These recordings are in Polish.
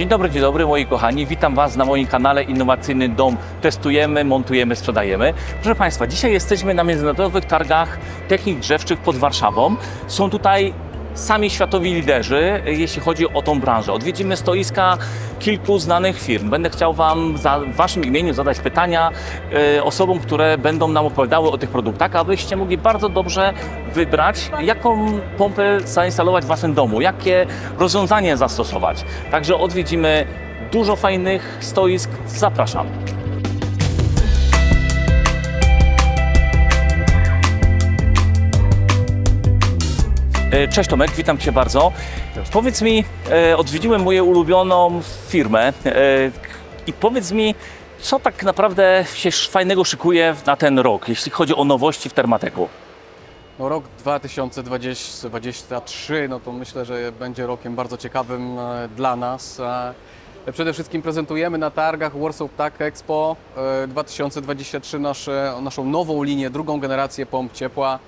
Dzień dobry, dzień dobry moi kochani. Witam Was na moim kanale Innowacyjny Dom. Testujemy, montujemy, sprzedajemy. Proszę Państwa, dzisiaj jesteśmy na Międzynarodowych Targach Technik Drzewczych pod Warszawą. Są tutaj sami światowi liderzy, jeśli chodzi o tą branżę. Odwiedzimy stoiska kilku znanych firm. Będę chciał Wam za w Waszym imieniu zadać pytania e, osobom, które będą nam opowiadały o tych produktach, abyście mogli bardzo dobrze wybrać, jaką pompę zainstalować w Waszym domu, jakie rozwiązanie zastosować. Także odwiedzimy dużo fajnych stoisk. Zapraszam. Cześć Tomek, witam Cię bardzo. Powiedz mi, e, odwiedziłem moją ulubioną firmę e, i powiedz mi, co tak naprawdę się fajnego szykuje na ten rok, jeśli chodzi o nowości w Termateku? No, rok 2023, no to myślę, że będzie rokiem bardzo ciekawym e, dla nas. E, Przede wszystkim prezentujemy na targach Warsaw Tech Expo e, 2023 nasze, naszą nową linię, drugą generację pomp ciepła e,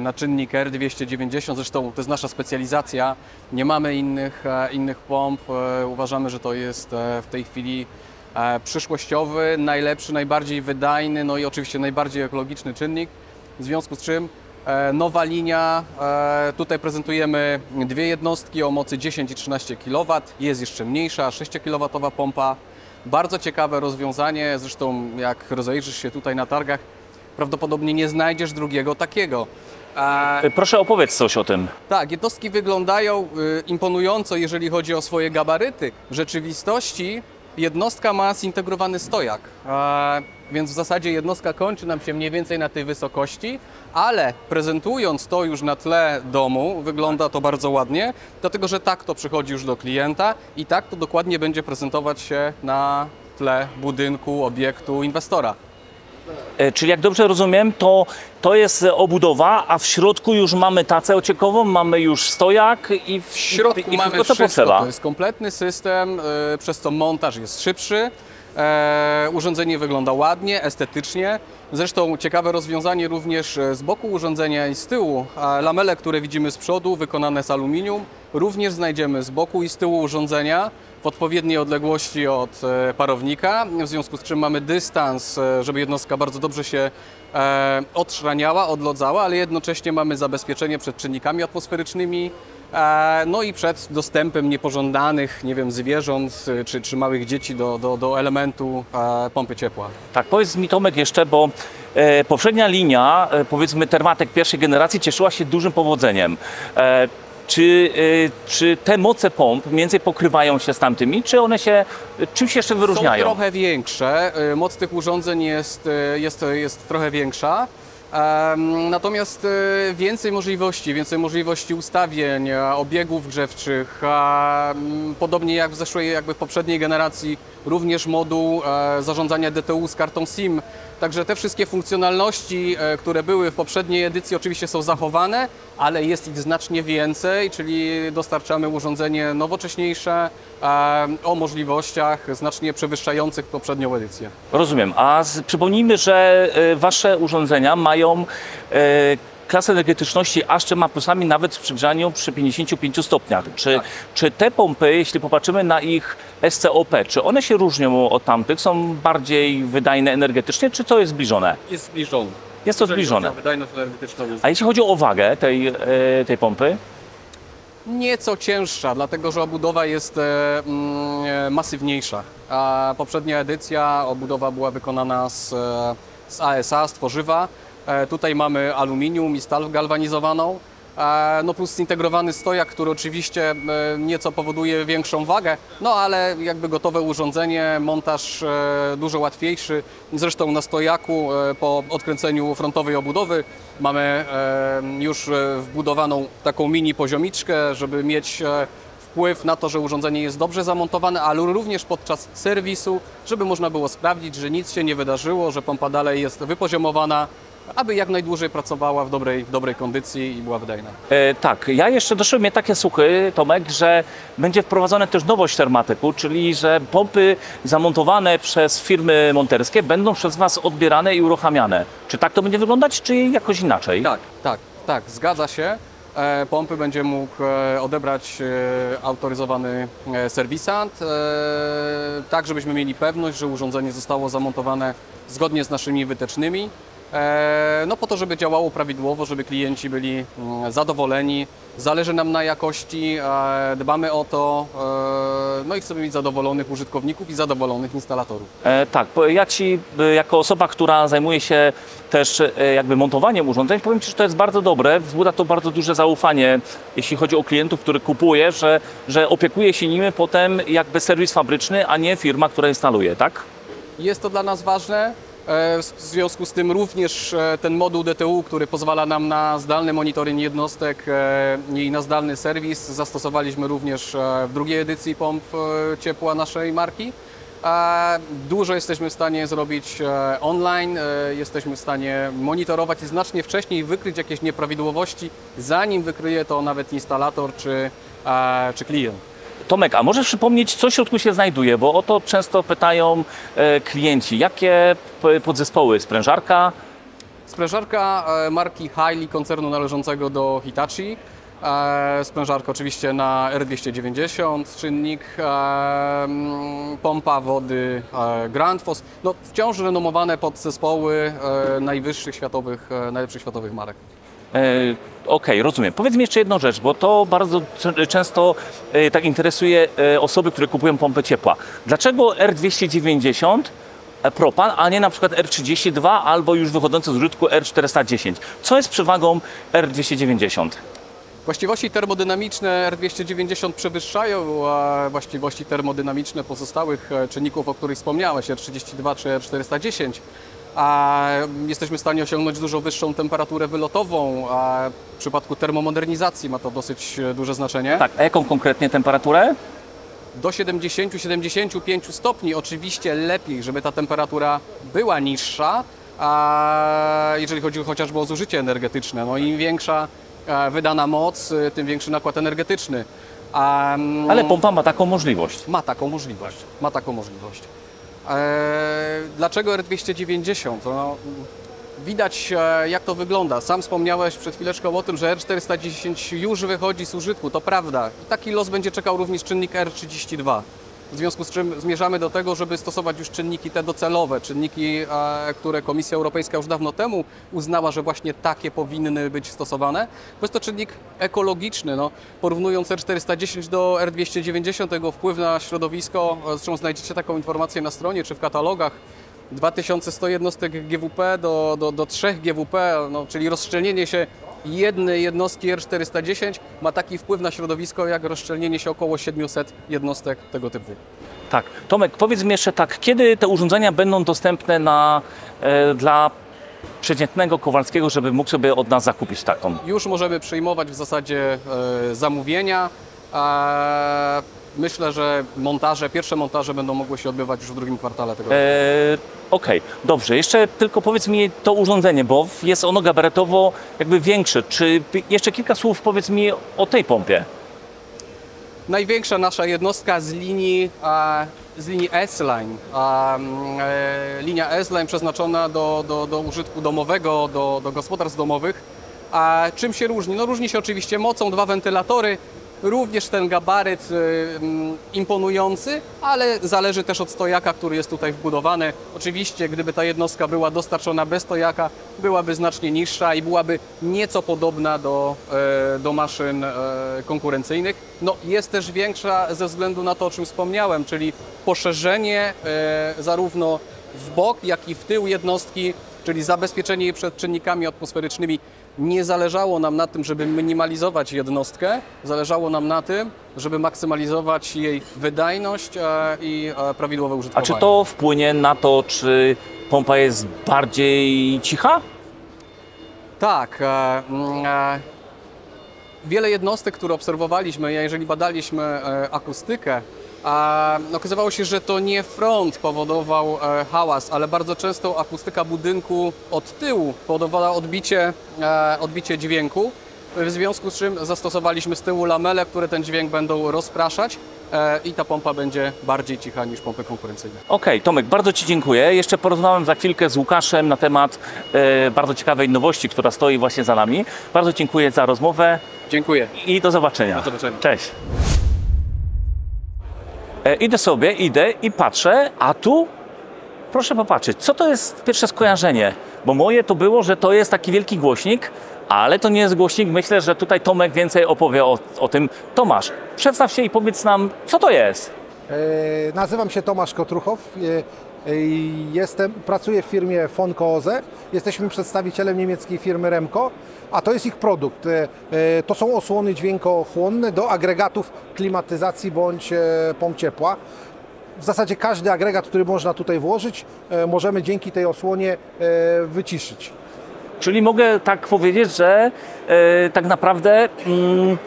na czynnik R290. Zresztą to jest nasza specjalizacja. Nie mamy innych, e, innych pomp. E, Uważamy, że to jest e, w tej chwili e, przyszłościowy, najlepszy, najbardziej wydajny, no i oczywiście najbardziej ekologiczny czynnik. W związku z czym e, nowa linia, e, tutaj prezentujemy dwie jednostki o mocy 10 i 13 kW, jest jeszcze mniejsza, 6 kW pompa. Bardzo ciekawe rozwiązanie, zresztą jak rozejrzysz się tutaj na targach, prawdopodobnie nie znajdziesz drugiego takiego. E, Proszę opowiedz coś o tym. tak, jednostki wyglądają y, imponująco, jeżeli chodzi o swoje gabaryty. W rzeczywistości jednostka ma zintegrowany stojak, więc w zasadzie jednostka kończy nam się mniej więcej na tej wysokości, ale prezentując to już na tle domu, wygląda to bardzo ładnie, dlatego że tak to przychodzi już do klienta i tak to dokładnie będzie prezentować się na tle budynku, obiektu, inwestora. E, Czyli jak dobrze rozumiem, to, to jest e, obudowa, a w środku już mamy tacę ociekową, mamy już stojak i w, W środku i, i mamy wszystko, potrzeba. to jest kompletny system, y, przez co montaż jest szybszy. E, urządzenie wygląda ładnie, estetycznie. Zresztą ciekawe rozwiązanie również e, z boku urządzenia i z tyłu. Lamele, które widzimy z przodu, wykonane z aluminium, również znajdziemy z boku i z tyłu urządzenia w odpowiedniej odległości od e, parownika, w związku z czym mamy dystans, e, żeby jednostka bardzo dobrze się e, odszraniała, odlodzała, ale jednocześnie mamy zabezpieczenie przed czynnikami atmosferycznymi, no i przed dostępem niepożądanych, nie wiem, zwierząt czy, czy małych dzieci do, do, do elementu pompy ciepła. Tak, powiedz mi Tomek jeszcze, bo e, poprzednia linia, e, powiedzmy Termatek pierwszej generacji cieszyła się dużym powodzeniem. E, czy, e, czy te moce pomp mniej więcej pokrywają się z tamtymi, czy one się czymś jeszcze wyróżniają? Są trochę większe, y, moc tych urządzeń jest, y, jest, jest trochę większa. Natomiast y, więcej możliwości, więcej możliwości ustawień, e, obiegów grzewczych, podobnie jak w zeszłej, jakby w poprzedniej generacji, również moduł e, zarządzania DTU z kartą SIM. Także te wszystkie funkcjonalności, e, które były w poprzedniej edycji, oczywiście są zachowane, ale jest ich znacznie więcej, czyli dostarczamy urządzenie nowocześniejsze o możliwościach znacznie przewyższających poprzednią edycję. Rozumiem. A przypomnijmy, że wasze urządzenia mają e, klasę energetyczności aż trzema plusami nawet w przygrzaniu przy 55 stopniach. Czy, Tak. czy te pompy, jeśli popatrzymy na ich SCOP, czy one się różnią od tamtych? Są bardziej wydajne energetycznie, czy to jest zbliżone? Jest zbliżony. Jest to zbliżone. Wydajność energetyczną jest A jeśli chodzi o wagę tej, e, tej pompy? nieco cięższa, dlatego że obudowa jest e, mm, masywniejsza. A poprzednia edycja obudowa była wykonana z, z ASA, z tworzywa. E, tutaj mamy aluminium i stal galwanizowaną. E, no plus zintegrowany stojak, który oczywiście e, nieco powoduje większą wagę, no ale jakby gotowe urządzenie, montaż dużo łatwiejszy. Zresztą na stojaku po odkręceniu frontowej obudowy mamy już wbudowaną taką mini poziomiczkę, żeby mieć wpływ na to, że urządzenie jest dobrze zamontowane, ale również podczas serwisu, żeby można było sprawdzić, że nic się nie wydarzyło, że pompa dalej jest wypoziomowana, aby jak najdłużej pracowała w dobrej, w dobrej kondycji i była wydajna. E, tak, ja jeszcze doszły mnie takie słuchy, Tomek, że będzie wprowadzona też nowość Termateku, czyli że pompy zamontowane przez firmy monterskie będą przez Was odbierane i uruchamiane. Czy tak to będzie wyglądać, czy jakoś inaczej? Tak, tak, tak, zgadza się. e, pompy będzie mógł e, odebrać e, autoryzowany e, serwisant, e, tak żebyśmy mieli pewność, że urządzenie zostało zamontowane zgodnie z naszymi wytycznymi. E, No po to, żeby działało prawidłowo, żeby klienci byli mm, zadowoleni. Zależy nam na jakości, e, dbamy o to, e, no i chcemy mieć zadowolonych użytkowników i zadowolonych instalatorów. E, tak, ja Ci jako osoba, która zajmuje się też jakby montowaniem urządzeń, powiem Ci, że to jest bardzo dobre, wzbudza to bardzo duże zaufanie, jeśli chodzi o klientów, który kupuje, że, że opiekuje się nimi potem jakby serwis fabryczny, a nie firma, która instaluje, tak? Jest to dla nas ważne. E, W związku z tym również e, ten moduł DTU, który pozwala nam na zdalny monitoring jednostek e, i na zdalny serwis, zastosowaliśmy również w drugiej edycji pomp ciepła naszej marki. Dużo jesteśmy w stanie zrobić online, jesteśmy w stanie monitorować i znacznie wcześniej wykryć jakieś nieprawidłowości, zanim wykryje to nawet instalator czy, czy klient. Tomek, a możesz przypomnieć, co w środku się znajduje, bo o to często pytają e, klienci. Jakie podzespoły? Sprężarka? Sprężarka e, marki Hiley, koncernu należącego do Hitachi. E, Sprężarka oczywiście na R290, czynnik, pompa wody Grandfos. No, wciąż renomowane podzespoły najwyższych światowych, najlepszych światowych marek. E, Okej, rozumiem. Powiedz mi jeszcze jedną rzecz, bo to bardzo często e, tak interesuje e, osoby, które kupują pompę ciepła. Dlaczego R290 e, propan, a nie na przykład R32 albo już wychodzący z użytku R410? Co jest przewagą R290? Właściwości termodynamiczne R290 przewyższają właściwości termodynamiczne pozostałych czynników, o których wspomniałeś, R32 czy R410. A jesteśmy w stanie osiągnąć dużo wyższą temperaturę wylotową. A w przypadku termomodernizacji ma to dosyć e, duże znaczenie. Tak, a jaką konkretnie temperaturę? Do 70-75 stopni oczywiście lepiej, żeby ta temperatura była niższa, a jeżeli chodzi chociażby o zużycie energetyczne. No im większa e, wydana moc, e, tym większy nakład energetyczny. Mm, Ale pompa ma taką możliwość. ma taką możliwość. Ma taką możliwość. E, dlaczego R290? No, widać e, jak to wygląda. Sam wspomniałeś przed chwileczką o tym, że R410 już wychodzi z użytku. To prawda. Taki los będzie czekał również czynnik R32. W związku z czym zmierzamy do tego, żeby stosować już czynniki te docelowe, czynniki, e, które Komisja Europejska już dawno temu uznała, że właśnie takie powinny być stosowane, bo jest to czynnik ekologiczny. No, porównując R410 do R290, tego wpływ na środowisko, e, zresztą znajdziecie taką informację na stronie czy w katalogach, 2100 jednostek GWP do, do, do 3 GWP, no, czyli rozszczelnienie się jednej jednostki R410 ma taki wpływ na środowisko, jak rozszczelnienie się około 700 jednostek tego typu. Tak. Tomek, powiedz mi jeszcze tak, kiedy te urządzenia będą dostępne na, e, dla przeciętnego Kowalskiego, żeby mógł sobie od nas zakupić taką? Już możemy przyjmować w zasadzie e, zamówienia. E, myślę, że montaże, pierwsze montaże będą mogły się odbywać już w drugim kwartale tego roku. E, Okej, dobrze. Jeszcze tylko powiedz mi to urządzenie, bo jest ono gabarytowo jakby większe. Czy jeszcze kilka słów powiedz mi o tej pompie? Największa nasza jednostka z linii, z linii S-Line. Mm, e, linia S-Line przeznaczona do, do, do użytku domowego, do, do gospodarstw domowych. A czym się różni? No różni się oczywiście mocą, dwa wentylatory, również ten gabaryt y, mm, imponujący, ale zależy też od stojaka, który jest tutaj wbudowany. Oczywiście, gdyby ta jednostka była dostarczona bez stojaka, byłaby znacznie niższa i byłaby nieco podobna do, e, do maszyn e, konkurencyjnych. No, jest też większa ze względu na to, o czym wspomniałem, czyli poszerzenie e, zarówno w bok, jak i w tył jednostki, czyli zabezpieczenie jej przed czynnikami atmosferycznymi. Nie zależało nam na tym, żeby minimalizować jednostkę, zależało nam na tym, żeby maksymalizować jej wydajność e, i e, prawidłowe A użytkowanie. czy to wpłynie na to, czy pompa jest bardziej cicha? Tak. E, mm, wiele jednostek, które obserwowaliśmy, a jeżeli badaliśmy akustykę, a okazywało się, że to nie front powodował e, hałas, ale bardzo często akustyka budynku od tyłu powodowała odbicie, e, odbicie dźwięku. W związku z czym zastosowaliśmy z tyłu lamele, które ten dźwięk będą rozpraszać e, i ta pompa będzie bardziej cicha niż pompy konkurencyjne. Okej, Tomek, bardzo Ci dziękuję. Jeszcze porozmawiam za chwilkę z Łukaszem na temat e, bardzo ciekawej nowości, która stoi właśnie za nami. Bardzo dziękuję za rozmowę. Dziękuję. i do zobaczenia. Do zobaczenia. Cześć. E, idę sobie, idę i patrzę, a tu proszę popatrzeć, co to jest pierwsze skojarzenie? Bo moje to było, że to jest taki wielki głośnik, ale to nie jest głośnik. Myślę, że tutaj Tomek więcej opowie o, o tym. Tomasz, przedstaw się i powiedz nam, co to jest. E, Nazywam się Tomasz Kotruchow. e, e, Jestem, pracuję w firmie Fonko OZE. Jesteśmy przedstawicielem niemieckiej firmy Remco, a to jest ich produkt. E, e, To są osłony dźwiękochłonne do agregatów klimatyzacji bądź e, pomp ciepła. W zasadzie każdy agregat, który można tutaj włożyć, możemy dzięki tej osłonie wyciszyć. Czyli mogę tak powiedzieć, że tak naprawdę mm,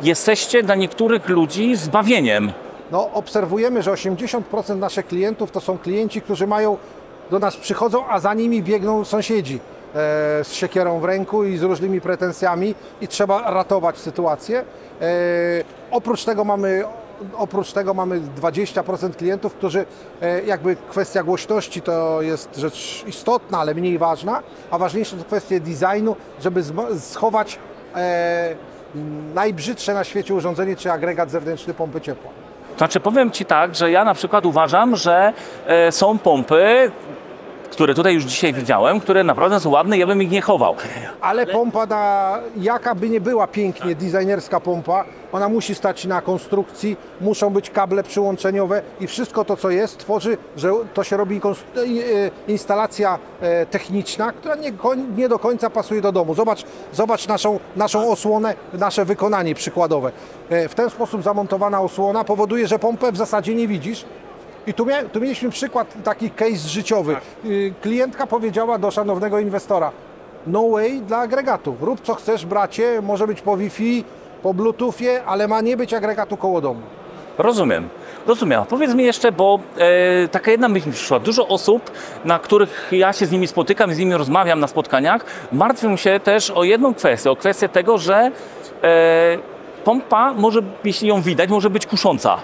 jesteście dla niektórych ludzi zbawieniem. No, obserwujemy, że 80% naszych klientów to są klienci, którzy mają, do nas przychodzą, a za nimi biegną sąsiedzi z siekierą w ręku i z różnymi pretensjami i trzeba ratować sytuację. E, oprócz tego mamy Oprócz tego mamy 20% klientów, którzy e, jakby kwestia głośności to jest rzecz istotna, ale mniej ważna, a ważniejsze to kwestie designu, żeby schować e, najbrzydsze na świecie urządzenie czy agregat zewnętrzny pompy ciepła. Znaczy powiem Ci tak, że ja na przykład uważam, że e, są pompy, które tutaj już dzisiaj widziałem, które naprawdę są ładne, ja bym ich nie chował. Ale pompa, na, jaka by nie była pięknie designerska pompa, ona musi stać na konstrukcji, muszą być kable przyłączeniowe i wszystko to, co jest, tworzy, że to się robi instalacja e, techniczna, która nie, nie do końca pasuje do domu. Zobacz, zobacz naszą, naszą osłonę, nasze wykonanie przykładowe. E, W ten sposób zamontowana osłona powoduje, że pompę w zasadzie nie widzisz, i tu, tu mieliśmy przykład, taki case życiowy. Y, Klientka powiedziała do szanownego inwestora, no way dla agregatu. Rób co chcesz, bracie, może być po Wi-Fi, po Bluetoothie, ale ma nie być agregatu koło domu. Rozumiem. Rozumiem. Powiedz mi jeszcze, bo e, taka jedna myśl mi przyszła. Dużo osób, na których ja się z nimi spotykam i z nimi rozmawiam na spotkaniach, martwią się też o jedną kwestię, o kwestię tego, że e, pompa może, jeśli ją widać, może być kusząca.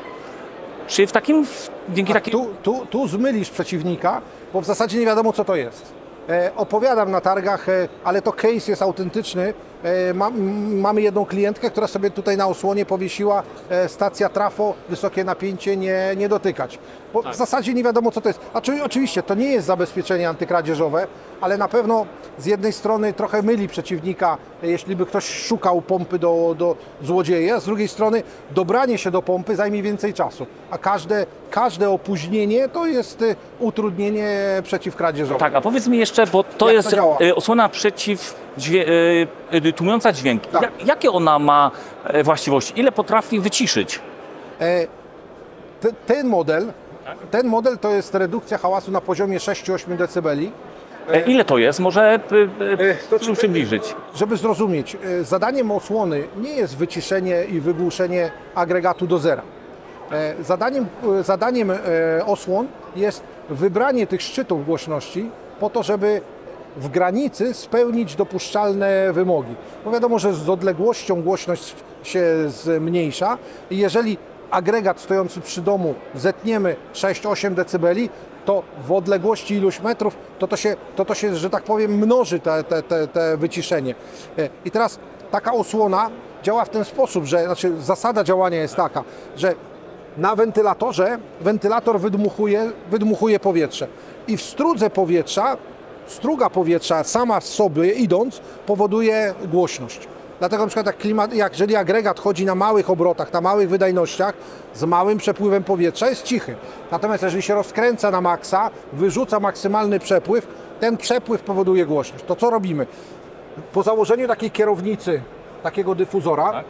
Czy w takim, dzięki takiej... Tu, tu, tu zmylisz przeciwnika, bo w zasadzie nie wiadomo co to jest. E, opowiadam na targach, e, ale to case jest autentyczny. E, ma, mamy jedną klientkę, która sobie tutaj na osłonie powiesiła e, stacja trafo, wysokie napięcie, nie, nie dotykać. Bo w zasadzie nie wiadomo co to jest. A czy, oczywiście to nie jest zabezpieczenie antykradzieżowe, ale na pewno z jednej strony trochę myli przeciwnika, jeśli by ktoś szukał pompy do, do złodzieja, z drugiej strony dobranie się do pompy zajmie więcej czasu, a każde, każde opóźnienie to jest e, utrudnienie przeciwkradzieżowe. Tak, a powiedz mi jeszcze, bo to Jak jest to osłona przeciw dźwię- e, e, tłumiąca dźwięk. Tak. Ja, jakie ona ma e, właściwości? Ile potrafi wyciszyć? E, te, ten model, ten model to jest redukcja hałasu na poziomie 6-8 dB. E, ile to jest? Może e, e, to proszę przybliżyć. Żeby zrozumieć, e, zadaniem osłony nie jest wyciszenie i wygłuszenie agregatu do zera. E, Zadaniem, e, zadaniem e, osłon jest wybranie tych szczytów głośności po to, żeby w granicy spełnić dopuszczalne wymogi. Bo wiadomo, że z odległością głośność się zmniejsza i jeżeli agregat stojący przy domu zetniemy 6-8 dB, to w odległości iluś metrów, to to się, to to się że tak powiem, mnoży te, te, te, te wyciszenie. E, I teraz taka osłona działa w ten sposób, że znaczy zasada działania jest taka, że na wentylatorze wentylator wydmuchuje, wydmuchuje powietrze i w strudze powietrza, struga powietrza sama z sobie idąc powoduje głośność. Dlatego na przykład jak klimat, jak, jeżeli agregat chodzi na małych obrotach, na małych wydajnościach, z małym przepływem powietrza jest cichy. Natomiast jeżeli się rozkręca na maksa, wyrzuca maksymalny przepływ, ten przepływ powoduje głośność. To co robimy? Po założeniu takiej kierownicy, takiego dyfuzora,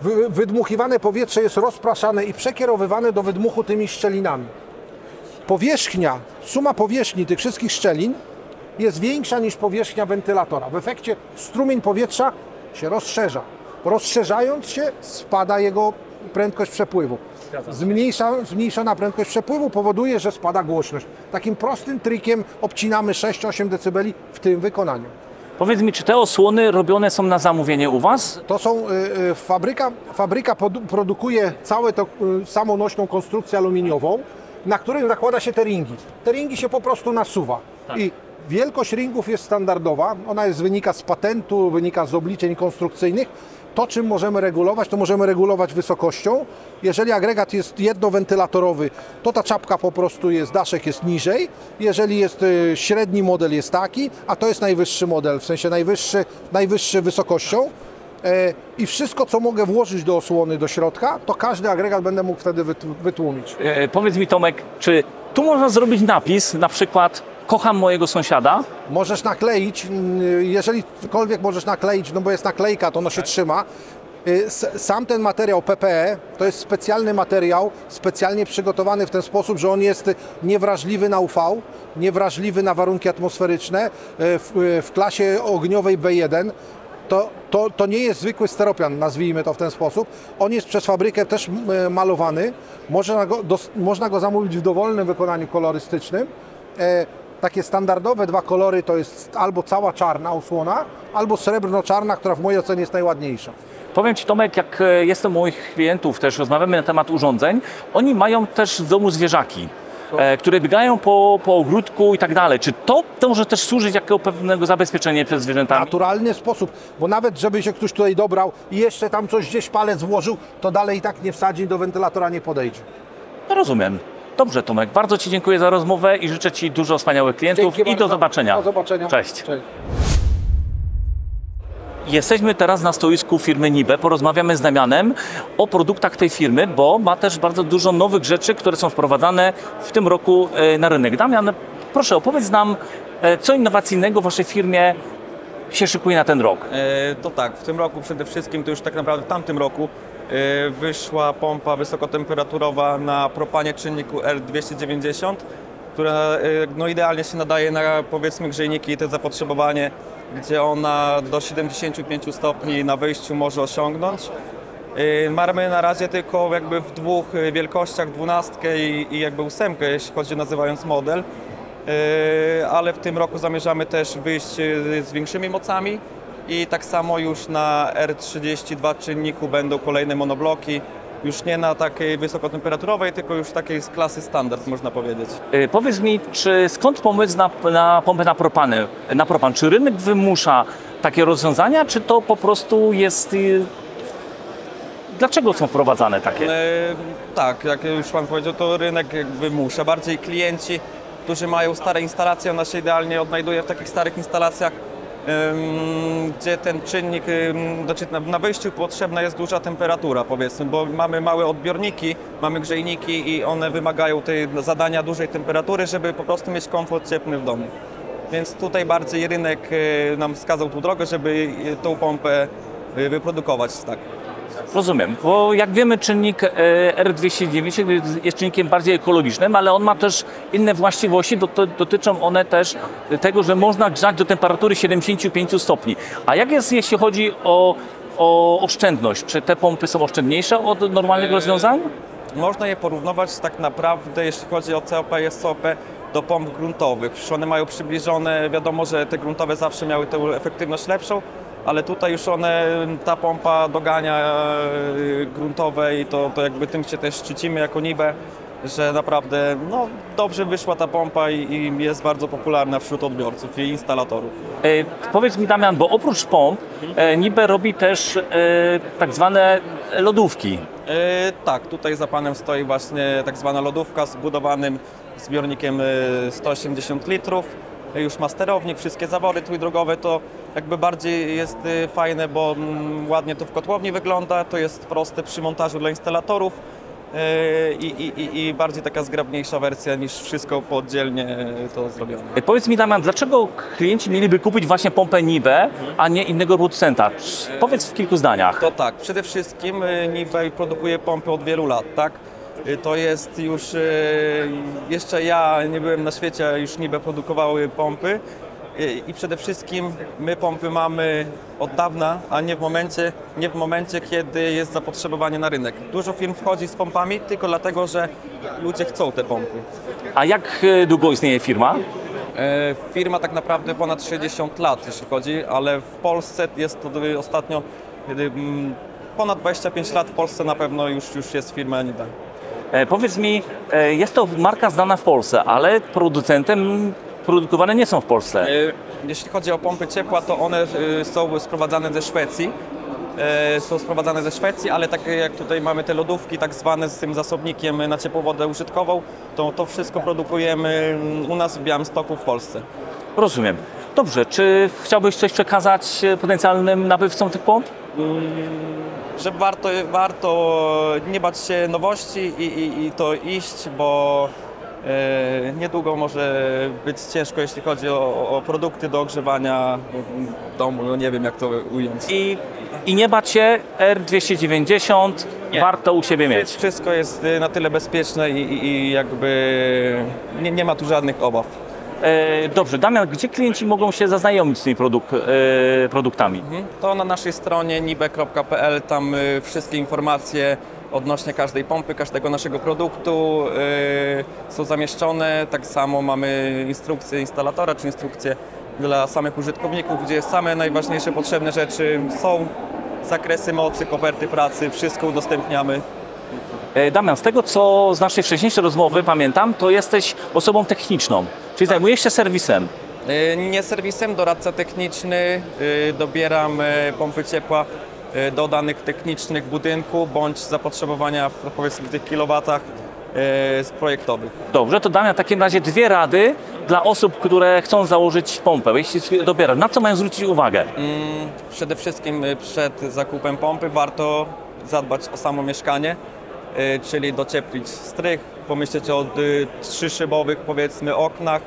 wy, wydmuchiwane powietrze jest rozpraszane i przekierowywane do wydmuchu tymi szczelinami. Powierzchnia, suma powierzchni tych wszystkich szczelin jest większa niż powierzchnia wentylatora. W efekcie strumień powietrza się rozszerza. Rozszerzając się, spada jego prędkość przepływu. Zmniejsza, zmniejszona prędkość przepływu powoduje, że spada głośność. Takim prostym trikiem obcinamy 6-8 dB w tym wykonaniu. Powiedz mi, czy te osłony robione są na zamówienie u Was? To są, y, y, fabryka, fabryka produ- produkuje całą tą y, samą nośną konstrukcję aluminiową, na której nakłada się te ringi. Te ringi się po prostu nasuwa. I wielkość ringów jest standardowa, ona jest, wynika z patentu, wynika z obliczeń konstrukcyjnych To, czym możemy regulować, to możemy regulować wysokością. Jeżeli agregat jest jednowentylatorowy, to ta czapka po prostu jest, daszek jest niżej. Jeżeli jest y, średni model jest taki, a to jest najwyższy model, w sensie najwyższy, najwyższy wysokością. E, I wszystko, co mogę włożyć do osłony, do środka, to każdy agregat będę mógł wtedy wyt- wytłumić. E, powiedz mi Tomek, czy tu można zrobić napis, na przykład kocham mojego sąsiada? Możesz nakleić, mm, jeżeli cokolwiek możesz nakleić, no bo jest naklejka, to ono się trzyma. Y, Sam ten materiał PPE to jest specjalny materiał, specjalnie przygotowany w ten sposób, że on jest niewrażliwy na UV, niewrażliwy na warunki atmosferyczne. Y, W, y, w klasie ogniowej B1 to, to, to nie jest zwykły steropian, nazwijmy to w ten sposób. On jest przez fabrykę też malowany. Można go, dos, można go zamówić w dowolnym wykonaniu kolorystycznym. Takie standardowe dwa kolory to jest albo cała czarna osłona, albo srebrno-czarna, która w mojej ocenie jest najładniejsza. Powiem Ci Tomek, jak e, jestem u moich klientów, też rozmawiamy na temat urządzeń, oni mają też w domu zwierzaki, e, które biegają po, po ogródku i tak dalej. Czy to, to może też służyć jako pewnego zabezpieczenia przed zwierzętami? Naturalny sposób, bo nawet żeby się ktoś tutaj dobrał i jeszcze tam coś gdzieś palec włożył, to dalej i tak nie wsadzi do wentylatora nie podejdzie. No rozumiem. Dobrze Tomek, bardzo Ci dziękuję za rozmowę i życzę Ci dużo wspaniałych klientów Dzięki i do bardzo. zobaczenia. Do zobaczenia. Cześć. Cześć. Jesteśmy teraz na stoisku firmy Nibe. Porozmawiamy z Damianem o produktach tej firmy, bo ma też bardzo dużo nowych rzeczy, które są wprowadzane w tym roku e, na rynek. Damian, proszę opowiedz nam, e, co innowacyjnego w Waszej firmie się szykuje na ten rok. E, To tak, w tym roku przede wszystkim, to już tak naprawdę w tamtym roku wyszła pompa wysokotemperaturowa na propanie czynniku R290, która e, no, idealnie się nadaje na powiedzmy grzejniki i te zapotrzebowanie, gdzie ona do 75 stopni na wyjściu może osiągnąć. E, Mamy na razie tylko jakby w dwóch wielkościach, dwunastkę i, i jakby ósemkę, jeśli chodzi nazywając model. Ale w tym roku zamierzamy też wyjść z większymi mocami i tak samo już na R32 czynniku będą kolejne monobloki, już nie na takiej wysokotemperaturowej, tylko już takiej z klasy standard można powiedzieć. E, Powiedz mi, czy skąd pomysł na, na pompę na, propany, na propan? Czy rynek wymusza takie rozwiązania, czy to po prostu jest... y, Dlaczego są wprowadzane takie? E, tak, jak już Pan powiedział, to rynek wymusza. Bardziej klienci, którzy mają stare instalacje, ona się idealnie odnajduje w takich starych instalacjach, gdzie ten czynnik, znaczy na, wyjściu potrzebna jest duża temperatura powiedzmy, bo mamy małe odbiorniki, mamy grzejniki i one wymagają tej zadania dużej temperatury, żeby po prostu mieć komfort cieplny w domu. Więc tutaj bardziej rynek e, nam wskazał tu drogę, żeby e, tą pompę e, wyprodukować. Tak. Rozumiem, bo jak wiemy czynnik e, R290 jest czynnikiem bardziej ekologicznym, ale on ma też inne właściwości, Dot- dotyczą one też tego, że można grzać do temperatury 75 stopni. A jak jest jeśli chodzi o, o oszczędność? Czy te pompy są oszczędniejsze od normalnych rozwiązań? Można je porównywać tak naprawdę, jeśli chodzi o COP i SOP, do pomp gruntowych. One mają przybliżone, wiadomo, że te gruntowe zawsze miały tę efektywność lepszą, ale tutaj już one, ta pompa dogania e, gruntowe i to, to jakby tym się też szczycimy jako NIBE, że naprawdę no, dobrze wyszła ta pompa i, i jest bardzo popularna wśród odbiorców i instalatorów. E, powiedz mi Damian, bo oprócz pomp e, Nibe robi też e, tak zwane lodówki. E, tak, tutaj za panem stoi właśnie tak zwana lodówka z budowanym zbiornikiem e, 180 litrów. E, Już ma sterownik, wszystkie zawory trójdrogowe to jakby bardziej jest e, fajne, bo mm, ładnie to w kotłowni wygląda, to jest proste przy montażu dla instalatorów e, i, i, i- bardziej taka zgrabniejsza wersja niż wszystko pooddzielnie e, to zrobione. E, Powiedz mi Damian, dlaczego klienci mieliby kupić właśnie pompę Nibe, a nie innego producenta? Czy- Powiedz w kilku zdaniach. To tak, przede wszystkim y, Nibel produkuje pompy od wielu lat, tak? Y, To jest już, y, jeszcze ja nie byłem na świecie, a już Nibe produkowały pompy Y, i przede wszystkim my pompy mamy od dawna, a nie w momencie, nie w momencie, kiedy jest zapotrzebowanie na rynek. Dużo firm wchodzi z pompami tylko dlatego, że ludzie chcą te pompy. A jak długo istnieje firma? E, Firma tak naprawdę ponad 60 lat, jeśli chodzi, ale w Polsce jest to ostatnio mm, ponad 25 lat w Polsce na pewno już, już jest firma Anida. E, powiedz mi, e, jest to marka znana w Polsce, ale producentem produkowane nie są w Polsce. E, Jeśli chodzi o pompy ciepła, to one są sprowadzane ze Szwecji są sprowadzane ze Szwecji, ale takie jak tutaj mamy te lodówki tak zwane z tym zasobnikiem na ciepłą wodę użytkową, to to wszystko produkujemy u nas w Białymstoku w Polsce. Rozumiem. Dobrze, czy chciałbyś coś przekazać potencjalnym nabywcom tych pomp? Że warto, warto nie bać się nowości i, i, i to iść, bo e, niedługo może być ciężko, jeśli chodzi o, o produkty do ogrzewania domu. No nie wiem, jak to ująć. I, i nie bać się, R290 Nie. warto u siebie mieć. Wszystko jest e, na tyle bezpieczne i, i, i jakby nie, nie ma tu żadnych obaw. E, dobrze, Damian, gdzie klienci mogą się zaznajomić z tymi produk, e, produktami? To na naszej stronie nibe.pl, tam y, wszystkie informacje odnośnie każdej pompy, każdego naszego produktu są zamieszczone. Tak samo mamy instrukcję instalatora, czy instrukcję dla samych użytkowników, gdzie same najważniejsze potrzebne rzeczy są. Zakresy mocy, koperty pracy, wszystko udostępniamy. E, Damian, z tego co z naszej wcześniejszej rozmowy pamiętam, to jesteś osobą techniczną, czyli zajmujesz się serwisem. Y, Nie serwisem, doradca techniczny, y, dobieram pompy ciepła do danych technicznych budynku bądź zapotrzebowania w, powiedzmy w tych kilowatach z projektowych. Dobrze, to Damian, w takim razie dwie rady dla osób, które chcą założyć pompę, jeśli dobierasz. Na co mają zwrócić uwagę? Mm, Przede wszystkim przed zakupem pompy warto zadbać o samo mieszkanie, czyli docieplić strych, pomyśleć o y, trzyszybowych powiedzmy oknach,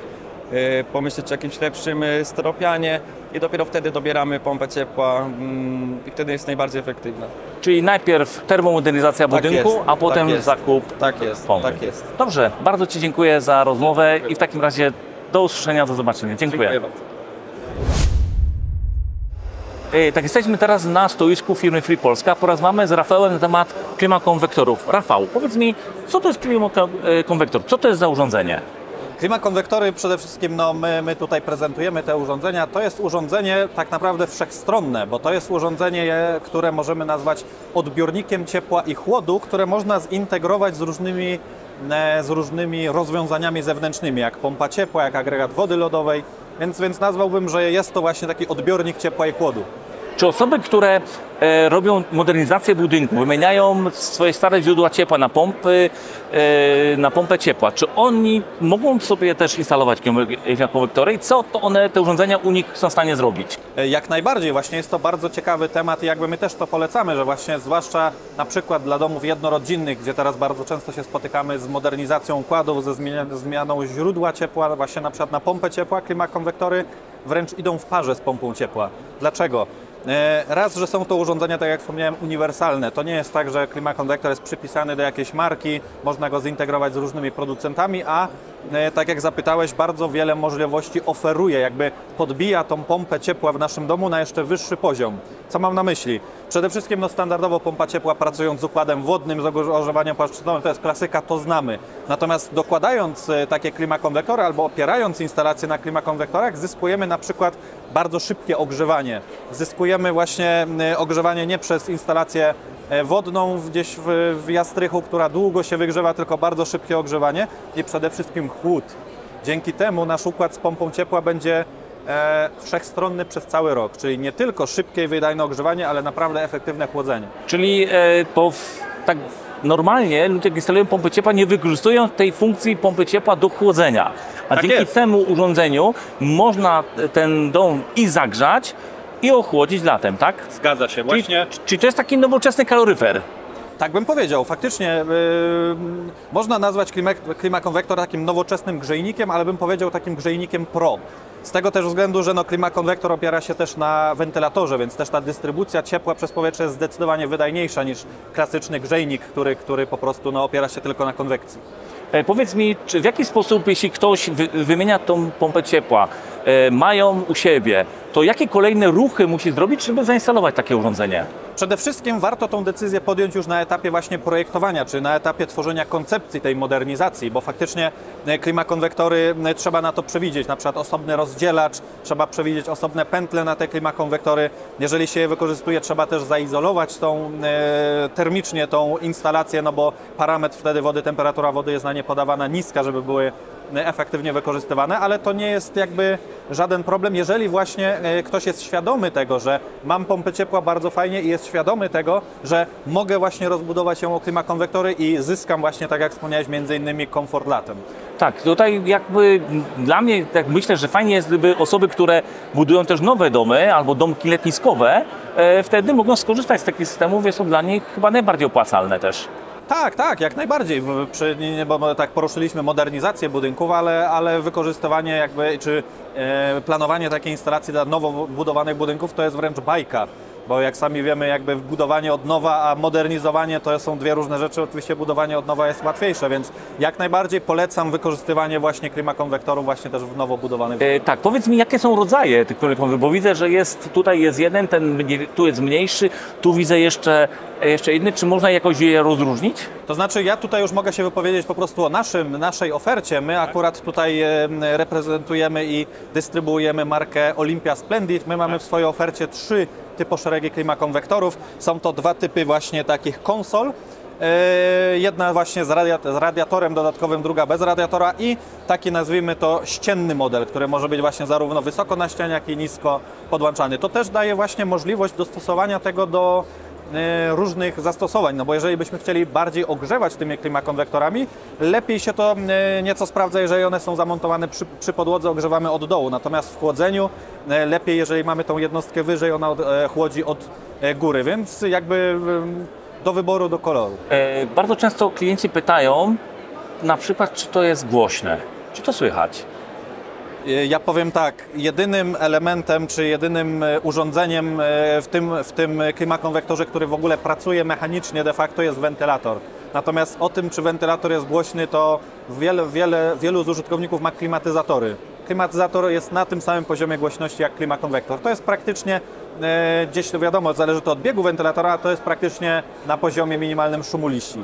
y, pomyśleć o jakimś lepszym y, styropianie i dopiero wtedy dobieramy pompę ciepła mm, i wtedy jest najbardziej efektywna. Czyli najpierw termomodernizacja Tak budynku, jest, a potem tak zakup Tak jest, pompy. tak jest. Dobrze, bardzo Ci dziękuję za rozmowę i w takim razie do usłyszenia, do zobaczenia. Dziękuję. bardzo. E, Tak, jesteśmy teraz na stoisku firmy Free Polska. Porozmawiamy z Rafałem na temat klimakonwektorów. Rafał, powiedz mi, co to jest klimakonwektor? Co to jest za urządzenie? Klimakonwektory przede wszystkim, no my, my tutaj prezentujemy te urządzenia. To jest urządzenie tak naprawdę wszechstronne, bo to jest urządzenie, które możemy nazwać odbiornikiem ciepła i chłodu, które można zintegrować z różnymi, e, z różnymi rozwiązaniami zewnętrznymi, jak pompa ciepła, jak agregat wody lodowej. Więc, więc nazwałbym, że jest to właśnie taki odbiornik ciepła i chłodu. Czy osoby, które e, robią modernizację budynku, wymieniają swoje stare źródła ciepła na pompy, e, na pompę ciepła, czy oni mogą sobie też instalować klimakonwektory i co to one, te urządzenia u nich są w stanie zrobić? E, Jak najbardziej, właśnie jest to bardzo ciekawy temat i jakby my też to polecamy, że właśnie zwłaszcza na przykład dla domów jednorodzinnych, gdzie teraz bardzo często się spotykamy z modernizacją układów, ze zmianą źródła ciepła, właśnie na przykład na pompę ciepła, klimakonwektory wręcz idą w parze z pompą ciepła. Dlaczego? E, Raz, że są to urządzenia, tak jak wspomniałem, uniwersalne. To nie jest tak, że klimakonwektor jest przypisany do jakiejś marki, można go zintegrować z różnymi producentami, a tak jak zapytałeś, bardzo wiele możliwości oferuje, jakby podbija tą pompę ciepła w naszym domu na jeszcze wyższy poziom. Co mam na myśli? Przede wszystkim no, standardowo pompa ciepła pracując z układem wodnym, z ogrzewaniem płaszczyznowym, to jest klasyka, to znamy. Natomiast dokładając e, takie klimakonwektory albo opierając instalacje na klimakonwektorach, zyskujemy na przykład bardzo szybkie ogrzewanie. Zyskujemy właśnie e, ogrzewanie nie przez instalację e, wodną gdzieś w, w Jastrychu, która długo się wygrzewa, tylko bardzo szybkie ogrzewanie i przede wszystkim chłód. Dzięki temu nasz układ z pompą ciepła będzie e, wszechstronny przez cały rok, czyli nie tylko szybkie i wydajne ogrzewanie, ale naprawdę efektywne chłodzenie. Czyli e, po, tak normalnie ludzie, jak instalują pompy ciepła, nie wykorzystują tej funkcji pompy ciepła do chłodzenia. A Tak dzięki jest. temu urządzeniu można ten dom i zagrzać, i ochłodzić latem, tak? Zgadza się, Czyli, czyli to jest taki nowoczesny kaloryfer. Tak bym powiedział. Faktycznie yy, można nazwać klima, klimakonwektor takim nowoczesnym grzejnikiem, ale bym powiedział takim grzejnikiem pro. Z tego też względu, że no, klimakonwektor opiera się też na wentylatorze, więc też ta dystrybucja ciepła przez powietrze jest zdecydowanie wydajniejsza niż klasyczny grzejnik, który, który po prostu no, opiera się tylko na konwekcji. E, Powiedz mi, czy w jaki sposób, jeśli ktoś wy, wymienia tą pompę ciepła, mają u siebie, to jakie kolejne ruchy musi zrobić, żeby zainstalować takie urządzenie? Przede wszystkim warto tą decyzję podjąć już na etapie właśnie projektowania, czy na etapie tworzenia koncepcji tej modernizacji, bo faktycznie e, klimakonwektory e, trzeba na to przewidzieć, na przykład osobny rozdzielacz, trzeba przewidzieć osobne pętle na te klimakonwektory. Jeżeli się je wykorzystuje, trzeba też zaizolować tą e, termicznie tą instalację, no bo parametr wtedy wody, temperatura wody jest na nie podawana niska, żeby były e, efektywnie wykorzystywane, ale to nie jest jakby żaden problem, jeżeli właśnie e, ktoś jest świadomy tego, że mam pompę ciepła bardzo fajnie i jest świadomy tego, że mogę właśnie rozbudować ją o klimakonwektory i zyskam właśnie, tak jak wspomniałeś, między innymi komfort latem. Tak, tutaj jakby dla mnie tak myślę, że fajnie jest, gdyby osoby, które budują też nowe domy albo domki letniskowe, e, wtedy mogą skorzystać z takich systemów, jest to dla nich chyba najbardziej opłacalne też. Tak, tak, jak najbardziej. Przy, bo tak poruszyliśmy modernizację budynków, ale, ale wykorzystywanie jakby, czy e, planowanie takiej instalacji dla nowo budowanych budynków to jest wręcz bajka. Bo jak sami wiemy, jakby budowanie od nowa, a modernizowanie to są dwie różne rzeczy. Oczywiście budowanie od nowa jest łatwiejsze, więc jak najbardziej polecam wykorzystywanie właśnie klimakonwektorów właśnie też w nowo budowanych E, tak, powiedz mi, jakie są rodzaje tych klimakonwektorów, bo widzę, że jest tutaj jest jeden, ten tu jest mniejszy, tu widzę jeszcze, jeszcze inny. Czy można jakoś je rozróżnić? To znaczy, ja tutaj już mogę się wypowiedzieć po prostu o naszym, naszej ofercie. My akurat tutaj reprezentujemy i dystrybuujemy markę Olympia Splendid. My mamy w swojej ofercie trzy typoszeregi klimakonwektorów. Są to dwa typy właśnie takich konsol. E, Jedna właśnie z, z radiatorem dodatkowym, druga bez radiatora i taki nazwijmy to ścienny model, który może być właśnie zarówno wysoko na ścianie, jak i nisko podłączany. To też daje właśnie możliwość dostosowania tego do różnych zastosowań, no bo jeżeli byśmy chcieli bardziej ogrzewać tymi klimakonwektorami, lepiej się to e, nieco sprawdza, jeżeli one są zamontowane przy, przy podłodze, ogrzewamy od dołu, natomiast w chłodzeniu e, lepiej, jeżeli mamy tą jednostkę wyżej, ona od, e, chłodzi od e, góry, więc jakby e, do wyboru, do koloru. E, bardzo często klienci pytają, na przykład, czy to jest głośne, czy to słychać. E, Ja powiem tak, jedynym elementem czy jedynym e, urządzeniem e, w tym, w tym klimakonwektorze, który w ogóle pracuje mechanicznie de facto jest wentylator. Natomiast o tym, czy wentylator jest głośny, to wiele, wiele, wielu z użytkowników ma klimatyzatory. Klimatyzator jest na tym samym poziomie głośności jak klimakonwektor. To jest praktycznie, gdzieś wiadomo, zależy to od biegu wentylatora, to jest praktycznie na poziomie minimalnym szumu liści.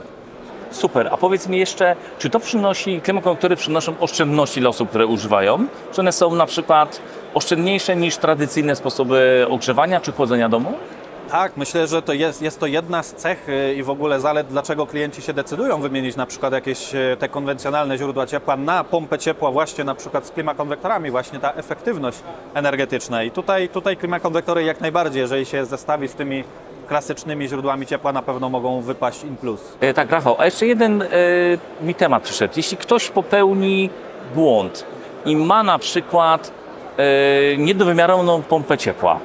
Super, a powiedz mi jeszcze, czy to przynosi, klimakonwektory przynoszą oszczędności dla osób, które używają? Czy one są na przykład oszczędniejsze niż tradycyjne sposoby ogrzewania czy chłodzenia domu? Tak, myślę, że to jest, jest to jedna z cech y, i w ogóle zalet, dlaczego klienci się decydują wymienić na przykład jakieś y, te konwencjonalne źródła ciepła na pompę ciepła właśnie na przykład z klimakonwektorami, właśnie ta efektywność energetyczna. I tutaj, tutaj klimakonwektory jak najbardziej, jeżeli się zestawi z tymi klasycznymi źródłami ciepła, na pewno mogą wypaść in plus. E, tak, Rafał, a jeszcze jeden e, mi temat przyszedł. Jeśli ktoś popełni błąd i ma na przykład e, niedowymiarowaną pompę ciepła,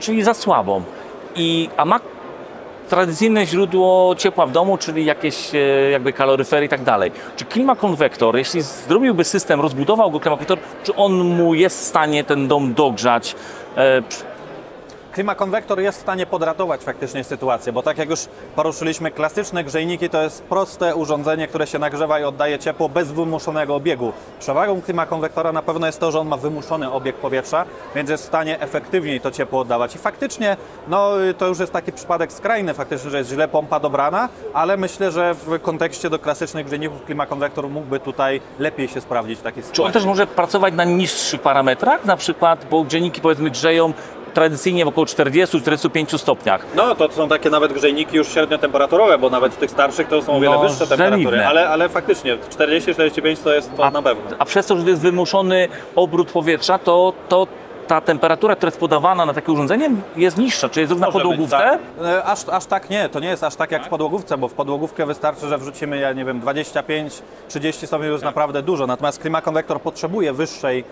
czyli za słabą, i, a ma tradycyjne źródło ciepła w domu, czyli jakieś jakby kaloryfery i tak dalej. Czy klimakonwektor, jeśli zrobiłby system, rozbudował go klimakonwektor, czy on mu jest w stanie ten dom dogrzać? Przy- Klimakonwektor jest w stanie podratować faktycznie sytuację, bo tak jak już poruszyliśmy, klasyczne grzejniki to jest proste urządzenie, które się nagrzewa i oddaje ciepło bez wymuszonego obiegu. Przewagą klimakonwektora na pewno jest to, że on ma wymuszony obieg powietrza, więc jest w stanie efektywniej to ciepło oddawać. I faktycznie, no to już jest taki przypadek skrajny faktycznie, że jest źle pompa dobrana, ale myślę, że w kontekście do klasycznych grzejników klimakonwektor mógłby tutaj lepiej się sprawdzić w takiej Czy on sytuacji. też może pracować na niższych parametrach, na przykład, bo grzejniki powiedzmy grzeją tradycyjnie w około 40-45 stopniach. No, to są takie nawet grzejniki już średniotemperaturowe, bo nawet w tych starszych to są o wiele No, wyższe temperatury, ale, ale faktycznie 40-45 to jest to na pewno. A przez to, że jest wymuszony obrót powietrza, to, to ta temperatura, która jest podawana na takie urządzenie jest niższa. Czy jest równa Może być, podłogówce? tak. E, Aż, aż tak nie, to nie jest aż tak jak w podłogówce, bo w podłogówkę wystarczy, że wrzucimy, ja nie wiem, 25-30 stopni już jest naprawdę dużo, natomiast klimakonwektor potrzebuje wyższej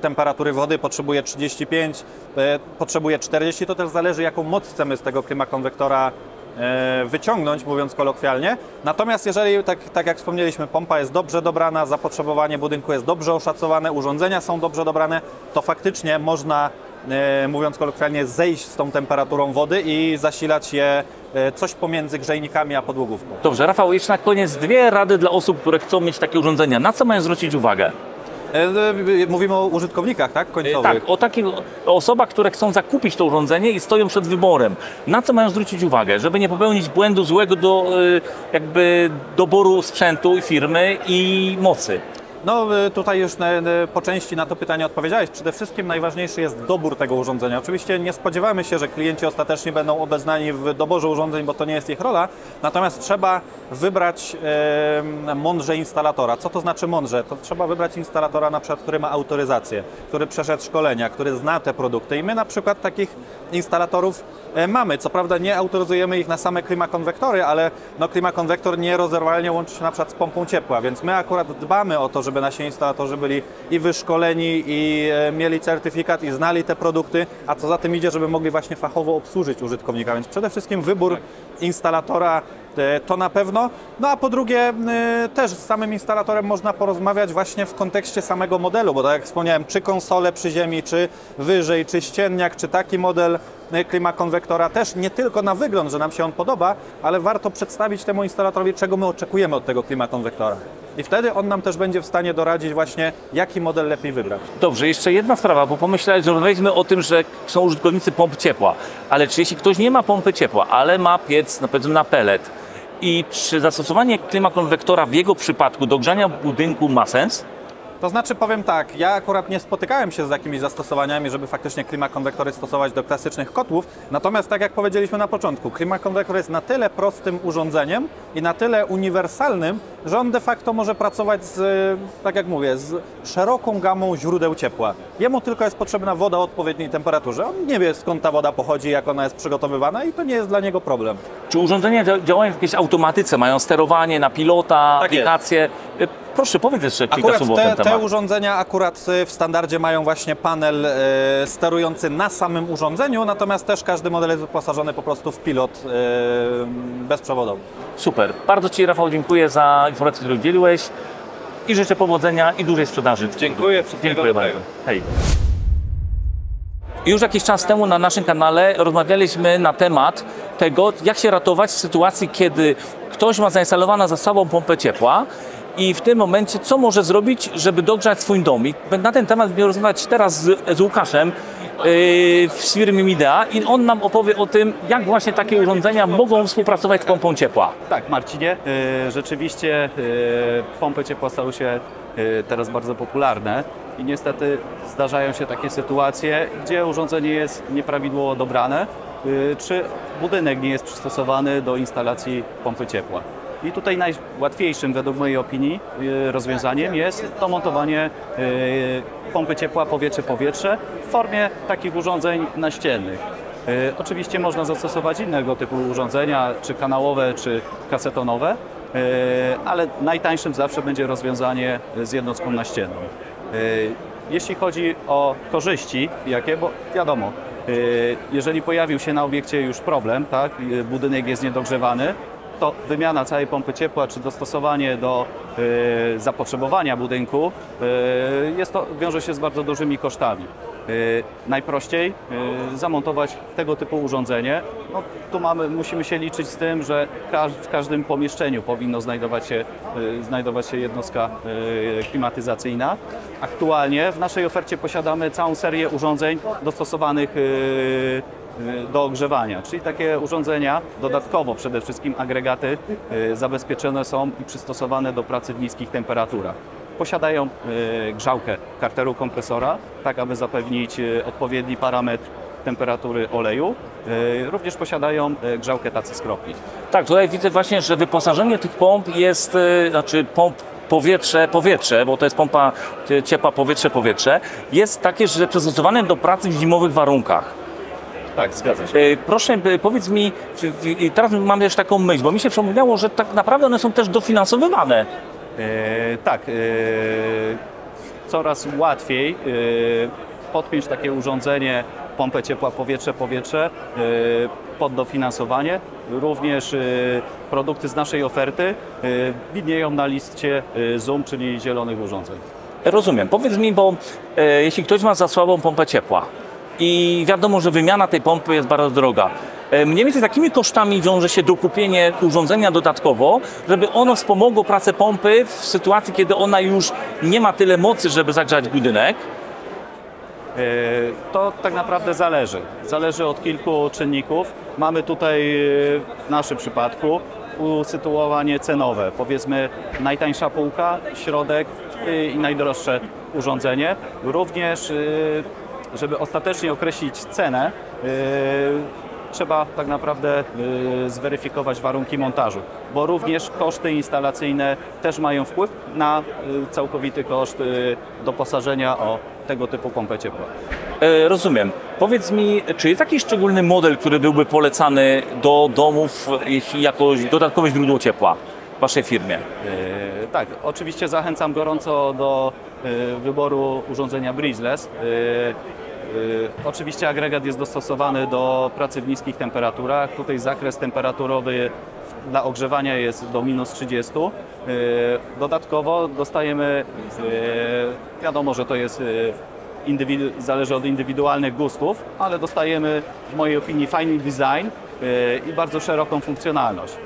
temperatury wody, potrzebuje 35, e, potrzebuje 40, to też zależy jaką moc chcemy z tego klimakonwektora e, wyciągnąć, mówiąc kolokwialnie. Natomiast jeżeli, tak, tak jak wspomnieliśmy, pompa jest dobrze dobrana, zapotrzebowanie budynku jest dobrze oszacowane, urządzenia są dobrze dobrane, to faktycznie można, e, mówiąc kolokwialnie, zejść z tą temperaturą wody i zasilać je e, coś pomiędzy grzejnikami a podłogówką. Dobrze, Rafał, jeszcze na koniec dwie rady dla osób, które chcą mieć takie urządzenia. Na co mają zwrócić uwagę? E, e, Mówimy o użytkownikach, tak? Końcowych. Tak, o takich osobach, które chcą zakupić to urządzenie i stoją przed wyborem. Na co mają zwrócić uwagę, żeby nie popełnić błędu złego do jakby doboru sprzętu i firmy i mocy? No y, tutaj już na, y, po części na to pytanie odpowiedziałeś. Przede wszystkim najważniejszy jest dobór tego urządzenia. Oczywiście nie spodziewamy się, że klienci ostatecznie będą obeznani w doborze urządzeń, bo to nie jest ich rola. Natomiast trzeba wybrać e, mądrze instalatora. Co to znaczy mądrze? To trzeba wybrać instalatora na przykład, który ma autoryzację, który przeszedł szkolenia, który zna te produkty. I my na przykład takich instalatorów mamy. Co prawda nie autoryzujemy ich na same klimakonwektory, ale no, klimakonwektor nierozerwalnie łączy się na przykład z pompą ciepła, więc my akurat dbamy o to, żeby nasi instalatorzy byli i wyszkoleni, i e, mieli certyfikat, i znali te produkty, a co za tym idzie, żeby mogli właśnie fachowo obsłużyć użytkownika. Więc przede wszystkim wybór instalatora e, to na pewno. No a po drugie, e, też z samym instalatorem można porozmawiać właśnie w kontekście samego modelu, bo tak jak wspomniałem, czy konsole przy ziemi, czy wyżej, czy ścienniak, czy taki model e, klimakonwektora też nie tylko na wygląd, że nam się on podoba, ale warto przedstawić temu installatorowi, czego my oczekujemy od tego klimakonwektora. I wtedy on nam też będzie w stanie doradzić właśnie, jaki model lepiej wybrać. Dobrze, jeszcze jedna sprawa, bo pomyślałeś, że rozmawialiśmy o tym, że są użytkownicy pomp ciepła, ale czy jeśli ktoś nie ma pompy ciepła, ale ma piec na, powiedzmy na pelet i czy zastosowanie klimakonwektora w jego przypadku do grzania budynku ma sens? To znaczy powiem tak, ja akurat nie spotykałem się z jakimiś zastosowaniami, żeby faktycznie klimakonwektory stosować do klasycznych kotłów. Natomiast tak jak powiedzieliśmy na początku, klimakonwektor jest na tyle prostym urządzeniem i na tyle uniwersalnym, że on de facto może pracować z, tak jak mówię, z szeroką gamą źródeł ciepła. Jemu tylko jest potrzebna woda o odpowiedniej temperaturze. On nie wie skąd ta woda pochodzi, jak ona jest przygotowywana i to nie jest dla niego problem. Czy urządzenia dzia- działają w jakiejś automatyce, mają sterowanie na pilota, Tak jest. aplikacje? Y, Proszę, powiedz jeszcze kilka Akurat słów o te, ten te temat. urządzenia akurat y, w standardzie mają właśnie panel e, sterujący na samym urządzeniu, natomiast też każdy model jest wyposażony po prostu w pilot e, bezprzewodowy. Super. Bardzo Ci, Rafał, dziękuję za informację, którą udzieliłeś i życzę powodzenia i dużej sprzedaży. Dziękuję, Dziękuję bardzo. Hej. Już jakiś czas temu na naszym kanale rozmawialiśmy na temat tego, jak się ratować w sytuacji, kiedy ktoś ma zainstalowaną za sobą pompę ciepła i w tym momencie co może zrobić, żeby dogrzać swój dom. I na ten temat będziemy rozmawiać teraz z, z Łukaszem yy, z firmy Midea i on nam opowie o tym, jak właśnie takie urządzenia mogą współpracować z pompą ciepła. Tak, Marcinie, y, rzeczywiście y, pompy ciepła stały się y, teraz bardzo popularne i niestety zdarzają się takie sytuacje, gdzie urządzenie jest nieprawidłowo dobrane, y, czy budynek nie jest przystosowany do instalacji pompy ciepła. I tutaj najłatwiejszym, według mojej opinii, y, rozwiązaniem jest domontowanie y, pompy ciepła powietrze-powietrze w formie takich urządzeń naściennych. Y, Oczywiście można zastosować innego typu urządzenia, czy kanałowe, czy kasetonowe, ale najtańszym zawsze będzie rozwiązanie z jednostką naścienną. Jeśli chodzi o korzyści, jakie, bo wiadomo, jeżeli pojawił się na obiekcie już problem, tak, budynek jest niedogrzewany, to wymiana całej pompy ciepła czy dostosowanie do y, zapotrzebowania budynku y, jest to, wiąże się z bardzo dużymi kosztami. Y, najprościej zamontować tego typu urządzenie. No, tu mamy, musimy się liczyć z tym, że w każdym pomieszczeniu powinno znajdować się, znajdować się jednostka klimatyzacyjna. Aktualnie w naszej ofercie posiadamy całą serię urządzeń dostosowanych do ogrzewania, czyli takie urządzenia, dodatkowo przede wszystkim agregaty y, zabezpieczone są i przystosowane do pracy w niskich temperaturach. Posiadają y, grzałkę karteru kompresora, tak aby zapewnić y, odpowiedni parametr temperatury oleju. Y, Również posiadają y, grzałkę tacy skropli. Tak, tutaj widzę właśnie, że wyposażenie tych pomp jest, znaczy pomp powietrze, powietrze, bo to jest pompa ciepła powietrze, powietrze, jest takie, że przystosowane do pracy w zimowych warunkach. Tak, zgadza się. E, Proszę, e, powiedz mi, teraz mam też taką myśl, bo mi się przypomniało, że tak naprawdę one są też dofinansowywane. E, tak, e, coraz łatwiej e, podpiąć takie urządzenie, pompę ciepła powietrze-powietrze e, pod dofinansowanie. Również produkty z naszej oferty widnieją na liście Zoom, czyli zielonych urządzeń. Rozumiem. Powiedz mi, bo jeśli ktoś ma za słabą pompę ciepła i wiadomo, że wymiana tej pompy jest bardzo droga, e, mniej więcej takimi kosztami wiąże się dokupienie urządzenia dodatkowo, żeby ono wspomogło pracę pompy w sytuacji, kiedy ona już nie ma tyle mocy, żeby zagrzać budynek. E, To tak naprawdę zależy. Zależy od kilku czynników. Mamy tutaj e, w naszym przypadku usytuowanie cenowe. Powiedzmy najtańsza półka, środek, i najdroższe urządzenie. Również, żeby ostatecznie określić cenę, y, trzeba tak naprawdę y, zweryfikować warunki montażu, bo również koszty instalacyjne też mają wpływ na y, całkowity koszt doposażenia o tego typu pompę ciepła. E, rozumiem. Powiedz mi, czy jest jakiś szczególny model, który byłby polecany do domów, jako dodatkowe źródło ciepła w Waszej firmie? Tak, oczywiście zachęcam gorąco do wyboru urządzenia Breezeless. E, Oczywiście agregat jest dostosowany do pracy w niskich temperaturach. Tutaj zakres temperaturowy dla ogrzewania jest do minus 30. E, Dodatkowo dostajemy, e, wiadomo, że to jest zależy od indywidualnych gustów, ale dostajemy w mojej opinii fajny design i bardzo szeroką funkcjonalność.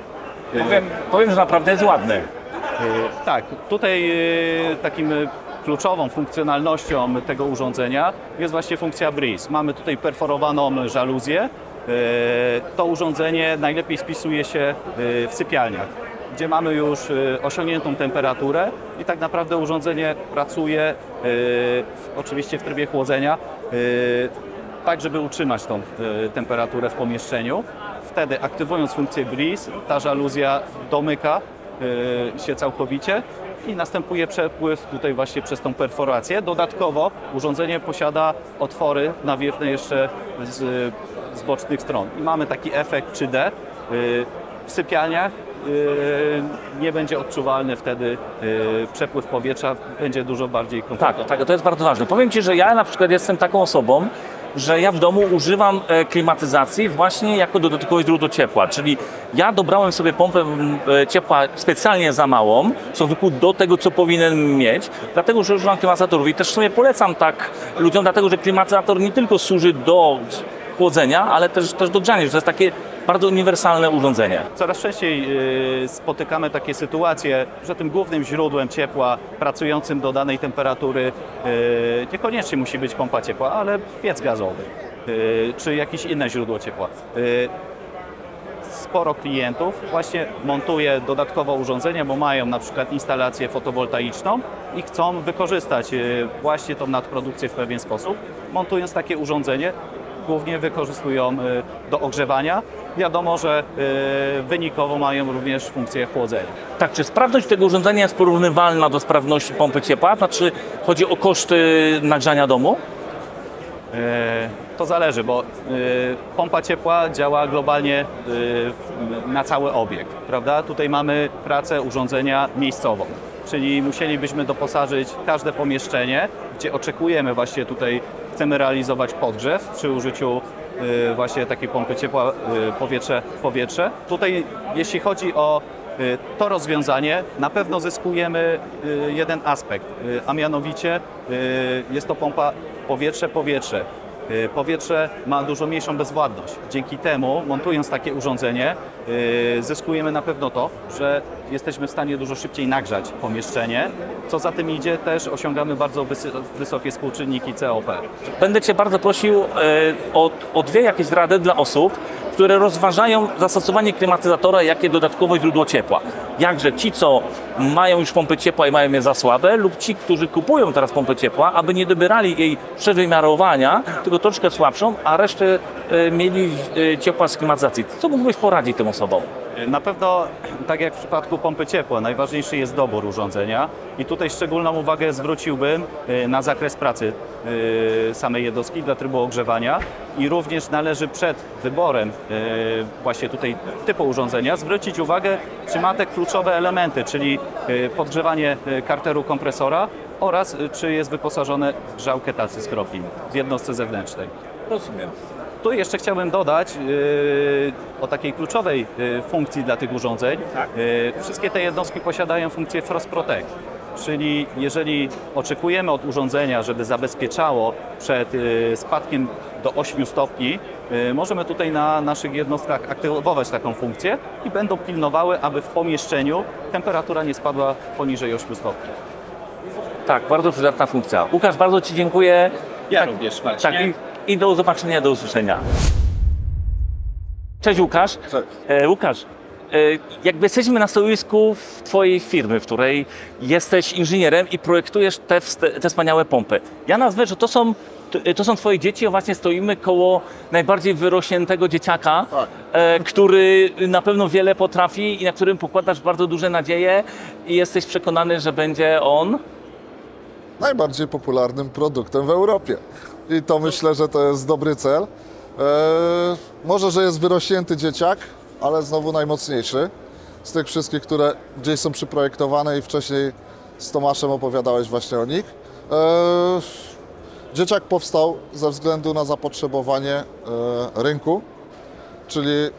Powiem, powiem że naprawdę jest ładny. Tak, tutaj takim kluczową funkcjonalnością tego urządzenia jest właśnie funkcja Breeze. Mamy tutaj perforowaną żaluzję. E, To urządzenie najlepiej spisuje się e, w sypialniach, gdzie mamy już e, osiągniętą temperaturę i tak naprawdę urządzenie pracuje oczywiście w trybie chłodzenia, tak żeby utrzymać tą temperaturę w pomieszczeniu. Wtedy aktywując funkcję Breeze, ta żaluzja domyka się całkowicie i następuje przepływ tutaj właśnie przez tą perforację. Dodatkowo urządzenie posiada otwory nawiewne jeszcze z, z bocznych stron i mamy taki efekt 3D. Y, W sypialniach y, nie będzie odczuwalny wtedy y, przepływ powietrza, będzie dużo bardziej komfortowy. Tak, tak, to jest bardzo ważne. Powiem Ci, że ja na przykład jestem taką osobą, że ja w domu używam e, klimatyzacji właśnie jako dodatkowe źródło ciepła. Czyli ja dobrałem sobie pompę e, ciepła specjalnie za małą, w stosunku do tego, co powinien mieć, dlatego że używam klimatyzatorów i też sobie polecam tak ludziom, dlatego że klimatyzator nie tylko służy do chłodzenia, ale też, też do grzania, że to jest takie bardzo uniwersalne urządzenie. Coraz częściej y, spotykamy takie sytuacje, że tym głównym źródłem ciepła pracującym do danej temperatury y, niekoniecznie musi być pompa ciepła, ale piec gazowy y, czy jakieś inne źródło ciepła. Sporo klientów właśnie montuje dodatkowo urządzenie, bo mają na przykład instalację fotowoltaiczną i chcą wykorzystać właśnie tą nadprodukcję w pewien sposób. Montując takie urządzenie, głównie wykorzystują y, do ogrzewania. Wiadomo, że y, wynikowo mają również funkcję chłodzenia. Tak, czy sprawność tego urządzenia jest porównywalna do sprawności pompy ciepła? Znaczy chodzi o koszty nagrzania domu? E, To zależy, bo pompa ciepła działa globalnie na cały obiekt, prawda? Tutaj mamy pracę urządzenia miejscową, czyli musielibyśmy doposażyć każde pomieszczenie, gdzie oczekujemy właśnie tutaj, chcemy realizować podgrzew przy użyciu e, właśnie takiej pompy ciepła e, powietrze, powietrze. Tutaj jeśli chodzi o e, to rozwiązanie, na pewno zyskujemy jeden aspekt, a mianowicie jest to pompa powietrze-powietrze. Y, Powietrze ma dużo mniejszą bezwładność. Dzięki temu, montując takie urządzenie, y, zyskujemy na pewno to, że jesteśmy w stanie dużo szybciej nagrzać pomieszczenie. Co za tym idzie, też osiągamy bardzo wysokie współczynniki COP. Będę Cię bardzo prosił e, o, o dwie jakieś rady dla osób, które rozważają zastosowanie klimatyzatora jakie dodatkowe źródło ciepła. Jakże ci, co mają już pompy ciepła i mają je za słabe, lub ci, którzy kupują teraz pompę ciepła, aby nie dobierali jej przewymiarowania, tylko troszkę słabszą, a resztę e, mieli e, ciepła z klimatyzacji. Co mógłbyś poradzić tym osobom? Na pewno, tak jak w przypadku pompy ciepła, najważniejszy jest dobór urządzenia i tutaj szczególną uwagę zwróciłbym na zakres pracy samej jednostki dla trybu ogrzewania i również należy przed wyborem y, właśnie tutaj typu urządzenia zwrócić uwagę, czy ma te kluczowe elementy, czyli y, podgrzewanie y, karteru kompresora oraz y, czy jest wyposażone w grzałkę tacy z kropli w jednostce zewnętrznej. Rozumiem. Tu jeszcze chciałbym dodać yy, o takiej kluczowej funkcji dla tych urządzeń. Yy, wszystkie te jednostki posiadają funkcję Frost Protect, czyli jeżeli oczekujemy od urządzenia, żeby zabezpieczało przed yy, spadkiem do 8 stopni, yy, możemy tutaj na naszych jednostkach aktywować taką funkcję i będą pilnowały, aby w pomieszczeniu temperatura nie spadła poniżej 8 stopni. Tak, bardzo przydatna funkcja. Łukasz, bardzo Ci dziękuję. Ja tak, również, Marcinie. Tak, i, i do zobaczenia, do usłyszenia. Cześć Łukasz. Cześć. E, Łukasz, jakby jesteśmy na stoisku w Twojej firmy, w której jesteś inżynierem i projektujesz te, te wspaniałe pompy. Ja nazwę, że to są, to- są Twoje dzieci, a właśnie stoimy koło najbardziej wyrośniętego dzieciaka, e, który na pewno wiele potrafi i na którym pokładasz bardzo duże nadzieje i jesteś przekonany, że będzie on najbardziej popularnym produktem w Europie. I to myślę, że to jest dobry cel. Eee, może, że jest wyrośnięty dzieciak, ale znowu najmocniejszy z tych wszystkich, które gdzieś są przyprojektowane i wcześniej z Tomaszem opowiadałeś właśnie o nich. Eee, dzieciak powstał ze względu na zapotrzebowanie e, rynku, czyli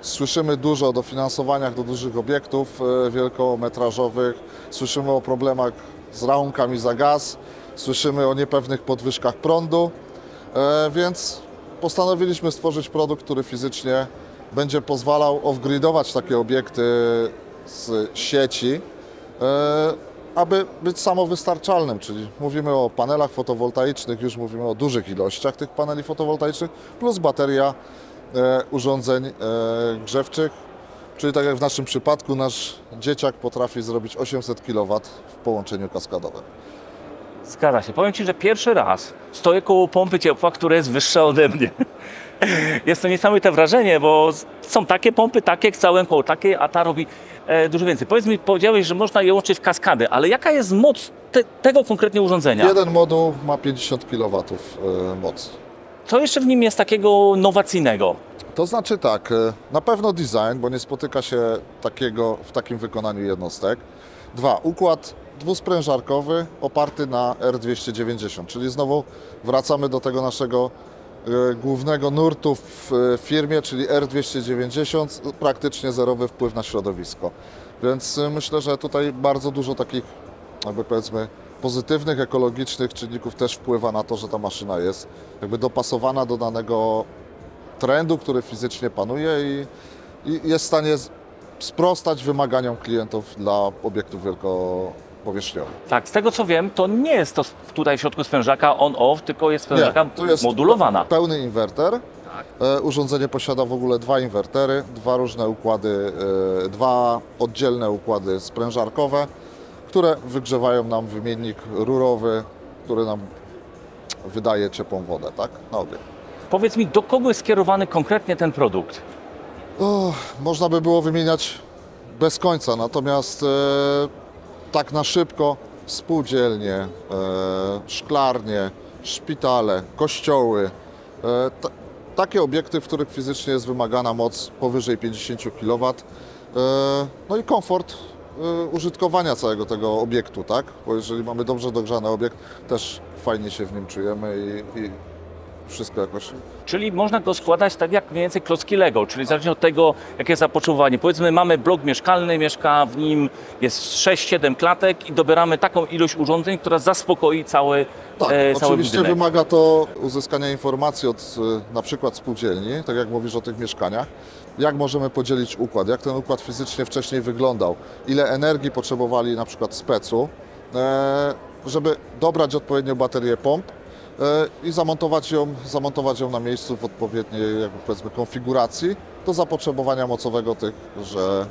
słyszymy dużo o dofinansowaniach do dużych obiektów e, wielkometrażowych, słyszymy o problemach z rachunkami za gaz, słyszymy o niepewnych podwyżkach prądu, więc postanowiliśmy stworzyć produkt, który fizycznie będzie pozwalał off-gridować takie obiekty z sieci, e, aby być samowystarczalnym, czyli mówimy o panelach fotowoltaicznych, już mówimy o dużych ilościach tych paneli fotowoltaicznych, plus bateria e, urządzeń e, grzewczych, czyli tak jak w naszym przypadku nasz dzieciak potrafi zrobić 800 kW w połączeniu kaskadowym. Zgadza się. Powiem Ci, że pierwszy raz stoję koło pompy ciepła, która jest wyższa ode mnie. Jest to niesamowite wrażenie, bo są takie pompy, takie, całe koło takiej, a ta robi e, dużo więcej. Powiedz mi, powiedziałeś, że można je łączyć w kaskady, ale jaka jest moc te, tego konkretnie urządzenia? Jeden moduł ma 50 kW e, mocy. Co jeszcze w nim jest takiego nowacyjnego? To znaczy tak, e, na pewno design, bo nie spotyka się takiego w takim wykonaniu jednostek. Dwa, układ dwusprężarkowy oparty na R290, czyli znowu wracamy do tego naszego głównego nurtu w e, firmie, czyli R290, praktycznie zerowy wpływ na środowisko. Więc e, myślę, że tutaj bardzo dużo takich, jakby powiedzmy, pozytywnych, ekologicznych czynników też wpływa na to, że ta maszyna jest jakby dopasowana do danego trendu, który fizycznie panuje i, i jest w stanie sprostać wymaganiom klientów dla obiektów wielkopowierzchniowych. Tak, z tego co wiem, to nie jest to tutaj w środku sprężaka on-off, tylko jest sprężaka tu jest modulowana. pełny inwerter. E, Urządzenie posiada w ogóle dwa inwertery, dwa różne układy, e, dwa oddzielne układy sprężarkowe, które wygrzewają nam wymiennik rurowy, który nam wydaje ciepłą wodę, tak? Na obiekt. Powiedz mi, do kogo jest skierowany konkretnie ten produkt? O, można by było wymieniać bez końca, natomiast e, tak na szybko spółdzielnie, e, szklarnie, szpitale, kościoły, e, ta, takie obiekty, w których fizycznie jest wymagana moc powyżej 50 kW, e, no i komfort użytkowania całego tego obiektu, tak? Bo jeżeli mamy dobrze dogrzany obiekt, też fajnie się w nim czujemy i, i wszystko jakoś. Czyli można go składać tak jak mniej więcej klocki Lego, czyli zależnie od tego, jakie jest zapotrzebowanie. Powiedzmy, mamy blok mieszkalny, mieszka w nim jest 6-7 klatek i dobieramy taką ilość urządzeń, która zaspokoi cały, Tak, e, cały oczywiście budynek. wymaga to uzyskania informacji od e, na przykład spółdzielni, tak jak mówisz o tych mieszkaniach, jak możemy podzielić układ, jak ten układ fizycznie wcześniej wyglądał, ile energii potrzebowali na przykład specu, e, żeby dobrać odpowiednią baterię pomp e, i zamontować ją, zamontować ją na miejscu w odpowiedniej jakby powiedzmy konfiguracji do zapotrzebowania mocowego tychże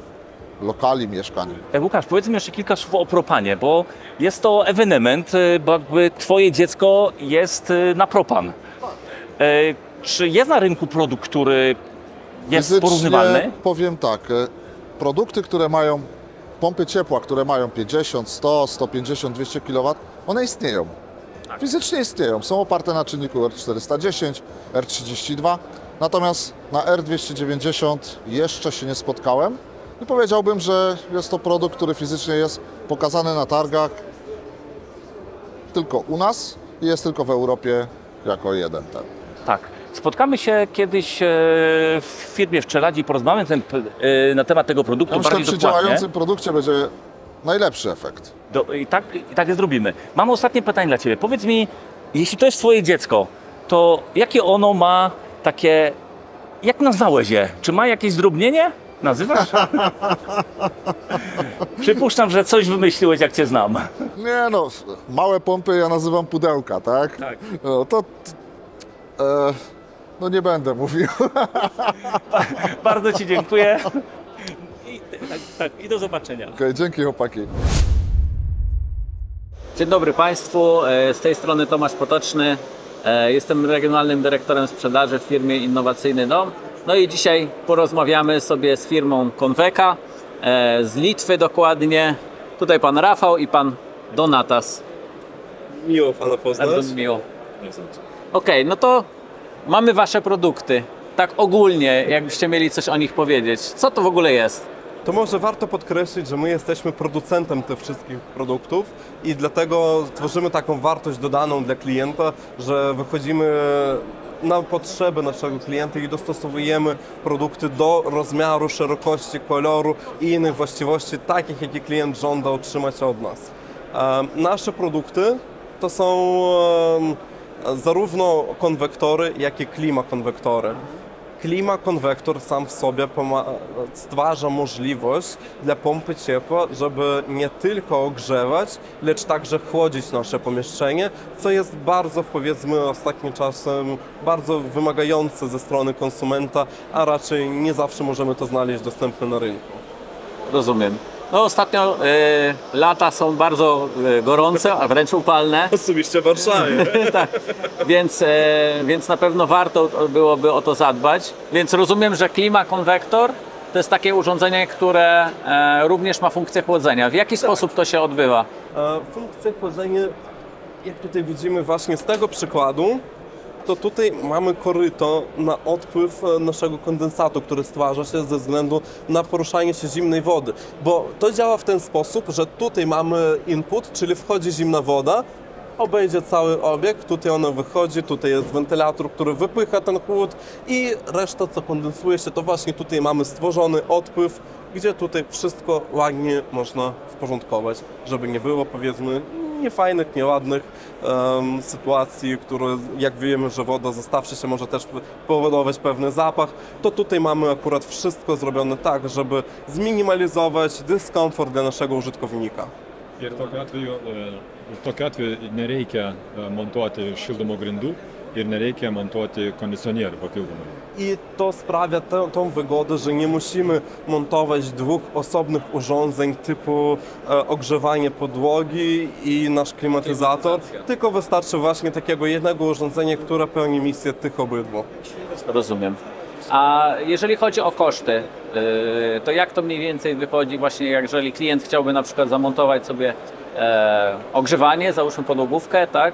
lokali, mieszkań. E, Łukasz, powiedz mi jeszcze kilka słów o propanie, bo jest to ewenement, e, bo jakby twoje dziecko jest e, na propan. E, Czy jest na rynku produkt, który jest Fizycznie porównywalny? Powiem tak, e, produkty, które mają pompy ciepła, które mają 50, 100, 150, 200 kW, one istnieją. Fizycznie istnieją, są oparte na czynniku R410, R32, natomiast na R290 jeszcze się nie spotkałem i powiedziałbym, że jest to produkt, który fizycznie jest pokazany na targach tylko u nas i jest tylko w Europie jako jeden ten. Tak. Spotkamy się kiedyś e, w firmie w Czeladzi i porozmawiamy e, na temat tego produktu Ja myślę, bardziej przy dokładnie. działającym produkcie będzie najlepszy efekt. Do, i, tak, I tak je zrobimy. Mam ostatnie pytanie dla Ciebie. Powiedz mi, jeśli to jest Twoje dziecko, to jakie ono ma takie... Jak nazwałeś je? Czy ma jakieś zdrobnienie? Nazywasz? Przypuszczam, że coś wymyśliłeś, jak Cię znam. Nie no, małe pompy ja nazywam pudełka, tak? Tak. No to... E, no nie będę mówił. Bardzo Ci dziękuję. Tak, tak. I do zobaczenia. Okej, dzięki chłopaki. Dzień dobry Państwu, e, z tej strony Tomasz Potoczny. E, Jestem regionalnym dyrektorem sprzedaży w firmie Innowacyjny Dom. No i dzisiaj porozmawiamy sobie z firmą Conveca, e, z Litwy dokładnie. Tutaj pan Rafał i pan Donatas. Miło pana poznać. Bardzo mi miło. Okej, no to mamy Wasze produkty. Tak ogólnie, jakbyście mieli coś o nich powiedzieć. Co to w ogóle jest? To może warto podkreślić, że my jesteśmy producentem tych wszystkich produktów i dlatego tworzymy taką wartość dodaną dla klienta, że wychodzimy na potrzeby naszego klienta i dostosowujemy produkty do rozmiaru, szerokości, koloru i innych właściwości, takich, jakie klient żąda otrzymać od nas. Nasze produkty to są zarówno konwektory, jak i klimakonwektory. Klimakonwektor sam w sobie stwarza możliwość dla pompy ciepła, żeby nie tylko ogrzewać, lecz także chłodzić nasze pomieszczenie, co jest bardzo, powiedzmy, ostatnim czasem bardzo wymagające ze strony konsumenta, a raczej nie zawsze możemy to znaleźć dostępne na rynku. Rozumiem. No ostatnio e, lata są bardzo e, gorące, a wręcz upalne. Osobiście w Warszawie. tak. Więc, e, więc na pewno warto byłoby o to zadbać. Więc rozumiem, że klima konwektor to jest takie urządzenie, które również ma funkcję chłodzenia. W jaki sposób to się odbywa? Funkcje chłodzenia, jak tutaj widzimy właśnie z tego przykładu, to tutaj mamy koryto na odpływ e, naszego kondensatu, który stwarza się ze względu na poruszanie się zimnej wody. Bo to działa w ten sposób, że tutaj mamy input, czyli wchodzi zimna woda, obejdzie cały obiekt, tutaj ona wychodzi, tutaj jest wentylator, który wypycha ten chłód i reszta, co kondensuje się, to właśnie tutaj mamy stworzony odpływ, gdzie tutaj wszystko ładnie można wporządkować, żeby nie było powiedzmy niefajnych, nieładnych em, sytuacji, które jak wiemy, że woda zostawszy się może też powodować pewny zapach, to tutaj mamy akurat wszystko zrobione tak, żeby zminimalizować dyskomfort dla naszego użytkownika. Ir tokiu atveju, tokiu atveju nereikia e, montuoti šildomų grindų ir nereikia montuoti kondicionierių papildomai. I to sprawia tę, tą wygodę, że nie musimy montować dwóch osobnych urządzeń typu e, ogrzewanie podłogi i nasz klimatyzator, tylko wystarczy właśnie takiego jednego urządzenia, które pełni misję tych obydwu. Rozumiem. A jeżeli chodzi o koszty, yy, to jak to mniej więcej wychodzi właśnie, jeżeli klient chciałby na przykład zamontować sobie e, ogrzewanie, załóżmy podłogówkę, tak?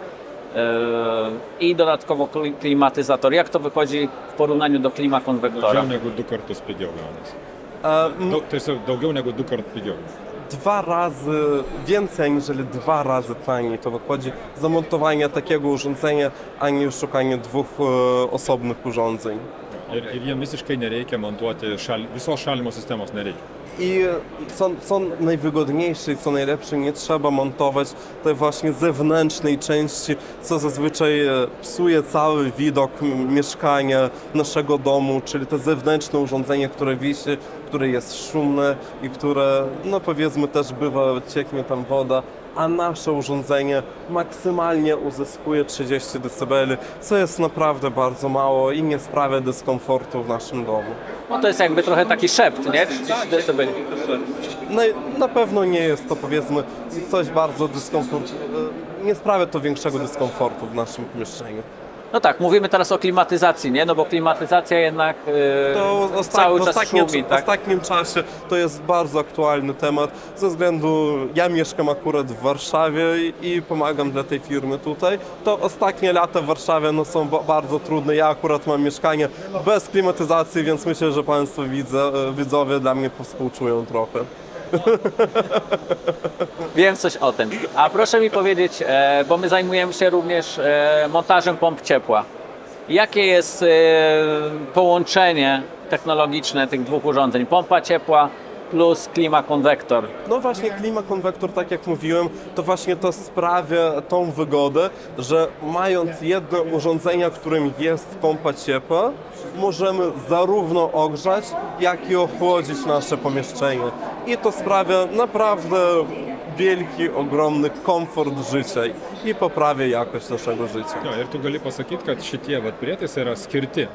E, I dodatkowo kli- klimatyzator. Jak to wychodzi w porównaniu do klimakonwektora? Daugiau negu du kartus pigiau gaunasi. E, Daug, tiesiog daugiau negu du kart pigiau. dwa razy więcej aniżeli dwa razy taniej to wychodzi zamontowanie takiego urządzenia, a nie szukanie dwóch e, osobnych urządzeń. Ir, ir jiem visiškai nereikia montuoti šal, visos šalimo sistemos nereikia. I co, co najwygodniejsze i co najlepsze, nie trzeba montować tej właśnie zewnętrznej części, co zazwyczaj e, psuje cały widok mieszkania, naszego domu, czyli te zewnętrzne urządzenie, które wisi, które jest szumne i które, no powiedzmy też bywa, cieknie tam woda, a nasze urządzenie maksymalnie uzyskuje 30 dB, co jest naprawdę bardzo mało i nie sprawia dyskomfortu w naszym domu. No to jest jakby trochę taki szept, nie? 30 decybeli. No, na pewno nie jest to powiedzmy coś bardzo dyskomfort. Nie sprawia to większego dyskomfortu w naszym pomieszczeniu. No tak, mówimy teraz o klimatyzacji, nie? No bo klimatyzacja jednak e, To osta- cały w czas ostatnim, szumi, w tak? ostatnim czasie to jest bardzo aktualny temat ze względu, ja mieszkam akurat w Warszawie i, pomagam dla tej firmy tutaj. To ostatnie lata w Warszawie no, są ba- bardzo trudne. Ja akurat mam mieszkanie bez klimatyzacji, więc myślę, że Państwo widzę, widzowie dla mnie współczują trochę. Wiem coś o tym. A proszę mi powiedzieć, e, bo my zajmujemy się również e, montażem pomp ciepła. Jakie jest e, połączenie technologiczne tych dwóch urządzeń? Pompa ciepła plus klimakonwektor. No właśnie klimakonwektor, tak jak mówiłem, to właśnie to sprawia tą wygodę, że mając jedno urządzenie, którym jest pompa ciepła, możemy zarówno ogrzać, jak i ochłodzić nasze pomieszczenie. I to sprawia naprawdę wielki, ogromny komfort życia i poprawia jakość naszego życia. Jo, ir tu gali pasakyti, kad šitie vat, prietaisai yra skirti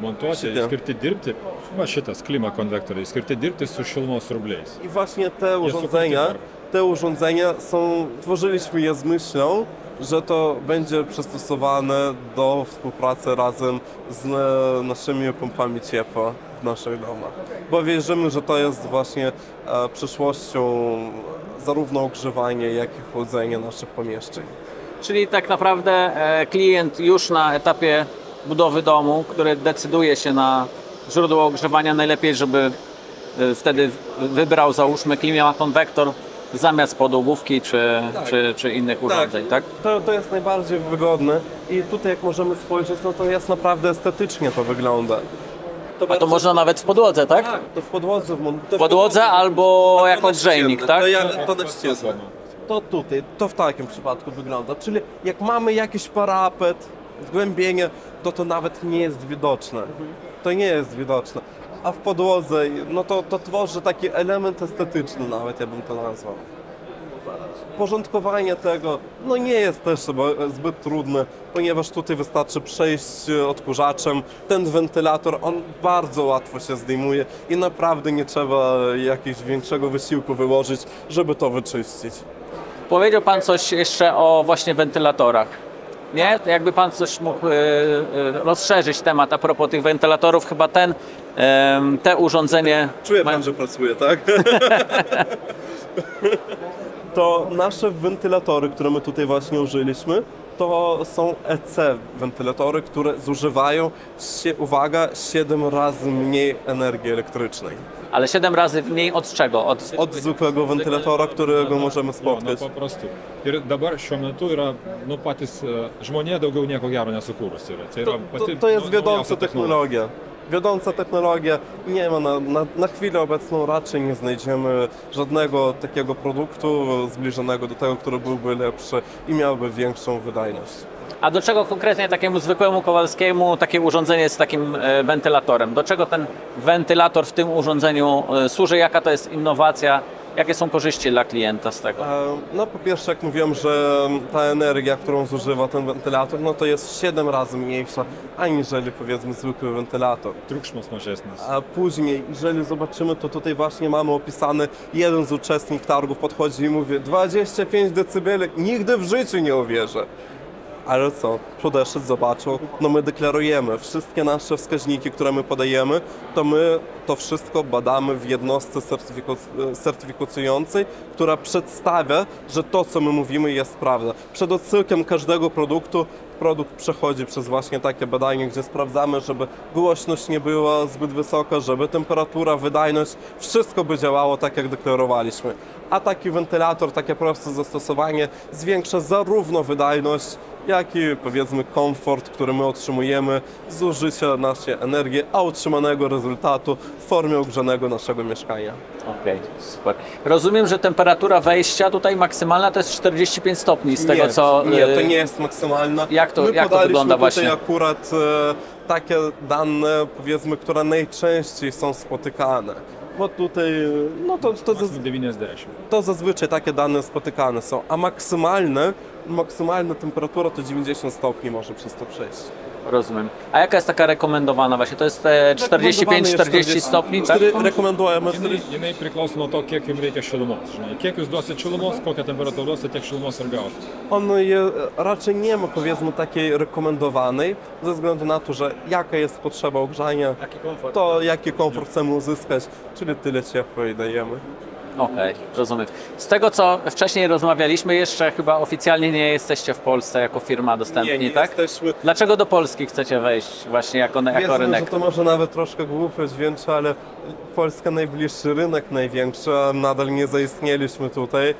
montuoti, Šitie. skirti dirbti, va šitas klima konvektoriai, skirti dirbti su šilumos rubliais. I właśnie te urządzenia, te urządzenia są, tworzyliśmy je z myślą, że to będzie przystosowane do współpracy razem z e, naszymi pompami ciepła w naszych domach. Bo wierzymy, że to jest właśnie e, przyszłością zarówno ogrzewanie, jak i chłodzenie naszych pomieszczeń. Czyli tak naprawdę e, klient już na etapie budowy domu, który decyduje się na źródło ogrzewania, najlepiej, żeby e, wtedy wybrał, załóżmy, klimakonwektor zamiast podłogówki czy, czy, czy innych urządzeń, tak? To, to jest najbardziej wygodne i tutaj jak możemy spojrzeć, no to jest naprawdę estetycznie to wygląda. A to można nawet w podłodze, tak? Tak, to w podłodze. to W podłodze albo to jako ścienne, tak? To, ja, to na ścienne. To tutaj, to w takim przypadku wygląda. Czyli jak mamy jakiś parapet, wgłębienie, to to nawet nie jest widoczne. To nie jest widoczne. A w podłodze, no to, to tworzy taki element estetyczny nawet, ja bym to nazwał. Porządkowanie tego no nie jest też zbyt trudne, ponieważ tutaj wystarczy przejść odkurzaczem. Ten wentylator, on bardzo łatwo się zdejmuje i naprawdę nie trzeba jakiegoś większego wysiłku wyłożyć, żeby to wyczyścić. Powiedział Pan coś jeszcze o właśnie wentylatorach. Nie? To Jakby Pan coś mógł e, e, rozszerzyć temat a propos tych wentylatorów, chyba ten, te urządzenie Czuje pan, że pracuje, tak? to nasze wentylatory, które my tutaj właśnie użyliśmy, to są EC wentylatory, które zużywają, się, uwaga, 7 razy mniej energii elektrycznej. ale 7 razy mniej od czego? Od, Od zwykłego wentylatora, którego możemy Jo, spotkać. nu paprastų. Ir dabar šiuo metu yra nu, patys žmonė daugiau nieko gero nesukūrus. Yra. Tai, yra To, pati, to jest wiodąca technologia. Wiodąca technologia. Nie ma na, na, na chwilę obecną raczej nie znajdziemy żadnego takiego produktu zbliżonego do tego, który byłby lepszy i miałby większą wydajność. A do czego konkretnie takiemu zwykłemu Kowalskiemu takie urządzenie z takim e, wentylatorem? Do czego ten wentylator w tym urządzeniu e, służy? Jaka to jest innowacja? Jakie są korzyści dla klienta z tego? E, No po pierwsze, jak mówiłem, że ta energia, którą zużywa ten wentylator, no to jest 7 razy mniejsza, aniżeli powiedzmy zwykły wentylator. triukšmas mažesnis. A później, jeżeli zobaczymy, to tutaj właśnie mamy opisany jeden z uczestników targów podchodzi i mówi 25 decybeli, nigdy w życiu nie uwierzę. Ale co? Podeszedł, zobaczył. No my deklarujemy wszystkie nasze wskaźniki, które my podajemy, to my to wszystko badamy w jednostce certyfiku- certyfikującej, która przedstawia, że to, co my mówimy, jest prawda. Przed odsyłkiem każdego produktu produkt przechodzi przez właśnie takie badanie, gdzie sprawdzamy, żeby głośność nie była zbyt wysoka, żeby temperatura, wydajność, wszystko by działało tak, jak deklarowaliśmy. A taki wentylator, takie proste zastosowanie zwiększa zarówno wydajność, jak i powiedzmy komfort, który my otrzymujemy z użycia naszej energii, a utrzymanego rezultatu w formie ogrzanego naszego mieszkania. Okej, super. Rozumiem, że temperatura wejścia tutaj maksymalna to jest 45 stopni z tego nie, co... Nie, to e, nie jest maksymalna. Jak to- My jak to podaliśmy wygląda tutaj właśnie? akurat e, takie dane, powiedzmy, które najczęściej są spotykane. Bo tutaj, no to, to, 90. to zazwyczaj takie dane spotykane są, a maksymalne, maksymalna temperatura to 90 stopni może przez to przejść. Rozumiem. A jaka jest taka rekomendowana właśnie? To jest e, 45-40 stopni, tak? Rekomendujemy Jinai, jinai priklauso nuo to, kiek jums reikia šilumos. Žinai, kiek jūs duosit šilumos, kokią temperatūrą duosit, tiek šilumos ir gausit. On je, raczej nie ma powiedzmy takiej rekomendowanej, ze względu na to, że jaka jest potrzeba ogrzania, Jaki komfort? to jaki komfort chcemy uzyskać, czyli tyle ciepła i dajemy. Okej, rozumiem. Z tego co wcześniej rozmawialiśmy, jeszcze chyba oficjalnie nie jesteście w Polsce jako firma dostępni, nie, nie tak? jesteśmy. Dlaczego do Polski chcecie wejść właśnie jako, jako Wiedzmy, że rynek? to może nawet troszkę głupio dźwięczy, ale Polska najbliższy rynek największy, a nadal nie zaistnieliśmy tutaj.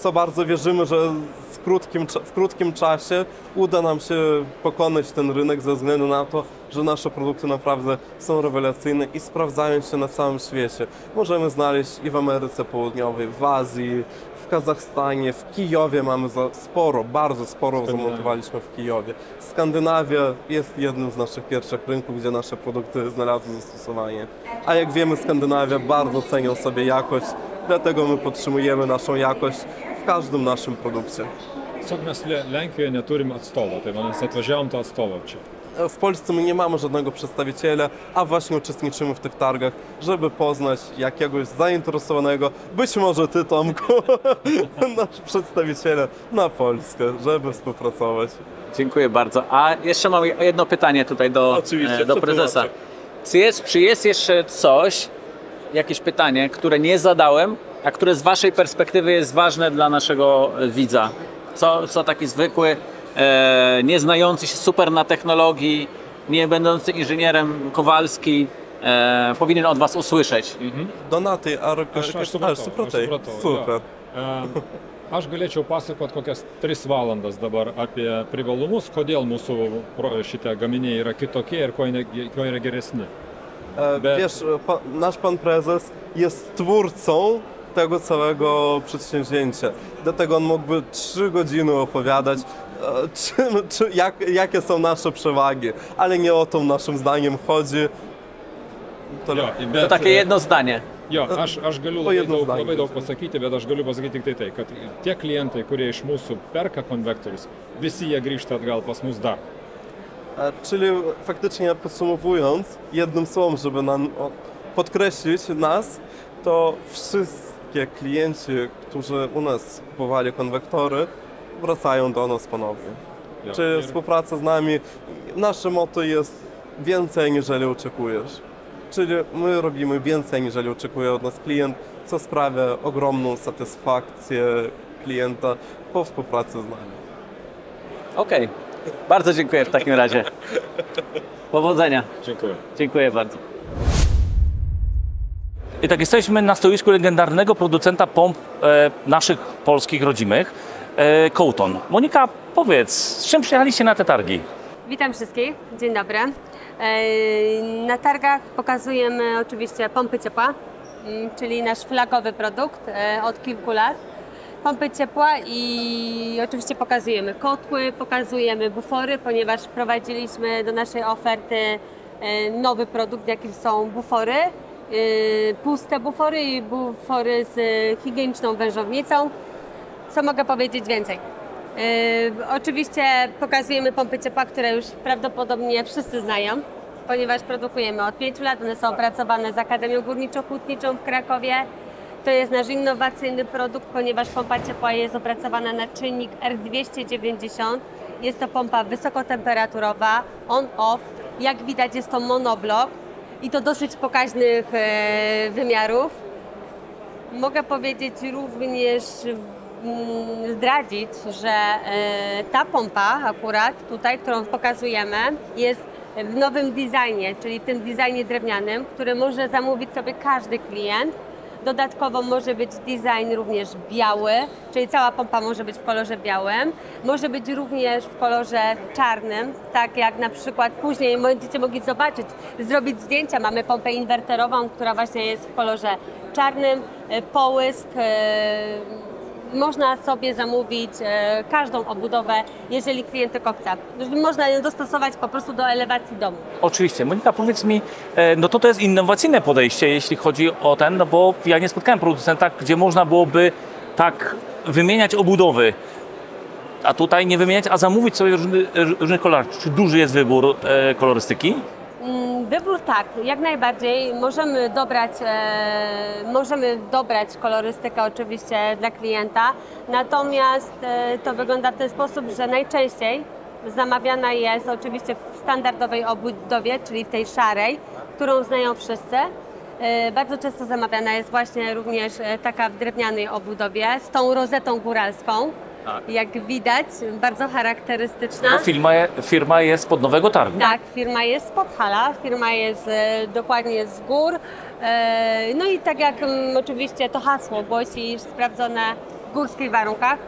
Co bardzo wierzymy, że w krótkim, w krótkim czasie uda nam się pokonać ten rynek ze względu na to, że nasze produkty naprawdę są rewelacyjne i sprawdzają się na całym świecie. Możemy znaleźć i w Ameryce Południowej, w Azji, Kazachstanie, w Kijowie mamy sporo, bardzo sporo zamontowaliśmy w Kijowie. Skandynawia jest jednym z naszych pierwszych rynków, gdzie nasze produkty znalazły zastosowanie. A jak wiemy, Skandynawia bardzo cenią sobie jakość, dlatego my podtrzymujemy naszą jakość w każdym naszym produkcie. Tiesiog mes Le- Lenkijoje neturim atstovo, tai vadinasi atvažiavom tą atstovą čia. W Polsce my nie mamy żadnego przedstawiciela, a właśnie uczestniczymy w tych targach, żeby poznać jakiegoś zainteresowanego, być może Ty Tomku, nasz przedstawiciele na Polskę, żeby współpracować. Dziękuję bardzo. A jeszcze mam jedno pytanie tutaj do, Oczywiście, e, do prezesa. Czy jest, czy jest jeszcze coś, jakieś pytanie, które nie zadałem, a które z Waszej perspektywy jest ważne dla naszego widza? Co, co taki zwykły, e, nie znający się super na technologii, nie będący inżynierem Kowalski e, powinien od Was usłyszeć? Donatai, ar kažkas... Aš supratau, Super. E, Aš galėčiau pasakoti kokias 3 valandas dabar apie privalumus, kodėl mūsų šitie gaminiai yra kitokie ir kuo yra geresni. E, Be- Wiesz, pa, nasz pan prezes jest twórcą tego całego przedsięwzięcia. Dlatego on mógłby trzy godziny opowiadać, czym, czy, jak, jakie są nasze przewagi, ale nie o to naszym zdaniem chodzi. To, Jo, To bet, takie e, jedno zdanie. Jo, aš, aš galiu labai jedno daug, labai daug pasakyti, bet aš galiu pasakyti tik tai tai, kad tie klientai, kurie iš mūsų perka konvektorius, visi jie grįžta atgal pas mus dar. Czyli faktycznie podsumowując, jednym słowem, żeby nam podkreślić nas, to wszystkie klienci, którzy u nas kupowali konwektory, wracają do nas ponownie. Jo, Czy współpraca z nami, nasze motto jest więcej niżeli oczekujesz. Czyli my robimy więcej niżeli oczekuje od nas klient, co sprawia ogromną satysfakcję klienta po współpracy z nami. Okej. Bardzo dziękuję w takim razie. Powodzenia. Dziękuję. Dziękuję bardzo. I tak jesteśmy na stoisku legendarnego producenta pomp e, naszych polskich rodzimych, e, Cołton. Monika, powiedz, z czym przyjechaliście na te targi? Witam wszystkich, dzień dobry. E, Na targach pokazujemy oczywiście pompy ciepła, mm, czyli nasz flagowy produkt e, od kilku lat. Pompy ciepła i oczywiście pokazujemy kotły, pokazujemy bufory, ponieważ wprowadziliśmy do naszej oferty e, nowy produkt, jakim są bufory. e, Puste bufory i bufory z higieniczną wężownicą. Co mogę powiedzieć więcej? Yy, oczywiście pokazujemy pompy ciepła, które już prawdopodobnie wszyscy znają, ponieważ produkujemy od 5 lat. One są opracowane z Akademią Górniczo-Hutniczą w Krakowie. To jest nasz innowacyjny produkt, ponieważ pompa ciepła jest opracowana na czynnik R290. Jest to pompa wysokotemperaturowa, on-off. Jak widać jest to monoblok i to dosyć pokaźnych e, wymiarów. Mogę powiedzieć również, zdradzić, że e, ta pompa akurat tutaj, którą pokazujemy, jest w nowym designie, czyli w tym designie drewnianym, który może zamówić sobie każdy klient. Dodatkowo może być design również biały, czyli cała pompa może być w kolorze białym. Może być również w kolorze czarnym, tak jak na przykład później będziecie mogli zobaczyć, zrobić zdjęcia. Mamy pompę inwerterową, która właśnie jest w kolorze czarnym, e, połysk. Można sobie zamówić e, każdą obudowę, jeżeli klient tylko chce. Można ją dostosować po prostu do elewacji domu. Oczywiście. Monika, powiedz mi, e, no to to jest innowacyjne podejście, jeśli chodzi o ten, no bo ja nie spotkałem producenta, gdzie można byłoby tak wymieniać obudowy, a tutaj nie wymieniać, a zamówić sobie różny, kolorach. Czy duży jest wybór e, kolorystyki? Wybór tak, jak najbardziej. Możemy dobrać, e, możemy dobrać kolorystykę oczywiście dla klienta, natomiast e, to wygląda w ten sposób, że najczęściej zamawiana jest oczywiście w standardowej obudowie, czyli w tej szarej, którą znają wszyscy. E, Bardzo często zamawiana jest właśnie również e, taka w drewnianej obudowie z tą rozetą góralską. Jak widać, bardzo charakterystyczna. No, firma, firma jest pod Nowego Targu. Tak, firma jest z Podhala, firma jest e, dokładnie z gór. E, no i tak jak mm, oczywiście to hasło głosi, iż sprawdzone w górskich warunkach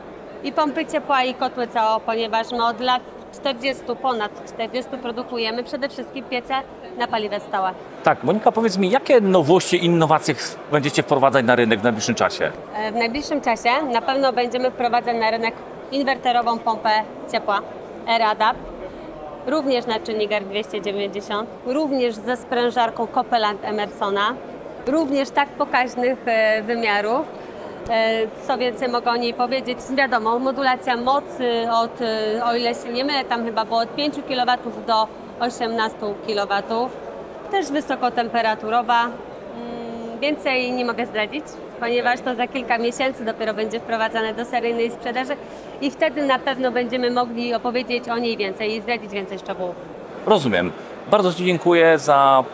i pompy ciepła i kotły CO, ponieważ my od lat 40, ponad 40 produkujemy przede wszystkim piece na paliwe stałe. Tak, Monika, powiedz mi, jakie nowości, innowacje będziecie wprowadzać na rynek w najbliższym czasie? E, W najbliższym czasie na pewno będziemy wprowadzać na rynek inwerterową pompę ciepła AirAdapt, również na czynnik R290, również ze sprężarką Copeland Emersona, również tak pokaźnych e, wymiarów. E, Co więcej mogę o niej powiedzieć? Wiadomo, modulacja mocy od, e, o ile się nie mylę, tam chyba było od 5 kW do 18 kW. Też wysokotemperaturowa. Mm, Więcej nie mogę zdradzić, ponieważ to za kilka miesięcy dopiero będzie wprowadzane do seryjnej sprzedaży i wtedy na pewno będziemy mogli opowiedzieć o niej więcej i zdradzić więcej szczegółów. Rozumiem. Bardzo Ci dziękuję za,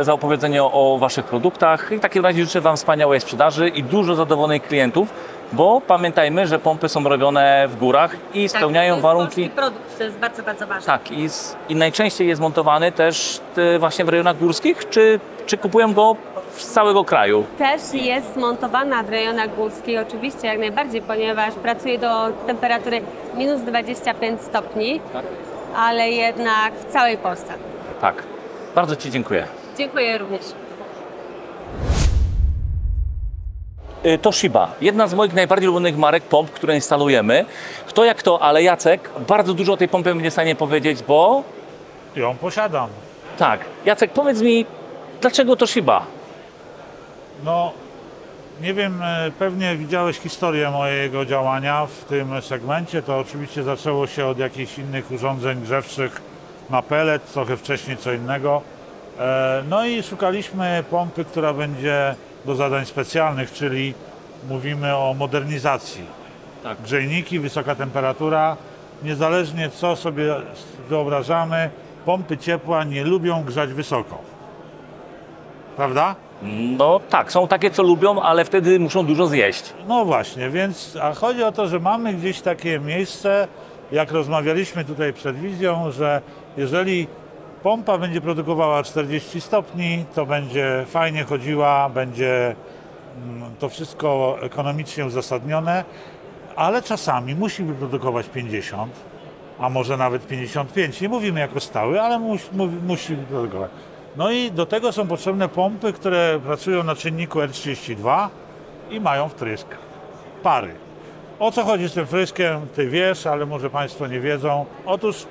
za opowiedzenie o, o Waszych produktach i w takim razie życzę Wam wspaniałej sprzedaży i dużo zadowolonych klientów, bo pamiętajmy, że pompy są robione w górach i spełniają Tak, to jest warunki. produkt, to jest bardzo, bardzo ważne. Tak, i, z, i najczęściej jest montowany też e, właśnie w rejonach górskich, czy, czy kupują go z całego kraju? Też jest montowana w rejonach górskich, oczywiście jak najbardziej, ponieważ pracuje do temperatury minus 25 stopni, ale jednak w całej Polsce. Tak. Bardzo Ci dziękuję. Dziękuję również. Y, Toshiba, jedna z moich najbardziej ulubionych marek pomp, które instalujemy. Kto jak to, ale Jacek bardzo dużo o tej pompie będzie w stanie powiedzieć, bo Ją posiadam. tak. Jacek, powiedz mi, dlaczego Toshiba? No, nie wiem, e, pewnie widziałeś historię mojego działania w tym segmencie. To oczywiście zaczęło się od jakichś innych urządzeń grzewczych na pelet, trochę wcześniej co innego. E, No i szukaliśmy pompy, która będzie do zadań specjalnych, czyli mówimy o modernizacji. Tak. Grzejniki, wysoka temperatura, niezależnie co sobie wyobrażamy, pompy ciepła nie lubią grzać wysoko. Prawda? No tak, są takie, co lubią, ale wtedy muszą dużo zjeść. No właśnie, więc a chodzi o to, że mamy gdzieś takie miejsce, jak rozmawialiśmy tutaj przed wizją, że jeżeli pompa będzie produkowała 40 stopni, to będzie fajnie chodziła, będzie mm, to wszystko ekonomicznie uzasadnione, ale czasami musi wyprodukować 50, a może nawet 55. Nie mówimy jako stały, ale musi, wyprodukować. No i do tego są potrzebne pompy, które pracują na czynniku R32 i mają wtrysk pary. O co chodzi z tym wtryskiem, ty wiesz, ale może Państwo nie wiedzą. Otóż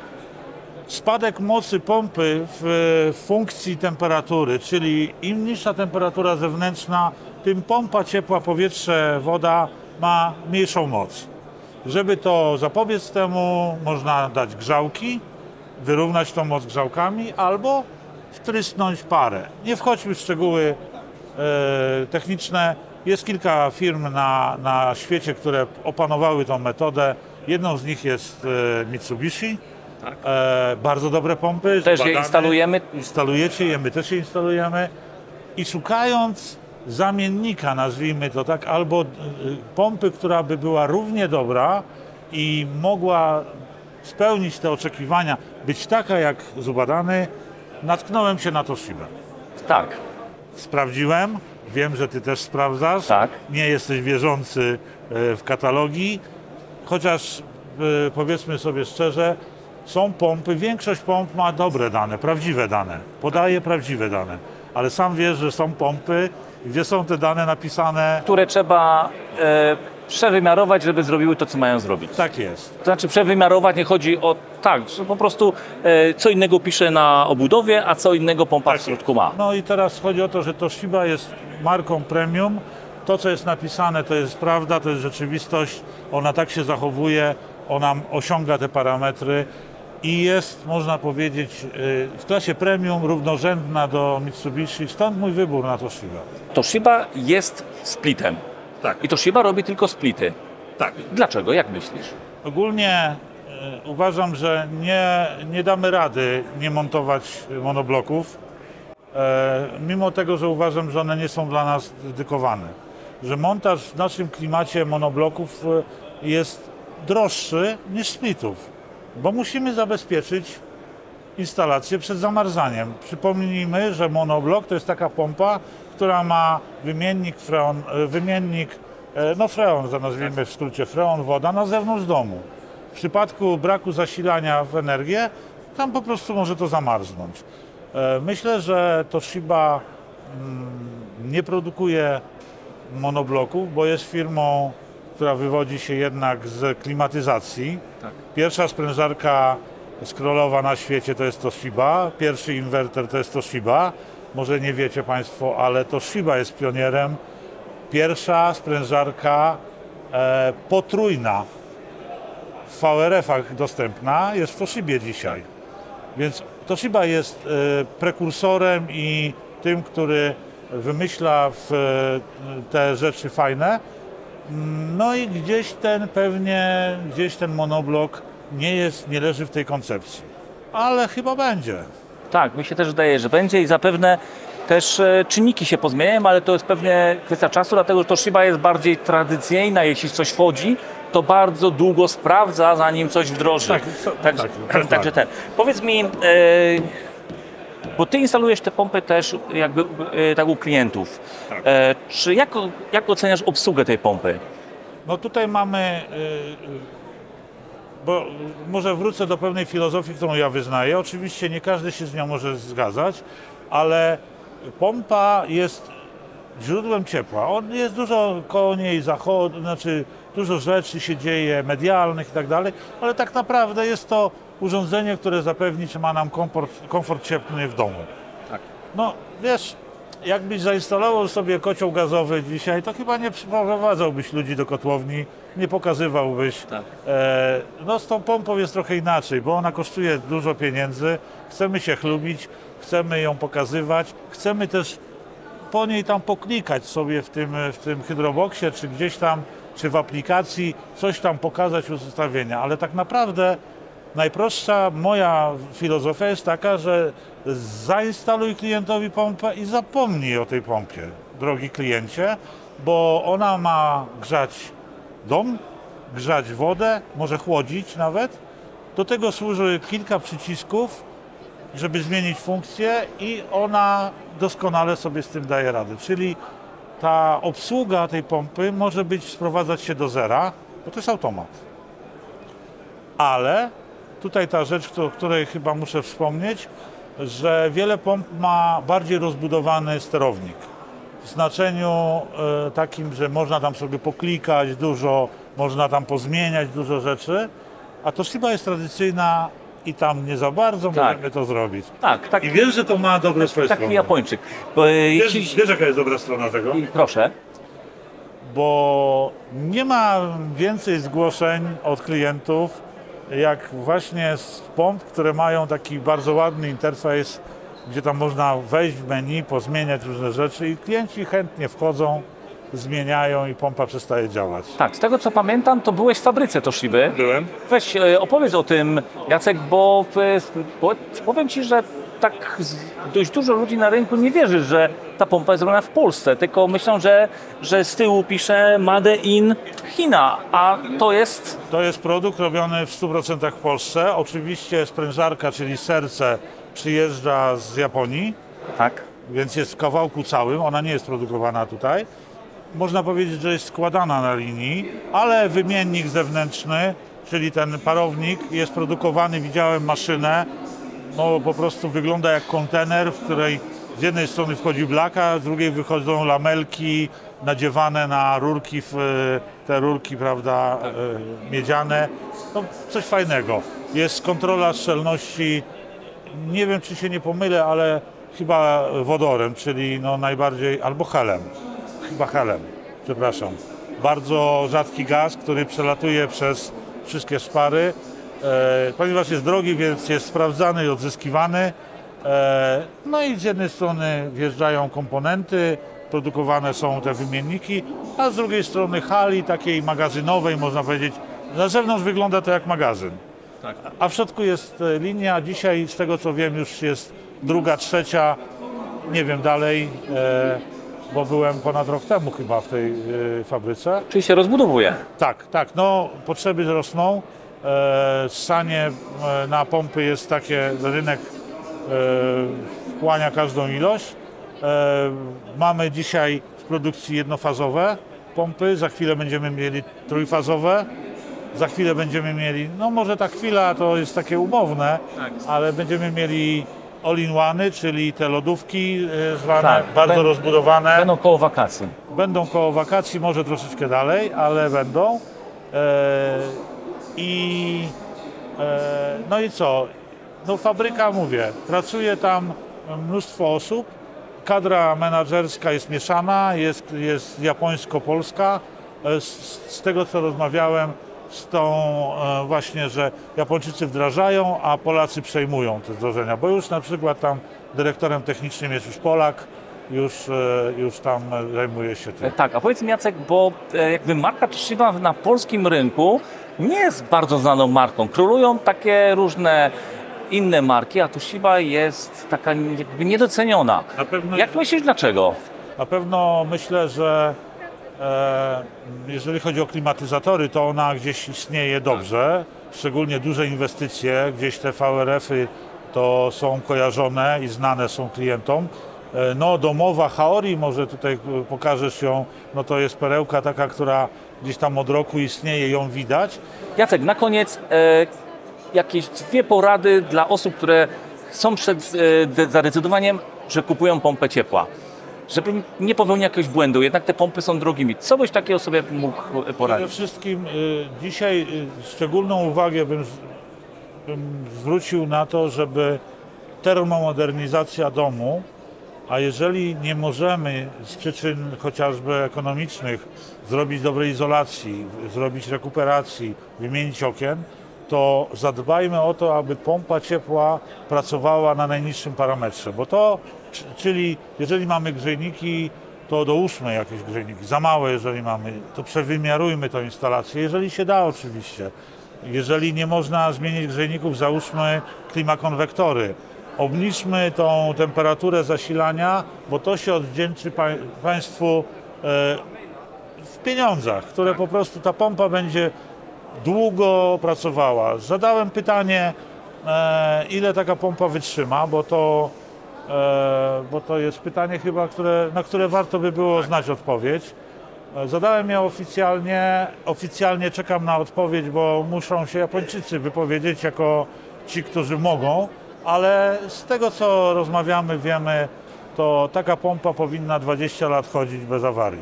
spadek mocy pompy w funkcji temperatury, czyli im niższa temperatura zewnętrzna, tym pompa ciepła, powietrze, woda ma mniejszą moc. Żeby to zapobiec temu, można dać grzałki, wyrównać tą moc grzałkami albo wtrysnąć parę. Nie wchodźmy w szczegóły e, techniczne. Jest kilka firm na, na świecie, które opanowały tą metodę. Jedną z nich jest e, Mitsubishi. E, bardzo dobre pompy. Też je zbadane. instalujemy. Instalujecie je, my też je instalujemy. I szukając zamiennika, nazwijmy to tak, albo y, pompy, która by była równie dobra i mogła spełnić te oczekiwania, być taka jak Zubadany, natknąłem się na Toshibę. Tak, Sprawdziłem, wiem, że ty też sprawdzasz. Tak. Nie jesteś wierzący e, w katalogi, chociaż e, powiedzmy sobie szczerze, są pompy, większość pomp ma dobre dane, prawdziwe dane, podaje prawdziwe dane, ale sam wiesz, że są pompy, gdzie są te dane napisane, które trzeba e, przewymiarować, żeby zrobiły to, co mają zrobić. tak jest. To znaczy przewymiarować nie chodzi o tak, że po prostu e, co innego pisze na obudowie, a co innego pompa w środku ma. No i teraz chodzi o to, że Toshiba jest marką premium. To, co jest napisane, to jest prawda, to jest rzeczywistość. Ona tak się zachowuje, ona osiąga te parametry i jest, można powiedzieć, y, w klasie premium równorzędna do Mitsubishi. Stąd mój wybór na Toshiba. Toshiba jest splitem. Tak. I Toshiba robi tylko splity. Tak. Dlaczego? Jak myślisz? Ogólnie y, uważam, że nie, nie damy rady nie montować monobloków, e, mimo tego, że uważam, że one nie są dla nas dedykowane. Że montaż w naszym klimacie monobloków e, jest droższy niż splitów, bo musimy zabezpieczyć instalację przed zamarzaniem. Przypomnijmy, że monoblok to jest taka pompa, która ma wymiennik freon, e, wymiennik, e, no freon, za nazwijmy w skrócie freon, woda na zewnątrz domu. W przypadku braku zasilania w energię, tam po prostu może to zamarznąć. E, Myślę, że Toshiba mm, nie produkuje monobloków, bo jest firmą, która wywodzi się jednak z klimatyzacji. Pierwsza sprężarka scrollowa na świecie to jest Toshiba, pierwszy inwerter to jest Toshiba. Może nie wiecie Państwo, ale Toshiba jest pionierem. Pierwsza sprężarka e, potrójna w VRF-ach dostępna jest w Toshibie dzisiaj. Więc Toshiba jest e, prekursorem i tym, który wymyśla w, e, te rzeczy fajne. No i gdzieś ten pewnie, gdzieś ten monoblok nie jest, nie leży w tej koncepcji. Ale chyba będzie. Tak, mi się też wydaje, że będzie i zapewne też e, czynniki się pozmieniają, ale to jest pewnie kwestia czasu, dlatego że Toshiba jest bardziej tradycyjna, jeśli coś wchodzi, to bardzo długo sprawdza, zanim coś wdroży. Tak, to- także, tak, także tak. ten. Powiedz mi, e, bo ty instalujesz te pompy też jakby e, tak u klientów. E, czy jak, jak oceniasz obsługę tej pompy? No tutaj mamy, bo może wrócę do pewnej filozofii, którą ja wyznaję. Oczywiście nie każdy się z nią może zgadzać, ale pompa jest źródłem ciepła. On jest dużo koło niej zachod, znaczy dużo rzeczy się dzieje, medialnych i tak dalej, ale tak naprawdę jest to urządzenie, które zapewni, czy ma nam komfort, komfort cieplny w domu. No wiesz, jakbyś zainstalował sobie kocioł gazowy dzisiaj, to chyba nie przyprowadzałbyś ludzi do kotłowni, nie pokazywałbyś. E, no z tą pompą jest trochę inaczej, bo ona kosztuje dużo pieniędzy, chcemy się chlubić, chcemy ją pokazywać, chcemy też po niej tam poklikać sobie w tym, w tym hydroboksie, czy gdzieś tam, czy w aplikacji, coś tam pokazać ustawienia, ale tak naprawdę najprostsza moja filozofia jest taka, że zainstaluj klientowi pompę i zapomnij o tej pompie, drogi kliencie, bo ona ma grzać dom, grzać wodę, może chłodzić nawet. Do tego służy kilka przycisków, żeby zmienić funkcję i ona doskonale sobie z tym daje radę. Czyli ta obsługa tej pompy może być sprowadzać się do zera, bo to jest automat. Ale tutaj ta rzecz, o której chyba muszę wspomnieć, że wiele pomp ma bardziej rozbudowany sterownik. W znaczeniu e, takim, że można tam sobie poklikać dużo, można tam pozmieniać dużo rzeczy, a Toshiba jest tradycyjna i tam nie za bardzo Tak. możemy to zrobić. Tak, tak. I wiesz, że to ma dobre swoje Taki strony. Japończyk. Bo, e, Wiesz, jeśli, wiesz, jaka jest dobra strona tego? proszę. bo nie ma więcej zgłoszeń od klientów, jak właśnie z pomp, które mają taki bardzo ładny interfejs, gdzie tam można wejść w menu, pozmieniać różne rzeczy i klienci chętnie wchodzą, zmieniają i pompa przestaje działać. Tak, z tego co pamiętam, to byłeś w fabryce Toshiby. Byłem. Weź e, opowiedz o tym, Jacek, bo, e, bo powiem Ci, że tak dość dużo ludzi na rynku nie wierzy, że ta pompa jest zrobiona w Polsce, tylko myślą, że, że z tyłu pisze Made in China, a to jest... To jest produkt robiony w 100% w Polsce. Oczywiście sprężarka, czyli serce, przyjeżdża z Japonii. Tak. więc jest w kawałku całym, ona nie jest produkowana tutaj. Można powiedzieć, że jest składana na linii, ale wymiennik zewnętrzny, czyli ten parownik jest produkowany, widziałem maszynę, no po prostu wygląda jak kontener, w której z jednej strony wchodzi blaka, z drugiej wychodzą lamelki nadziewane na rurki, e, te rurki, prawda, e, miedziane. No, coś fajnego. Jest kontrola szczelności, nie wiem czy się nie pomylę, ale chyba wodorem, czyli no najbardziej, albo helem. Chyba helem, przepraszam. Bardzo rzadki gaz, który przelatuje przez wszystkie szpary. E, ponieważ jest drogi, więc jest sprawdzany i odzyskiwany. E, no i z jednej strony wjeżdżają komponenty, produkowane są te wymienniki, a z drugiej strony hali takiej magazynowej, można powiedzieć, na zewnątrz wygląda to jak magazyn. A w środku jest e, linia. Dzisiaj, z tego co wiem, już jest druga, trzecia, nie wiem dalej, bo byłem ponad rok temu chyba w tej fabryce. Czyli się rozbudowuje. Tak, tak, no potrzeby rosną. E, Ssanie e, na pompy jest takie, rynek e, wchłania każdą ilość. Mamy dzisiaj w produkcji jednofazowe pompy, za chwilę będziemy mieli trójfazowe. Za chwilę będziemy mieli, no może ta chwila to jest takie umowne, ale będziemy mieli all-in-one, czyli te lodówki zwane, Tak, bardzo rozbudowane. Będą koło wakacji. Będą koło wakacji, może troszeczkę dalej, ale będą. E, I e, no i co? No fabryka, mówię, pracuje tam mnóstwo osób. Kadra menadżerska jest mieszana, jest, jest japońsko-polska. E, Z, z tego co rozmawiałem, z tą e, właśnie, że Japończycy wdrażają, a Polacy przejmują te wdrożenia, bo już na przykład tam dyrektorem technicznym jest już Polak, już, e, już tam zajmuje się tym. E, Tak, a powiedz mi Jacek, bo e, jakby marka Toshiba na polskim rynku nie jest bardzo znaną marką. Królują takie różne inne marki, a Toshiba jest taka jakby niedoceniona. Na pewno Jak myślisz dlaczego? Na pewno myślę, że e, jeżeli chodzi o klimatyzatory, to ona gdzieś istnieje dobrze. Szczególnie duże inwestycje, gdzieś te VRF-y to są kojarzone i znane są klientom. E, no domowa Haori, może tutaj e, pokażesz ją, no to jest perełka taka, która gdzieś tam od roku istnieje, ją widać. Jacek, na koniec e, jakieś dwie porady dla osób, które są przed e, de- zadecydowaniem, że kupują pompę ciepła. Żeby nie popełnić jakiegoś błędu, jednak te pompy są drogimi. Co byś takiej osobie mógł Przede poradzić? wszystkim y, dzisiaj szczególną uwagę bym, bym zwrócił na to, żeby termomodernizacja domu, a jeżeli nie możemy z przyczyn chociażby ekonomicznych zrobić dobrej izolacji, zrobić rekuperacji, wymienić okien, to zadbajmy o to, aby pompa ciepła pracowała na najniższym parametrze, bo to, czyli jeżeli mamy grzejniki, to dołóżmy jakieś grzejniki, za małe jeżeli mamy, to przewymiarujmy tę instalację, jeżeli się da oczywiście. Jeżeli nie można zmienić grzejników, załóżmy klimakonwektory. Obniżmy tą temperaturę zasilania, bo to się odwdzięczy pa- Państwu e, w pieniądzach, które po prostu ta pompa będzie długo pracowała. Zadałem pytanie, e, ile taka pompa wytrzyma, bo to, e, bo to jest pytanie chyba, które, na które warto by było znać odpowiedź. Zadałem je oficjalnie, oficjalnie czekam na odpowiedź, bo muszą się Japończycy wypowiedzieć jako ci, którzy mogą, ale z tego co rozmawiamy, wiemy, to taka pompa powinna 20 lat chodzić bez awarii.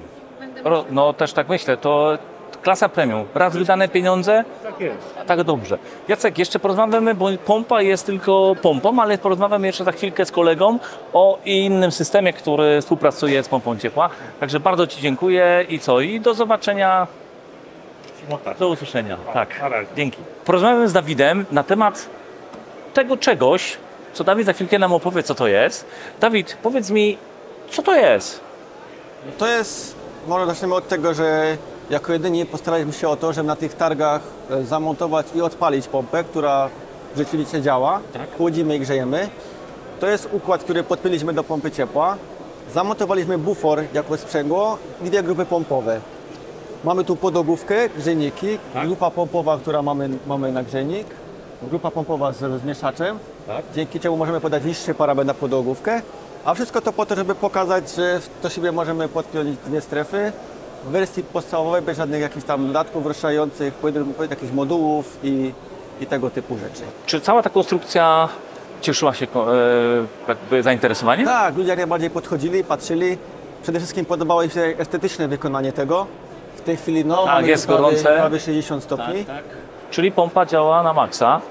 Ro- No też tak myślę, to klasa premium. Raz wydane pieniądze, Tak jest. tak dobrze. Jacek, jeszcze porozmawiamy, bo pompa jest tylko pompą, ale porozmawiamy jeszcze za chwilkę z kolegą o innym systemie, który współpracuje z pompą ciepła. Także bardzo Ci dziękuję i co? I do zobaczenia, tak. do usłyszenia. Tak, razie. dzięki. Porozmawiamy z Dawidem na temat tego czegoś, co Dawid za chwilkę nam opowie, co to jest. Dawid, powiedz mi, co to jest? To jest, może zaczniemy od tego, że jako jedyni postaraliśmy się o to, żeby na tych targach e, zamontować i odpalić pompę, która rzeczywiście działa. Chłodzimy i grzejemy. To jest układ, który podpięliśmy do pompy ciepła. Zamontowaliśmy bufor jako sprzęgło i dwie grupy pompowe. Mamy tu podogówkę, grzejniki, grupa pompowa, która mamy, mamy na grzejnik, grupa pompowa z rozmieszaczem, dzięki czemu możemy podać niższy parametr na podogówkę, a wszystko to po to, żeby pokazać, że w Toshibie możemy podpiąć dwie strefy w wersji podstawowej, bez żadnych jakichś tam dodatków pojedyn- jakichś modułów i, i tego typu rzeczy. Czy cała ta konstrukcja cieszyła się e, jakby zainteresowaniem? Tak, ludzie jak najbardziej podchodzili, patrzyli. Przede wszystkim podobało im się estetyczne wykonanie tego. W tej chwili no, Tak, jest prawie, gorące. prawie 60 stopni. Czyli pompa działa na maksa.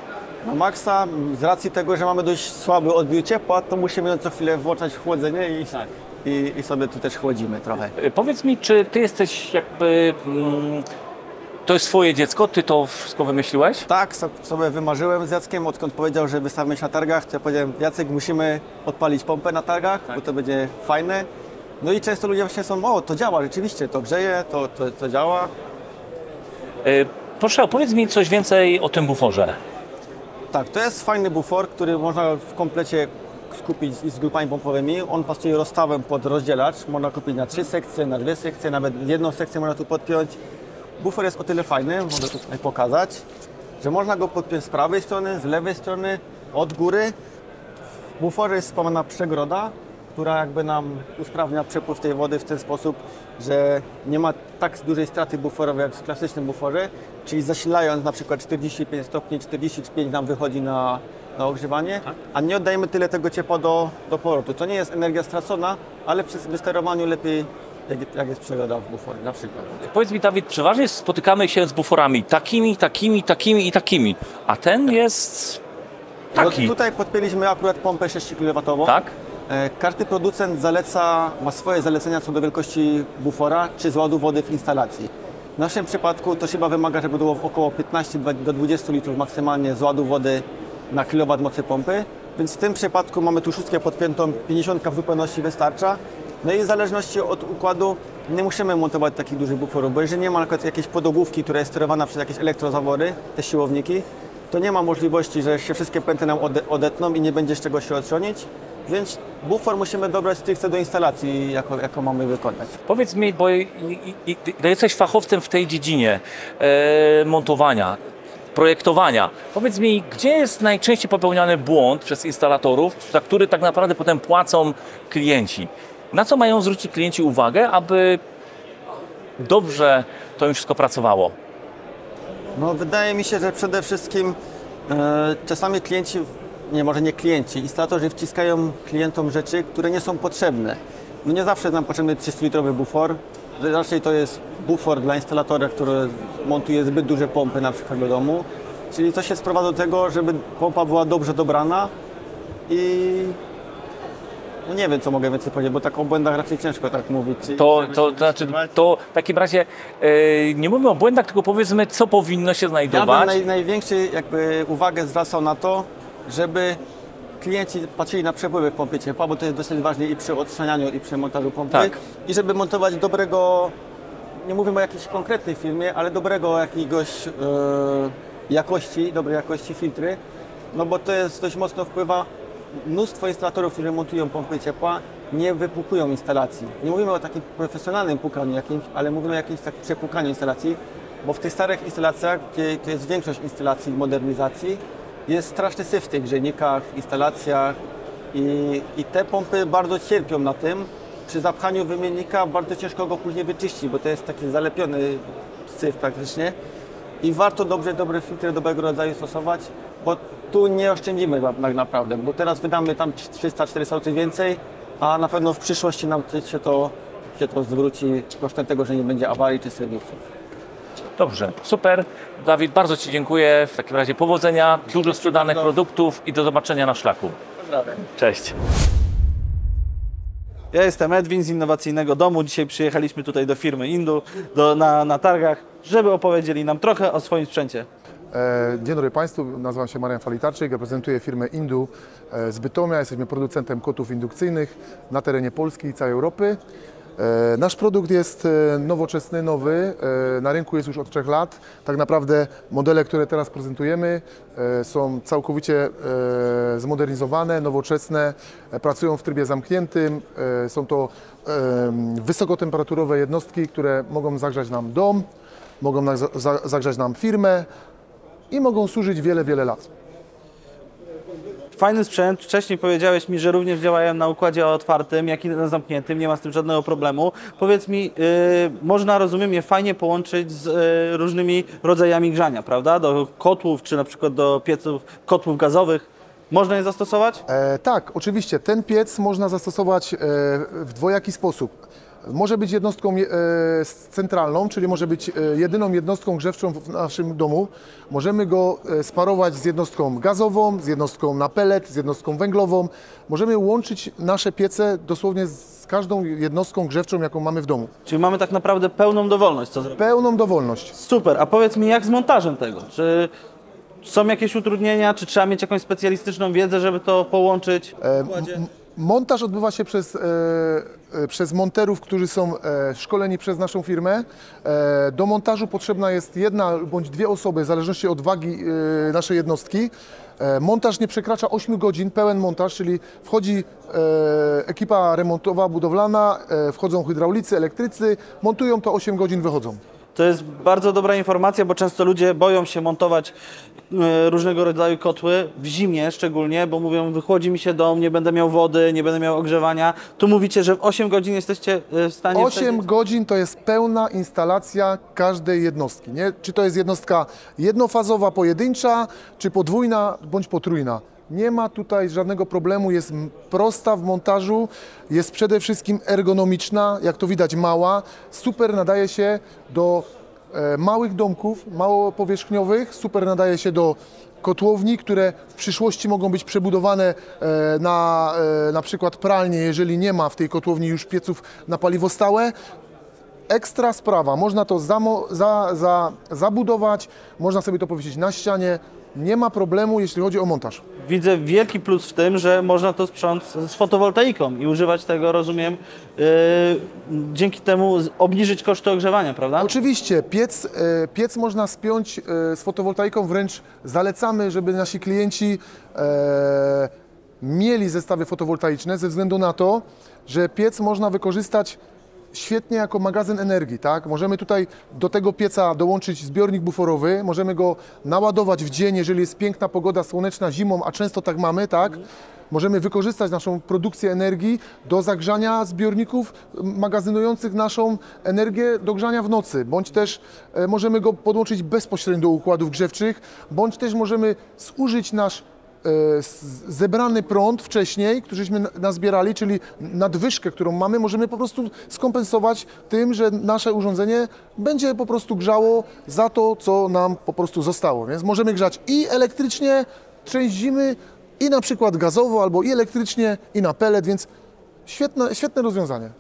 Na maksa, z racji tego, że mamy dość słaby odbiór ciepła, to musimy co chwilę włączać w chłodzenie i, i, i sobie tu też chłodzimy trochę. E, Powiedz mi, czy ty jesteś jakby. Mm, to jest twoje dziecko? Ty to wszystko wymyśliłeś? Tak, so- sobie wymarzyłem z Jackiem, odkąd powiedział, że wystawimy się na targach, to ja powiedziałem, Jacek, musimy odpalić pompę na targach, bo to będzie fajne. No i często ludzie właśnie są, o, to działa, rzeczywiście, to grzeje, to, to, to działa. E, Proszę, opowiedz mi coś więcej o tym buforze. Tak, to jest fajny bufor, który można w komplecie skupić z grupami pompowymi. On pasuje rozstawem pod rozdzielacz. Można kupić na trzy sekcje, na dwie sekcje, nawet jedną sekcję można tu podpiąć. Bufor jest o tyle fajny, mogę tu tutaj pokazać, że można go podpiąć z prawej strony, z lewej strony, od góry. W buforze jest wspomniana przegroda, która jakby nam usprawnia przepływ tej wody w ten sposób, że nie ma tak dużej straty buforowej jak w klasycznym buforze, czyli zasilając na przykład 45 stopni, 45 nam wychodzi na, na ogrzewanie, a nie oddajemy tyle tego ciepła do, do. To nie jest energia stracona, ale przy wysterowaniu lepiej jak, jak jest przegroda w buforze na przykład. Powiedz mi, Dawid, przeważnie spotykamy się z buforami takimi, takimi, takimi i takimi, a ten jest taki. No, tutaj podpięliśmy akurat pompę 6 kW. Tak? E, Każdy producent zaleca, ma swoje zalecenia co do wielkości bufora czy zładu wody w instalacji. W naszym przypadku to szyba wymaga, żeby było około 15 do 20 litrów maksymalnie zładu wody na kilowat mocy pompy, więc w tym przypadku mamy tu szóstkę podpiętą, 50 w zupełności wystarcza. No i w zależności od układu nie musimy montować takich dużych buforów, bo jeżeli nie ma na przykład jakiejś podogłówki, która jest sterowana przez jakieś elektrozawory, te siłowniki, to nie ma możliwości, że się wszystkie pęty nam ode- odetną i nie będzie z czego się odsłonić, więc bufor musimy dobrać stricte do instalacji, jaką, jaką mamy wykonać. Powiedz mi, bo i, i, jesteś fachowcem w tej dziedzinie e, montowania, projektowania. Powiedz mi, gdzie jest najczęściej popełniany błąd przez instalatorów, za który tak naprawdę potem płacą klienci? Na co mają zwrócić klienci uwagę, aby dobrze to im wszystko pracowało? No, wydaje mi się, że przede wszystkim e, czasami klienci, nie może nie klienci, instalatorzy wciskają klientom rzeczy, które nie są potrzebne. No nie zawsze nam potrzebny 300-litrowy bufor. Raczej to jest bufor dla instalatora, który montuje zbyt duże pompy na przykład do domu. Czyli to się sprowadza do tego, żeby pompa była dobrze dobrana i no nie wiem, co mogę więcej powiedzieć, bo tak o błędach raczej ciężko tak mówić. To, to, to znaczy, to w takim razie e, nie mówimy o błędach, tylko powiedzmy, co powinno się Ja bym znajdować. naj, największy jakby uwagę zwracał na to, żeby klienci patrzyli na przepływy w pompie ciepła, bo to jest dosyć ważne i przy odszanianiu, i przy montażu pompy. Tak. I żeby montować dobrego, nie mówimy o jakiejś konkretnej firmie, ale dobrego jakiegoś e, jakości, dobrej jakości filtry, no bo to jest dość mocno wpływa. Mnóstwo instalatorów, którzy montują pompy ciepła, nie wypłukują instalacji. Nie mówimy o takim profesjonalnym pukaniu jakimś, ale mówimy o jakimś tak przepłukaniu instalacji, bo w tych starych instalacjach, gdzie to jest większość instalacji modernizacji, jest straszny syf w tych grzejnikach, w instalacjach i, i te pompy bardzo cierpią na tym. Przy zapchaniu wymiennika bardzo ciężko go później wyczyścić, bo to jest taki zalepiony syf praktycznie. I warto dobrze, dobre filtry dobrego rodzaju stosować, bo tu nie oszczędzimy tak naprawdę, bo teraz wydamy tam 300-400 zł więcej, a na pewno w przyszłości nam się to, się to zwróci kosztem tego, że nie będzie awarii czy serwisów. Dobrze, super. Dawid, bardzo Ci dziękuję. W takim razie powodzenia, dużo sprzedanych produktów i do zobaczenia na szlaku. Cześć. Ja jestem Edwin z Innowacyjnego Domu. Dzisiaj przyjechaliśmy tutaj do firmy Indu do, na, na targach, żeby opowiedzieli nam trochę o swoim sprzęcie. E, Dzień dobry Państwu, nazywam się Marian Falitarczyk, reprezentuję firmę Indu e, z Bytomia. Jesteśmy producentem kotów indukcyjnych na terenie Polski i całej Europy. E, Nasz produkt jest e, nowoczesny, nowy, e, na rynku jest już od 3 lat. Tak naprawdę modele, które teraz prezentujemy są całkowicie zmodernizowane, nowoczesne, pracują w trybie zamkniętym. Są to wysokotemperaturowe jednostki, które mogą zagrzać nam dom, mogą zagrzać nam firmę, i mogą służyć wiele, wiele lat. Fajny sprzęt. Wcześniej powiedziałeś mi, że również działają na układzie otwartym, jak i na zamkniętym. Nie ma z tym żadnego problemu. Powiedz mi, yy, można, rozumiem, je fajnie połączyć z yy, różnymi rodzajami grzania, prawda? Do kotłów, czy na przykład do pieców, kotłów gazowych. Można je zastosować? E, tak, oczywiście, ten piec można zastosować e, w dwojaki sposób. Może być jednostką e, centralną, czyli może być e, jedyną jednostką grzewczą w naszym domu. Możemy go e, sparować z jednostką gazową, z jednostką na pelet, z jednostką węglową. Możemy łączyć nasze piece dosłownie z każdą jednostką grzewczą, jaką mamy w domu. Czyli mamy tak naprawdę pełną dowolność, co zrobić? Pełną dowolność. Super. A powiedz mi, jak z montażem tego? Czy są jakieś utrudnienia? Czy trzeba mieć jakąś specjalistyczną wiedzę, żeby to połączyć? E, Montaż odbywa się przez, e, e, przez monterów, którzy są e, szkoleni przez naszą firmę. E, do montażu potrzebna jest jedna bądź dwie osoby, w zależności od wagi e, naszej jednostki. E, montaż nie przekracza 8 godzin, pełen montaż, czyli wchodzi ekipa remontowa, budowlana, wchodzą hydraulicy, elektrycy, montują to 8 godzin, wychodzą. To jest bardzo dobra informacja, bo często ludzie boją się montować różnego rodzaju kotły, w zimie szczególnie, bo mówią, wychłodzi mi się dom, nie będę miał wody, nie będę miał ogrzewania. Tu mówicie, że w 8 godzin jesteście e, w stanie... 8 godzin to jest pełna instalacja każdej jednostki. Nie? Czy to jest jednostka jednofazowa, pojedyncza, czy podwójna bądź potrójna. Nie ma tutaj żadnego problemu, jest prosta w montażu, jest przede wszystkim ergonomiczna, jak to widać mała, super nadaje się do e, małych domków, małopowierzchniowych, super nadaje się do kotłowni, które w przyszłości mogą być przebudowane e, na e, na przykład pralnie, jeżeli nie ma w tej kotłowni już pieców na paliwo stałe. ekstra sprawa. Można to za, za, zabudować, można sobie to powiesić na ścianie. Nie ma problemu, jeśli chodzi o montaż. Widzę wielki plus w tym, że można to sprząc z fotowoltaiką i używać tego, rozumiem, yy, dzięki temu obniżyć koszty ogrzewania, prawda? Oczywiście, piec, e, piec można spiąć e, z fotowoltaiką, wręcz zalecamy, żeby nasi klienci e, mieli zestawy fotowoltaiczne ze względu na to, że piec można wykorzystać świetnie jako magazyn energii, tak? Możemy tutaj do tego pieca dołączyć zbiornik buforowy, możemy go naładować w dzień, jeżeli jest piękna pogoda słoneczna zimą, a często tak mamy, tak? Możemy wykorzystać naszą produkcję energii do zagrzania zbiorników magazynujących naszą energię do grzania w nocy, bądź też e, możemy go podłączyć bezpośrednio do układów grzewczych, bądź też możemy zużyć nasz zebrany prąd wcześniej, któryśmy na- nazbierali, czyli nadwyżkę, którą mamy, możemy po prostu skompensować tym, że nasze urządzenie będzie po prostu grzało za to, co nam po prostu zostało. Więc możemy grzać i elektrycznie część zimy, i na przykład gazowo, albo i elektrycznie, i na pelet, więc świetne, świetne rozwiązanie.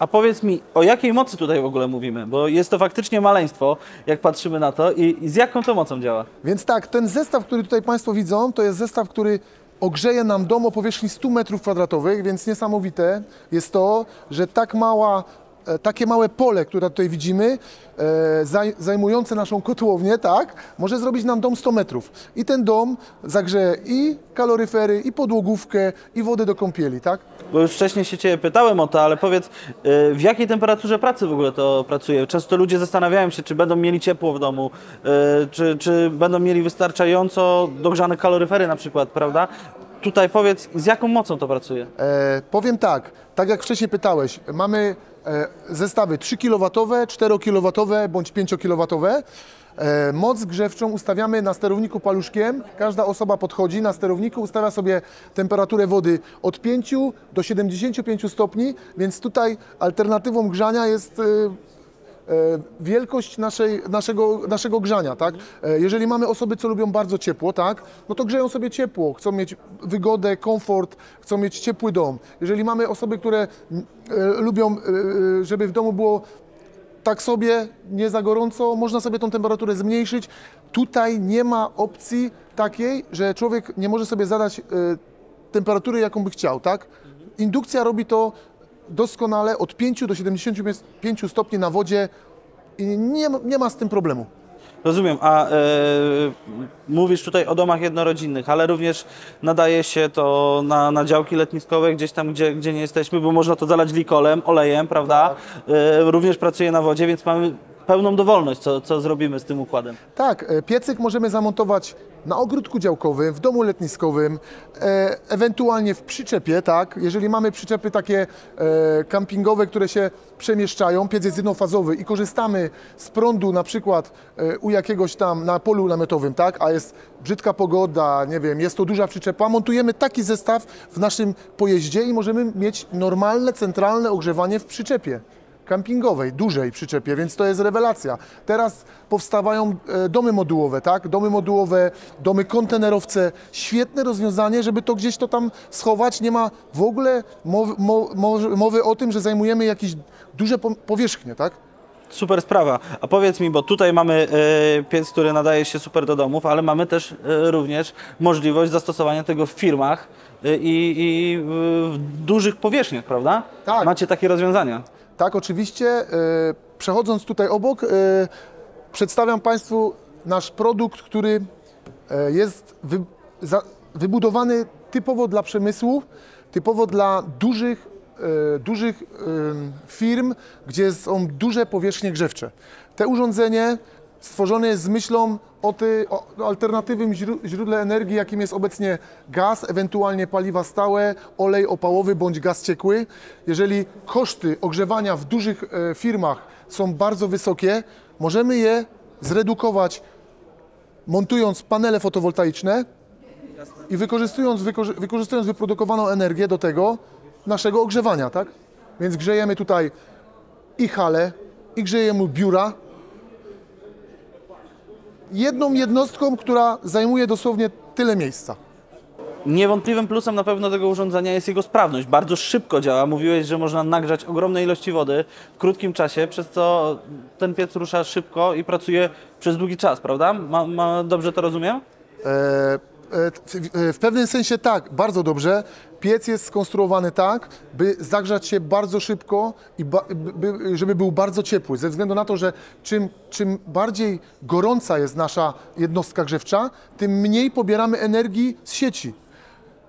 A powiedz mi, o jakiej mocy tutaj w ogóle mówimy? Bo jest to faktycznie maleństwo, jak patrzymy na to i, i z jaką to mocą działa? Więc tak, ten zestaw, który tutaj Państwo widzą, to jest zestaw, który ogrzeje nam dom o powierzchni 100 m2, więc niesamowite jest to, że tak mała, takie małe pole, które tutaj widzimy, e, zaj- zajmujące naszą kotłownię, tak, może zrobić nam dom 100 metrów. I ten dom zagrzeje i kaloryfery, i podłogówkę, i wodę do kąpieli, tak? Bo już wcześniej się Ciebie pytałem o to, ale powiedz, y, w jakiej temperaturze pracy w ogóle to pracuje? Często ludzie zastanawiają się, czy będą mieli ciepło w domu, czy, czy będą mieli wystarczająco dogrzane kaloryfery na przykład, prawda? Tutaj powiedz, z jaką mocą to pracuje? E, powiem tak, tak jak wcześniej pytałeś, mamy e, zestawy 3 kW, 4 kW bądź 5 kW. E, moc grzewczą ustawiamy na sterowniku paluszkiem. Każda osoba podchodzi na sterowniku, ustawia sobie temperaturę wody od 5 do 75 stopni, więc tutaj alternatywą grzania jest e, e, wielkość naszej, naszego, naszego grzania, tak? E, Jeżeli mamy osoby, co lubią bardzo ciepło, tak? No to grzeją sobie ciepło, chcą mieć wygodę, komfort, chcą mieć ciepły dom. Jeżeli mamy osoby, które e, lubią, e, e, żeby w domu było tak sobie, nie za gorąco, można sobie tą temperaturę zmniejszyć. Tutaj nie ma opcji takiej, że człowiek nie może sobie zadać e, temperatury, jaką by chciał, tak? Indukcja robi to doskonale od 5 do 75 stopni na wodzie i nie, ma- nie ma z tym problemu. Rozumiem, a e, mówisz tutaj o domach jednorodzinnych, ale również nadaje się to na, na działki letniskowe, gdzieś tam, gdzie, gdzie nie jesteśmy, bo można to zalać glikolem, olejem, prawda? E, również pracuje na wodzie, więc mamy pełną dowolność, co, co zrobimy z tym układem. Tak, e, piecyk możemy zamontować na ogródku działkowym, w domu letniskowym, e, ewentualnie w przyczepie, tak? Jeżeli mamy przyczepy takie e, kampingowe, które się przemieszczają, piec jest jednofazowy i korzystamy z prądu na przykład e, u jakiegoś tam na polu namiotowym, tak? A jest brzydka pogoda, nie wiem, jest to duża przyczepa, montujemy taki zestaw w naszym pojeździe i możemy mieć normalne, centralne ogrzewanie w przyczepie kampingowej, dużej przyczepie, więc to jest rewelacja. Teraz powstawają e, domy modułowe, tak? Domy modułowe, domy kontenerowce. Świetne rozwiązanie, żeby to gdzieś to tam schować. Nie ma w ogóle mowy, mo- mo- mowy o tym, że zajmujemy jakieś duże po- powierzchnie, tak? Super sprawa. A powiedz mi, bo tutaj mamy e, piec, który nadaje się super do domów, ale mamy też e, również możliwość zastosowania tego w firmach i, w, w dużych powierzchniach, prawda? Tak. Macie takie rozwiązania. Tak, oczywiście. E, Przechodząc tutaj obok, e, przedstawiam Państwu nasz produkt, który e, jest wybudowany typowo dla przemysłu, typowo dla dużych, dużych firm, gdzie są duże powierzchnie grzewcze. Te urządzenie stworzone jest z myślą o, ty, o alternatywnym źró- źródle energii, jakim jest obecnie gaz, ewentualnie paliwa stałe, olej opałowy bądź gaz ciekły. Jeżeli koszty ogrzewania w dużych e, firmach są bardzo wysokie, możemy je zredukować montując panele fotowoltaiczne i wykorzystując, wykorzy- wykorzystując wyprodukowaną energię do tego naszego ogrzewania, tak? Więc grzejemy tutaj i hale, i grzejemy biura, jedną jednostką, która zajmuje dosłownie tyle miejsca. Niewątpliwym plusem na pewno tego urządzenia jest jego sprawność. Bardzo szybko działa. Mówiłeś, że można nagrzać ogromne ilości wody w krótkim czasie, przez co ten piec rusza szybko i pracuje przez długi czas, prawda? Ma, ma, dobrze to rozumiem? E, w- e, W pewnym sensie tak, bardzo dobrze. Piec jest skonstruowany tak, by zagrzać się bardzo szybko i by, żeby był bardzo ciepły. Ze względu na to, że czym, czym bardziej gorąca jest nasza jednostka grzewcza, tym mniej pobieramy energii z sieci.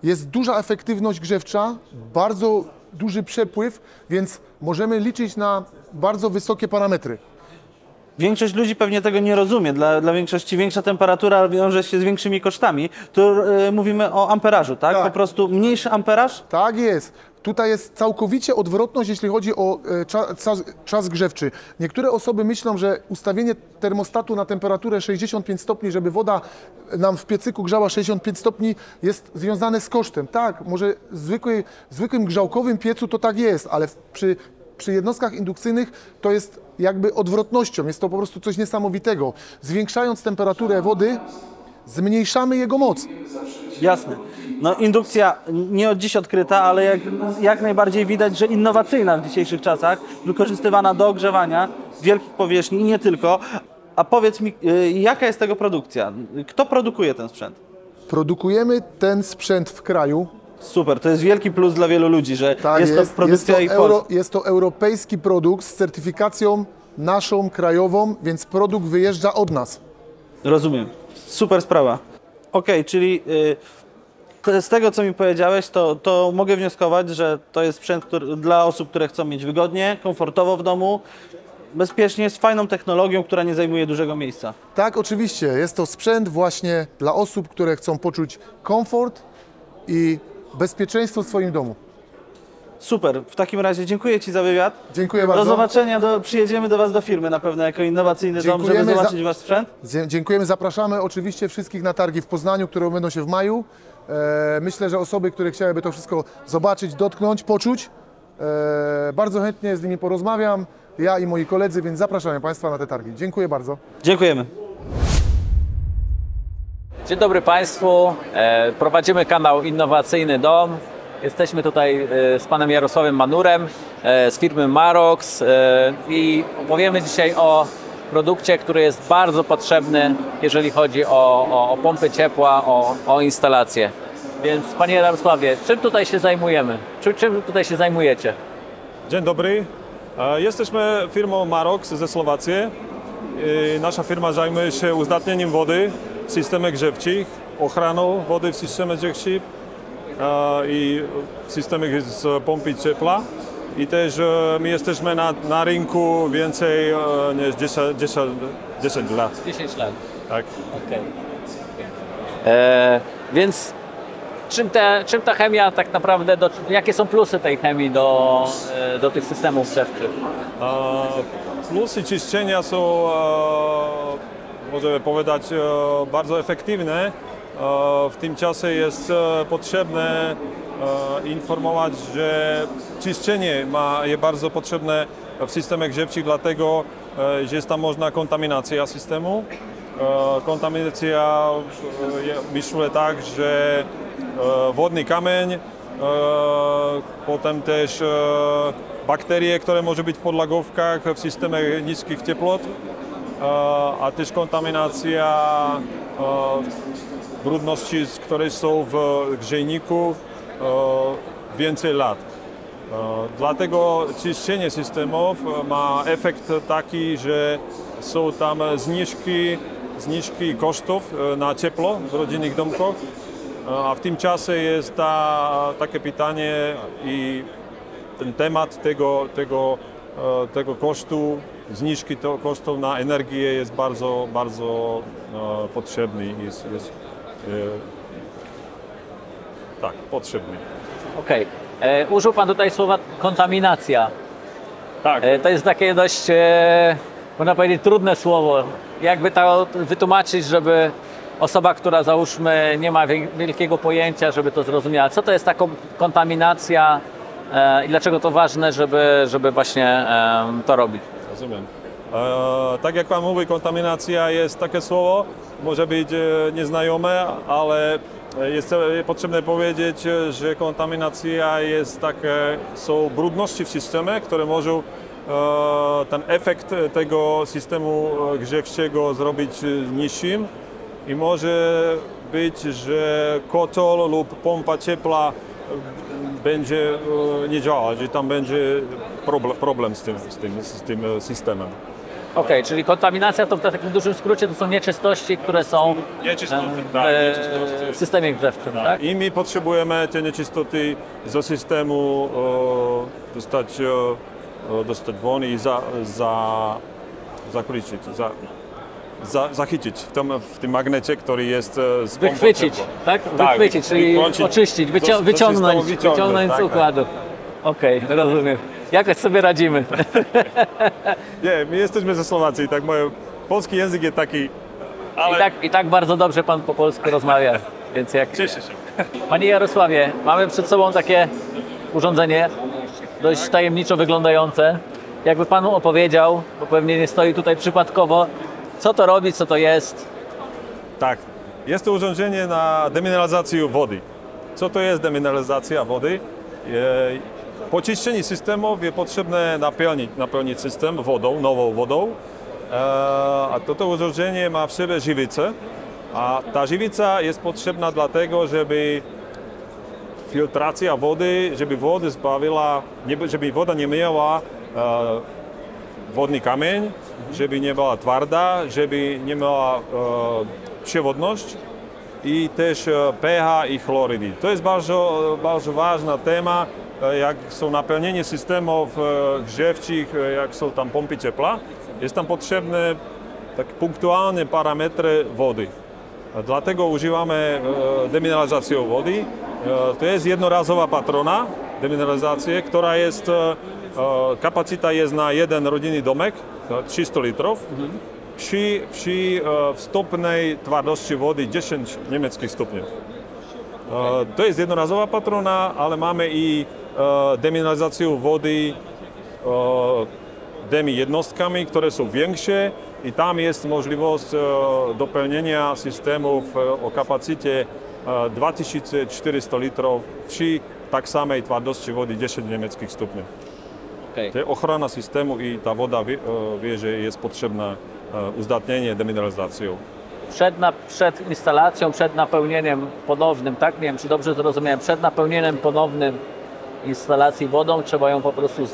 Jest duża efektywność grzewcza, bardzo duży przepływ, więc możemy liczyć na bardzo wysokie parametry. Większość ludzi pewnie tego nie rozumie. Dla, dla większości większa temperatura wiąże się z większymi kosztami. Tu e, mówimy o amperażu, tak? Po prostu mniejszy amperaż? Tak jest. Tutaj jest całkowicie odwrotność, jeśli chodzi o e, cza, czas, czas grzewczy. Niektóre osoby myślą, że ustawienie termostatu na temperaturę 65 stopni, żeby woda nam w piecyku grzała 65 stopni, jest związane z kosztem. Tak, może w zwykłym grzałkowym piecu to tak jest, ale w- przy, przy jednostkach indukcyjnych to jest jakby odwrotnością. Jest to po prostu coś niesamowitego. Zwiększając temperaturę wody, zmniejszamy jego moc. Jasne. No indukcja nie od dziś odkryta, ale jak, jak najbardziej widać, że innowacyjna w dzisiejszych czasach, wykorzystywana do ogrzewania wielkich powierzchni i nie tylko. A powiedz mi, y, jaka jest tego produkcja? Kto produkuje ten sprzęt? Produkujemy ten sprzęt w kraju. Super, to jest wielki plus dla wielu ludzi, że Tak jest, jest, to produkcja jest, i to euro, polska. jest to europejski produkt z certyfikacją naszą krajową, więc produkt wyjeżdża od nas. Rozumiem. Super sprawa. Okej, czyli y, to z tego, co mi powiedziałeś, to, to mogę wnioskować, że to jest sprzęt który, dla osób, które chcą mieć wygodnie, komfortowo w domu, bezpiecznie, z fajną technologią, która nie zajmuje dużego miejsca. Tak, oczywiście. Jest to sprzęt właśnie dla osób, które chcą poczuć komfort i bezpieczeństwo w swoim domu. Super, w takim razie dziękuję Ci za wywiad. Dziękuję Do bardzo. zobaczenia, do, przyjedziemy do Was do firmy na pewno jako innowacyjny dom, żeby Dziękujemy za- zobaczyć Wasz sprzęt. Dziękujemy, zapraszamy oczywiście wszystkich na targi w Poznaniu, które odbędą się w maju. E, myślę, że osoby, które chciałyby to wszystko zobaczyć, dotknąć, poczuć, e, bardzo chętnie z nimi porozmawiam, ja i moi koledzy, więc zapraszamy Państwa na te targi. Dziękuję bardzo. Dziękujemy. Dzień dobry Państwu. E, Prowadzimy kanał Innowacyjny Dom. Jesteśmy tutaj e, z panem Jarosławem Manurem e, z firmy Marox i opowiemy dzisiaj o produkcie, który jest bardzo potrzebny, jeżeli chodzi o, o, o pompy ciepła, o, o instalacje. Więc panie Jarosławie, czym tutaj się zajmujemy? Czym, czym tutaj się zajmujecie? Dzień dobry. Jesteśmy firmą Marox ze Słowacji. Nasza firma zajmuje się uzdatnieniem wody systemach grzewczych, ochroną wody w systemie grzewczych e, i w systemach z pompy ciepła. I też e, my jesteśmy na, na rynku więcej niż 10, 10, 10 lat. 10 lat. Tak. Okej. E, więc czym, te, czym ta chemia tak naprawdę, do, jakie są plusy tej chemii do, e, do tych systemów grzewczych? E, Plusy czyszczenia są, e, możemy powiedzieć, e, bardzo efektywne. E, W tym czasie jest e, potrzebne informować, że czyszczenie ma, jest bardzo potrzebne w systemie grzewczych, dlatego że jest tam można kontaminacja systemu. Kontaminacja myślę tak, że wodny kamień, potem też bakterie, które może być w podlagówkach w systemie niskich cieplot, a też kontaminacja brudności, które są w grzejniku więcej lat. Dlatego czyszczenie systemów ma efekt taki, że są tam zniżki, zniżki kosztów e, na ciepło w rodzinnych domkach. A w tym czasie jest ta, takie pytanie i ten temat tego, tego, tego kosztu, zniżki to kosztów na energię jest bardzo, bardzo e, potrzebny. Jest, jest, e, tak, potrzebny. Okej. E, Użył Pan tutaj słowa kontaminacja. Tak. E, to jest takie dość, e, można powiedzieć, trudne słowo. Jakby to wytłumaczyć, żeby osoba, która załóżmy nie ma wie- wielkiego pojęcia, żeby to zrozumiała. Co to jest ta kontaminacja e, i dlaczego to ważne, żeby, żeby właśnie to robić? Rozumiem. E, tak jak Pan mówi, kontaminacja jest takie słowo, może być e, nieznajome, ale jest e, potrzebne powiedzieć, e, że kontaminacja jest takie, są brudności w systemie, które mogą ten efekt tego systemu grzewczego zrobić niższym i może być, że kotel lub pompa ciepła będzie e, nie działać, że tam będzie problem, z, tym, z, tym, z tym e, systemem. Okej, czyli kontaminacja to w takim dużym skrócie to są nieczystości, które są e, tak, e, w systemie grzewczym, tak? I my potrzebujemy te nieczystoty ze systemu e, dostać, e, dostać won i za, za, zakrycić, za, za, zachycić w tym, w tym magnecie, który jest e, z pompą Wychwycić, ciepła. tak? Wychwycić, czyli wyłączyć, oczyścić, wycią- do wyciągnąć, wyciągnąć, wyciągnąć z tak, układu. Okej, rozumiem. Jakoś sobie radzimy. Nie, my jesteśmy ze Słowacji, tak moje, polski język jest taki, ale I, tak, I tak bardzo dobrze pan po polsku rozmawia, więc jak... cieszę się. Panie Jarosławie, mamy przed sobą takie urządzenie, dość tajemniczo wyglądające. Jakby panu opowiedział, bo pewnie nie stoi tutaj przypadkowo, co to robi, co to jest. Tak, jest to urządzenie na demineralizację wody. Co to jest demineralizacja wody? E, Po systemów jest potrzebne napełnić, napełnić system wodą, nową wodą. E, A to, urządzenie ma w sobie żywicę. A ta żywica jest potrzebna dlatego, żeby filtracja wody, żeby woda zbawiła, żeby woda nie miała e, wodny kamień, żeby nie była twarda, żeby nie miała e, przewodność i też e, pH i chlorydy. To jest bardzo, bardzo ważna tema, e, jak są napełnienie systemów grzewczych, e, jak są tam pompy ciepła. Jest tam potrzebne takie punktualne parametry wody. Dlatego używamy demineralizację wody. To jest jednorazowa patrona demineralizacji, która jest, kapacita jest na jeden rodzinny domek, 300 litrów. Przy, przy e, wstępnej twardości wody 10 niemieckich stopni. E, To jest jednorazowa patrona, ale mamy i e, demineralizację wody e, demi jednostkami, które są większe i tam jest możliwość e, dopełnienia systemów e, o kapacycie e, 2400 litrów przy tak samej twardości wody 10 niemieckich stopni. Okej. To jest ochrona systemu i ta woda wie, e, wie że jest potrzebna e, uzdatnienie demineralizacją. Przed, na, przed instalacją, przed napełnieniem ponownym, tak? Nie wiem, czy dobrze zrozumiałem, przed napełnieniem ponownym instalacji wodą trzeba ją po prostu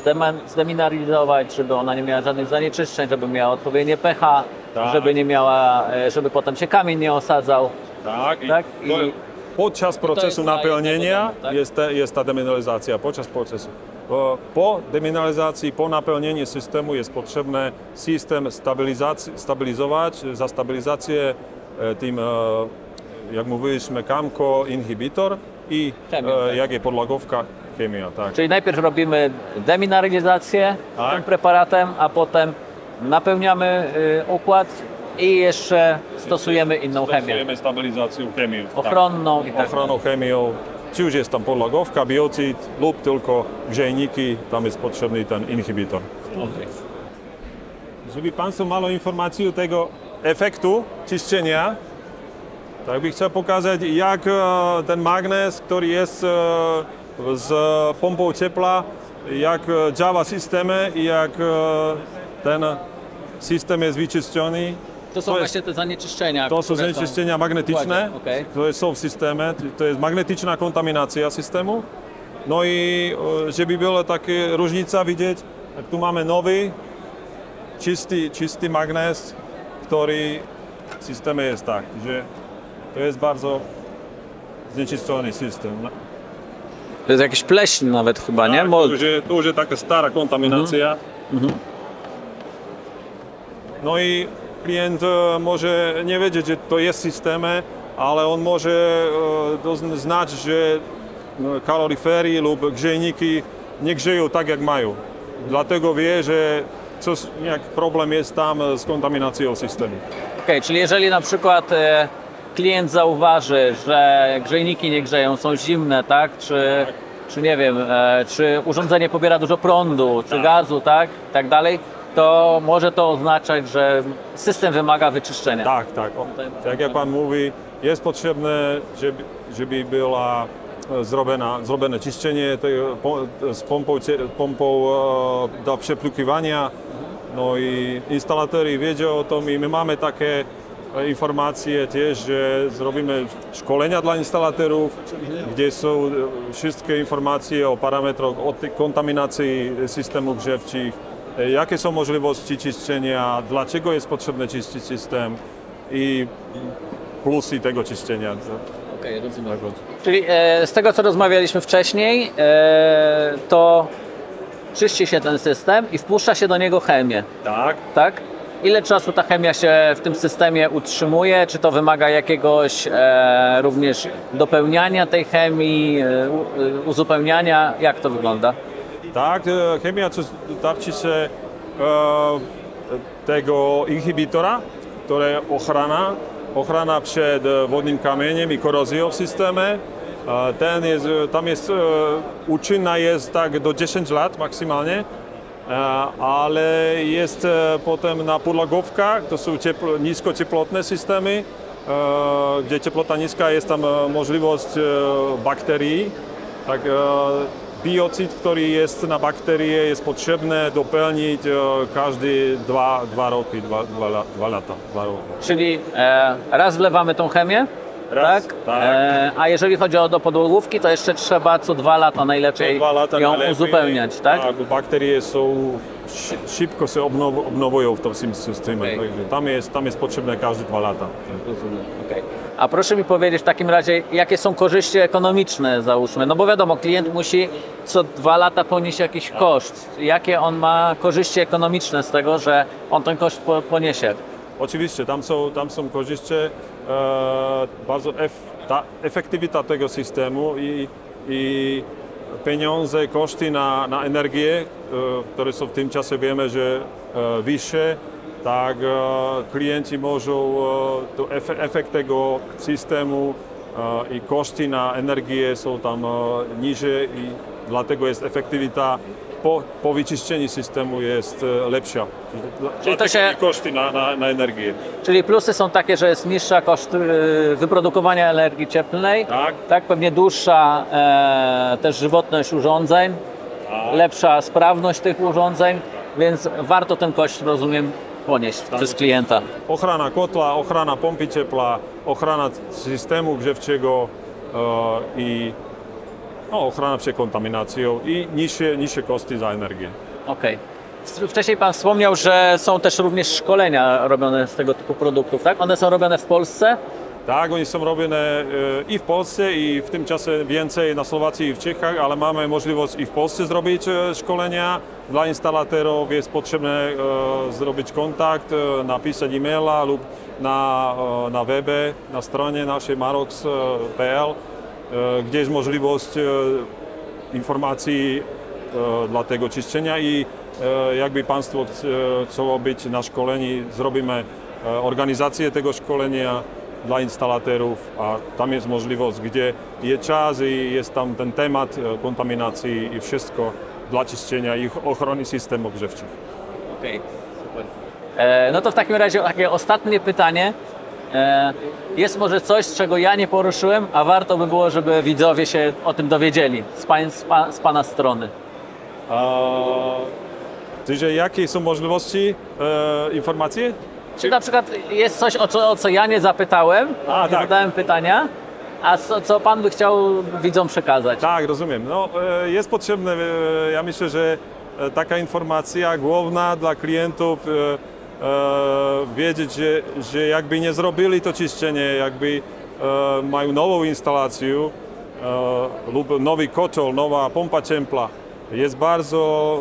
zdemineralizować, żeby ona nie miała żadnych zanieczyszczeń, żeby miała odpowiednie pH, Tak. żeby nie miała, e, żeby potem się kamień nie osadzał. Tak, i Tak? to- I- podczas procesu napełnienia tak? jest, te, jest ta demineralizacja, podczas procesu. Po, demineralizacji, po napełnieniu systemu jest potrzebny system stabilizować, za stabilizację e, tym, e, jak mówiliśmy, kamko inhibitor i Chemia, e, tak. jak chemia. Tak. Czyli najpierw robimy demineralizację Tak. tym preparatem, a potem napełniamy y, układ i jeszcze stosujemy inną chemię. Stosujemy stabilizację chemią. tak. Ochronną tak Ochroną chemią, czy już jest tam podlagówka, biocid lub tylko grzejniki, tam jest potrzebny ten inhibitor. Żeby Państwo mało informacji o tego efektu czyszczenia, tak bym chciał pokazać, jak e, ten magnes, który jest e, z pompą ciepła, jak e, działa system i jak ten system jest wyczyszczony. To są jest- właśnie te zanieczyszczenia. to są zanieczyszczenia magnetyczne, w układzie, okej. które są w systemie, to jest magnetyczna kontaminacja systemu. No i żeby była taka różnica widzieć, jak tu mamy nowy, czysty, czysty magnes, który w systemie jest tak, że to jest bardzo znieczyszczony system. No. To jest jakiś pleśń nawet chyba, nie? Tak, Mo- to, już, jest- to już jest taka stara kontaminacja. No i klient e, może nie wiedzieć, że to jest w systemie, ale on może e, znać, że no, kaloryfery lub grzejniki nie grzeją tak, jak mają. Dlatego wie, że coś, jak problem jest tam z kontaminacją systemu. Okej, czyli jeżeli na przykład e, klient zauważy, że grzejniki nie grzeją, są zimne, tak? Czy, czy nie wiem, czy urządzenie pobiera dużo prądu, czy gazu, tak? I tak dalej, to może to oznaczać, że system wymaga wyczyszczenia. Tak, tak. O, tak jak Pan mówi, jest potrzebne, żeby, żeby była e, zrobiona, zrobione czyszczenie tego, po- z pompą, pompą e, do przeplukiwania. No i instalatorzy wiedzą o tym i my mamy takie e, informacje też, że zrobimy szkolenia dla instalatorów, gdzie są e, wszystkie informacje o parametrach od kontaminacji systemów grzewczych, e, jakie są możliwości czyszczenia, dlaczego jest potrzebne czyścić system i plusy tego czyszczenia. Okej, rozumiem. Czyli e, z tego, co rozmawialiśmy wcześniej, e, to czyści się ten system i wpuszcza się do niego chemię. Tak. Tak? Ile czasu ta chemia się w tym systemie utrzymuje? Czy to wymaga jakiegoś e, również dopełniania tej chemii, e, e, uzupełniania? Jak to wygląda? tak, e, chemia chemiacu tarčice e, tego inhibitora, ktoré je ochrana, ochrana před e, vodným kamenem i korozijou v systéme. Ten je, tam je účinná je tak do 10 let maximálne, ale jest potem na podlagovkách, to sú tepl, nízkoteplotné systémy, kde teplota nízka, je tam možnosť bakterií, tak biocid, który jest na bakterie, jest potrzebne dopełnić e, każdy dwa, dwa roki, dwa, dwa, la- dwa lata. Dwa roki. Czyli e, raz wlewamy tą chemię, Raz, tak? tak. E, a jeżeli chodzi o do podłogówki, to jeszcze trzeba co dwa lata najlepiej Dwa lata ją najlepiej. uzupełniać, tak? Tak, bo bakterie są szy- szybko się obnow, obnowują w tym systemie. Także tam, jest, tam jest potrzebne każde dwa lata. Okej. A proszę mi powiedzieć w takim razie, jakie są korzyści ekonomiczne, załóżmy? No bo wiadomo, klient musi co dwa lata ponieść jakiś koszt. Jakie on ma korzyści ekonomiczne z tego, że on ten koszt po- poniesie? Oczywiście, tam są, tam są korzyści, e, bardzo ef, ta efektywita tego systemu i, i pieniądze, koszty na, na energię, e, które są w tym czasie wiemy, że e, wyższe, tak e, klienci mogą, e, to efe, efekt tego systemu e, i koszty na energię są tam niższe i dlatego jest efektywita po, po wyczyszczeniu systemu jest lepsza. Czyli to się- koszty na, na, na energię. Czyli plusy są takie, że jest niższa koszt wyprodukowania energii cieplnej, Tak. tak pewnie dłuższa e, też żywotność urządzeń, lepsza sprawność tych urządzeń, więc warto ten koszt, rozumiem, ponieść przez klienta. Ochrana kotla, ochrana pompy ciepła, ochrana systemu grzewczego e, i no, ochrana przed kontaminacją i niższe, niższe koszty za energię. Okej. Wcześniej Pan wspomniał, że są też również szkolenia robione z tego typu produktów, tak? One są robione w Polsce? Tak, oni są robione e, i w Polsce, i w tym czasie więcej na Słowacji i w Czechach, ale mamy możliwość i w Polsce zrobić e, szkolenia. Dla instalatorów jest potrzebne e, zrobić kontakt, napisać e-maila lub na, na webie, na stronie naszej marox.pl, gdzie jest możliwość informacji dla tego czyszczenia i jakby Państwo chciało być na szkoleni, zrobimy organizację tego szkolenia dla instalatorów, a tam jest możliwość, gdzie jest czas i jest tam ten temat e, kontaminacji i wszystko dla czyszczenia i ochrony systemów grzewczych. Okej, super. E, no to w takim razie takie ostatnie pytanie. E, jest może coś, czego ja nie poruszyłem, a warto by było, żeby widzowie się o tym dowiedzieli z, pań, z, pa, z Pana strony. Czyli jakie są możliwości e, informacji? Czy na przykład jest coś, o co, o co ja nie zapytałem, A, nie tak. zadałem pytania, a co, co Pan by chciał widzom przekazać? Tak, rozumiem. No, e, jest potrzebne, e, ja myślę, że e, taka informacja główna dla klientów, wiedzieć, że, że jakby nie zrobili to czyszczenie, jakby mają nową instalację lub nowy kotel, nowa pompa ciepła, jest bardzo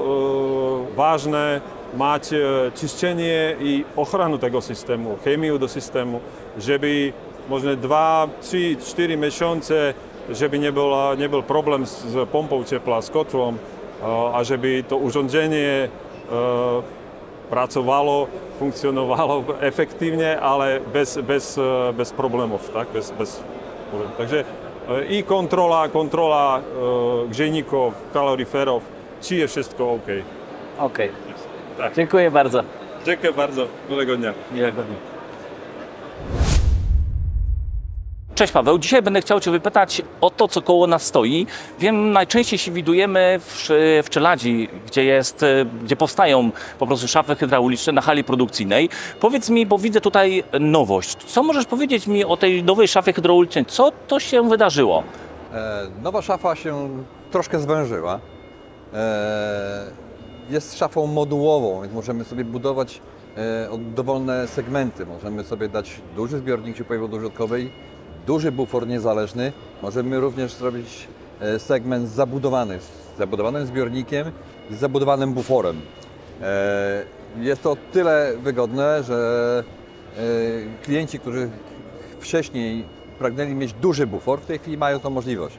ważne mať e, čiščenie i ochranu tego systému, chemiu do systému, že by možno 2, 3, 4 mešonce, že by nebola, nebol problém s pompou tepla, s kotlom e, a že by to urządzenie e, pracovalo, funkcionovalo efektívne, ale bez, bez, bez problémov. Tak? Bez, bez problémov. Takže i kontrola, kontrola e, grzejników, kaloryferów, czy je wszystko ok. Okej. Okay. Dziękuję bardzo. Dziękuję bardzo. Miłego dnia. Miłego dnia. Cześć Paweł, dzisiaj będę chciał Cię wypytać o to, co koło nas stoi. Wiem, najczęściej się widujemy w, w Czeladzi, gdzie, jest, e, gdzie powstają po prostu szafy hydrauliczne na hali produkcyjnej. Powiedz mi, bo widzę tutaj nowość. Co możesz powiedzieć mi o tej nowej szafie hydraulicznej? Co to się wydarzyło? E, Nowa szafa się troszkę zwężyła. E, Jest szafą modułową, więc możemy sobie budować e, dowolne segmenty. Możemy sobie dać duży zbiornik ciepłej wody użytkowej, duży bufor niezależny. Możemy również zrobić e, segment zabudowany, z zabudowanym zbiornikiem i z zabudowanym buforem. E, Jest to tyle wygodne, że klienci, którzy wcześniej pragnęli mieć duży bufor, w tej chwili mają tą możliwość.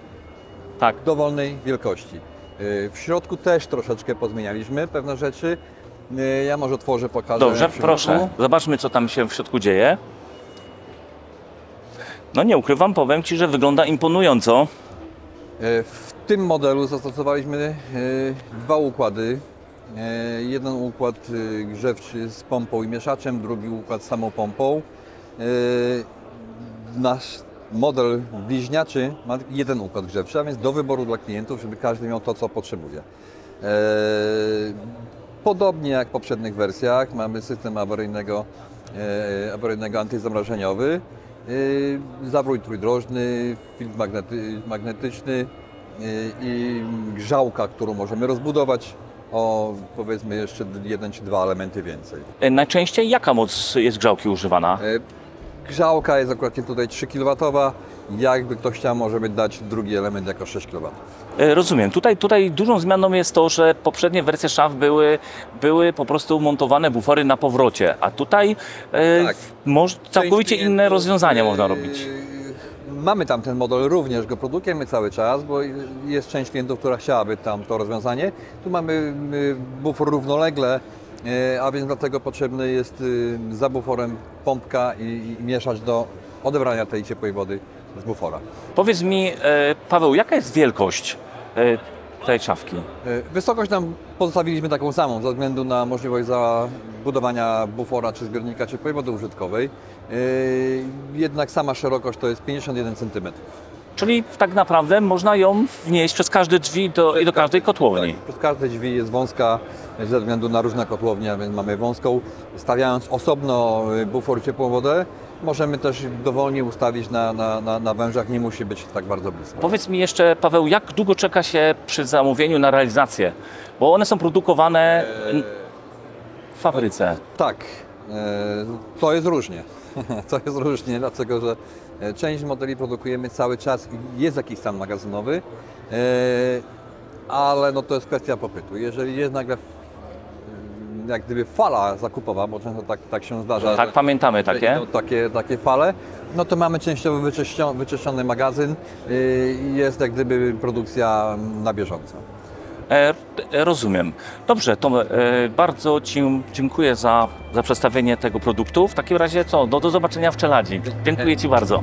Tak. Dowolnej wielkości. Y, W środku też troszeczkę pozmienialiśmy pewne rzeczy. Y, Ja może otworzę, pokażę. Dobrze, proszę. Zobaczmy, co tam się w środku dzieje. No nie ukrywam, powiem Ci, że wygląda imponująco. Y, W tym modelu zastosowaliśmy dwa układy. Jeden układ grzewczy z pompą i mieszaczem, drugi układ z samą pompą. Nasz model bliźniaczy ma jeden układ grzewczy, a więc do wyboru dla klientów, żeby każdy miał to, co potrzebuje. E, Podobnie jak w poprzednich wersjach mamy system awaryjnego, e, awaryjnego antyzamrażeniowy, e, zawrój trójdrożny, filtr magnety, magnetyczny i grzałka, którą możemy rozbudować o powiedzmy jeszcze jeden czy dwa elementy więcej. Najczęściej jaka moc jest grzałki używana? E, Grzałka jest akurat tutaj 3 kW, jakby ktoś chciał możemy dać drugi element jako 6 kW. E, Rozumiem. Tutaj, tutaj dużą zmianą jest to, że poprzednie wersje szaf były, były po prostu montowane bufory na powrocie, a tutaj e, Tak. moż, całkowicie inne rozwiązania można robić. Mamy tam ten model, również go produkujemy cały czas, bo jest część klientów, która chciałaby tam to rozwiązanie. Tu mamy bufor równolegle, a więc dlatego potrzebny jest y, za buforem pompka i, i mieszać do odebrania tej ciepłej wody z bufora. Powiedz mi, e, Paweł, jaka jest wielkość e, tej szafki? Y, Wysokość nam pozostawiliśmy taką samą, ze względu na możliwość zabudowania bufora czy zbiornika ciepłej wody użytkowej. Jednak sama szerokość to jest 51 cm. Czyli tak naprawdę można ją wnieść przez każde drzwi do, i do każdej kotłowni. Przez każde drzwi jest wąska ze względu na różne kotłownie, więc mamy wąską. Stawiając osobno y, bufor ciepłą wodę, możemy też dowolnie ustawić na, na, na, na wężach, nie musi być tak bardzo blisko. Powiedz mi jeszcze, Paweł, jak długo czeka się przy zamówieniu na realizację? Bo one są produkowane w fabryce. Tak, e, to jest różnie. To jest różnie, dlatego że część modeli produkujemy cały czas i jest jakiś stan magazynowy, e, ale no to jest kwestia popytu. Jeżeli jest nagle mm, jak gdyby fala zakupowa, bo często tak, tak się zdarza. Tak, że- pamiętamy takie. idą takie, takie fale, no to mamy częściowo wyczyścio- wyczyszczony magazyn y, i jest jak gdyby produkcja na bieżąco. E, e, rozumiem. Dobrze, to e, bardzo Ci dziękuję za, za przedstawienie tego produktu. W takim razie co? No, do zobaczenia w Czeladzi. Dziękuję Ci bardzo.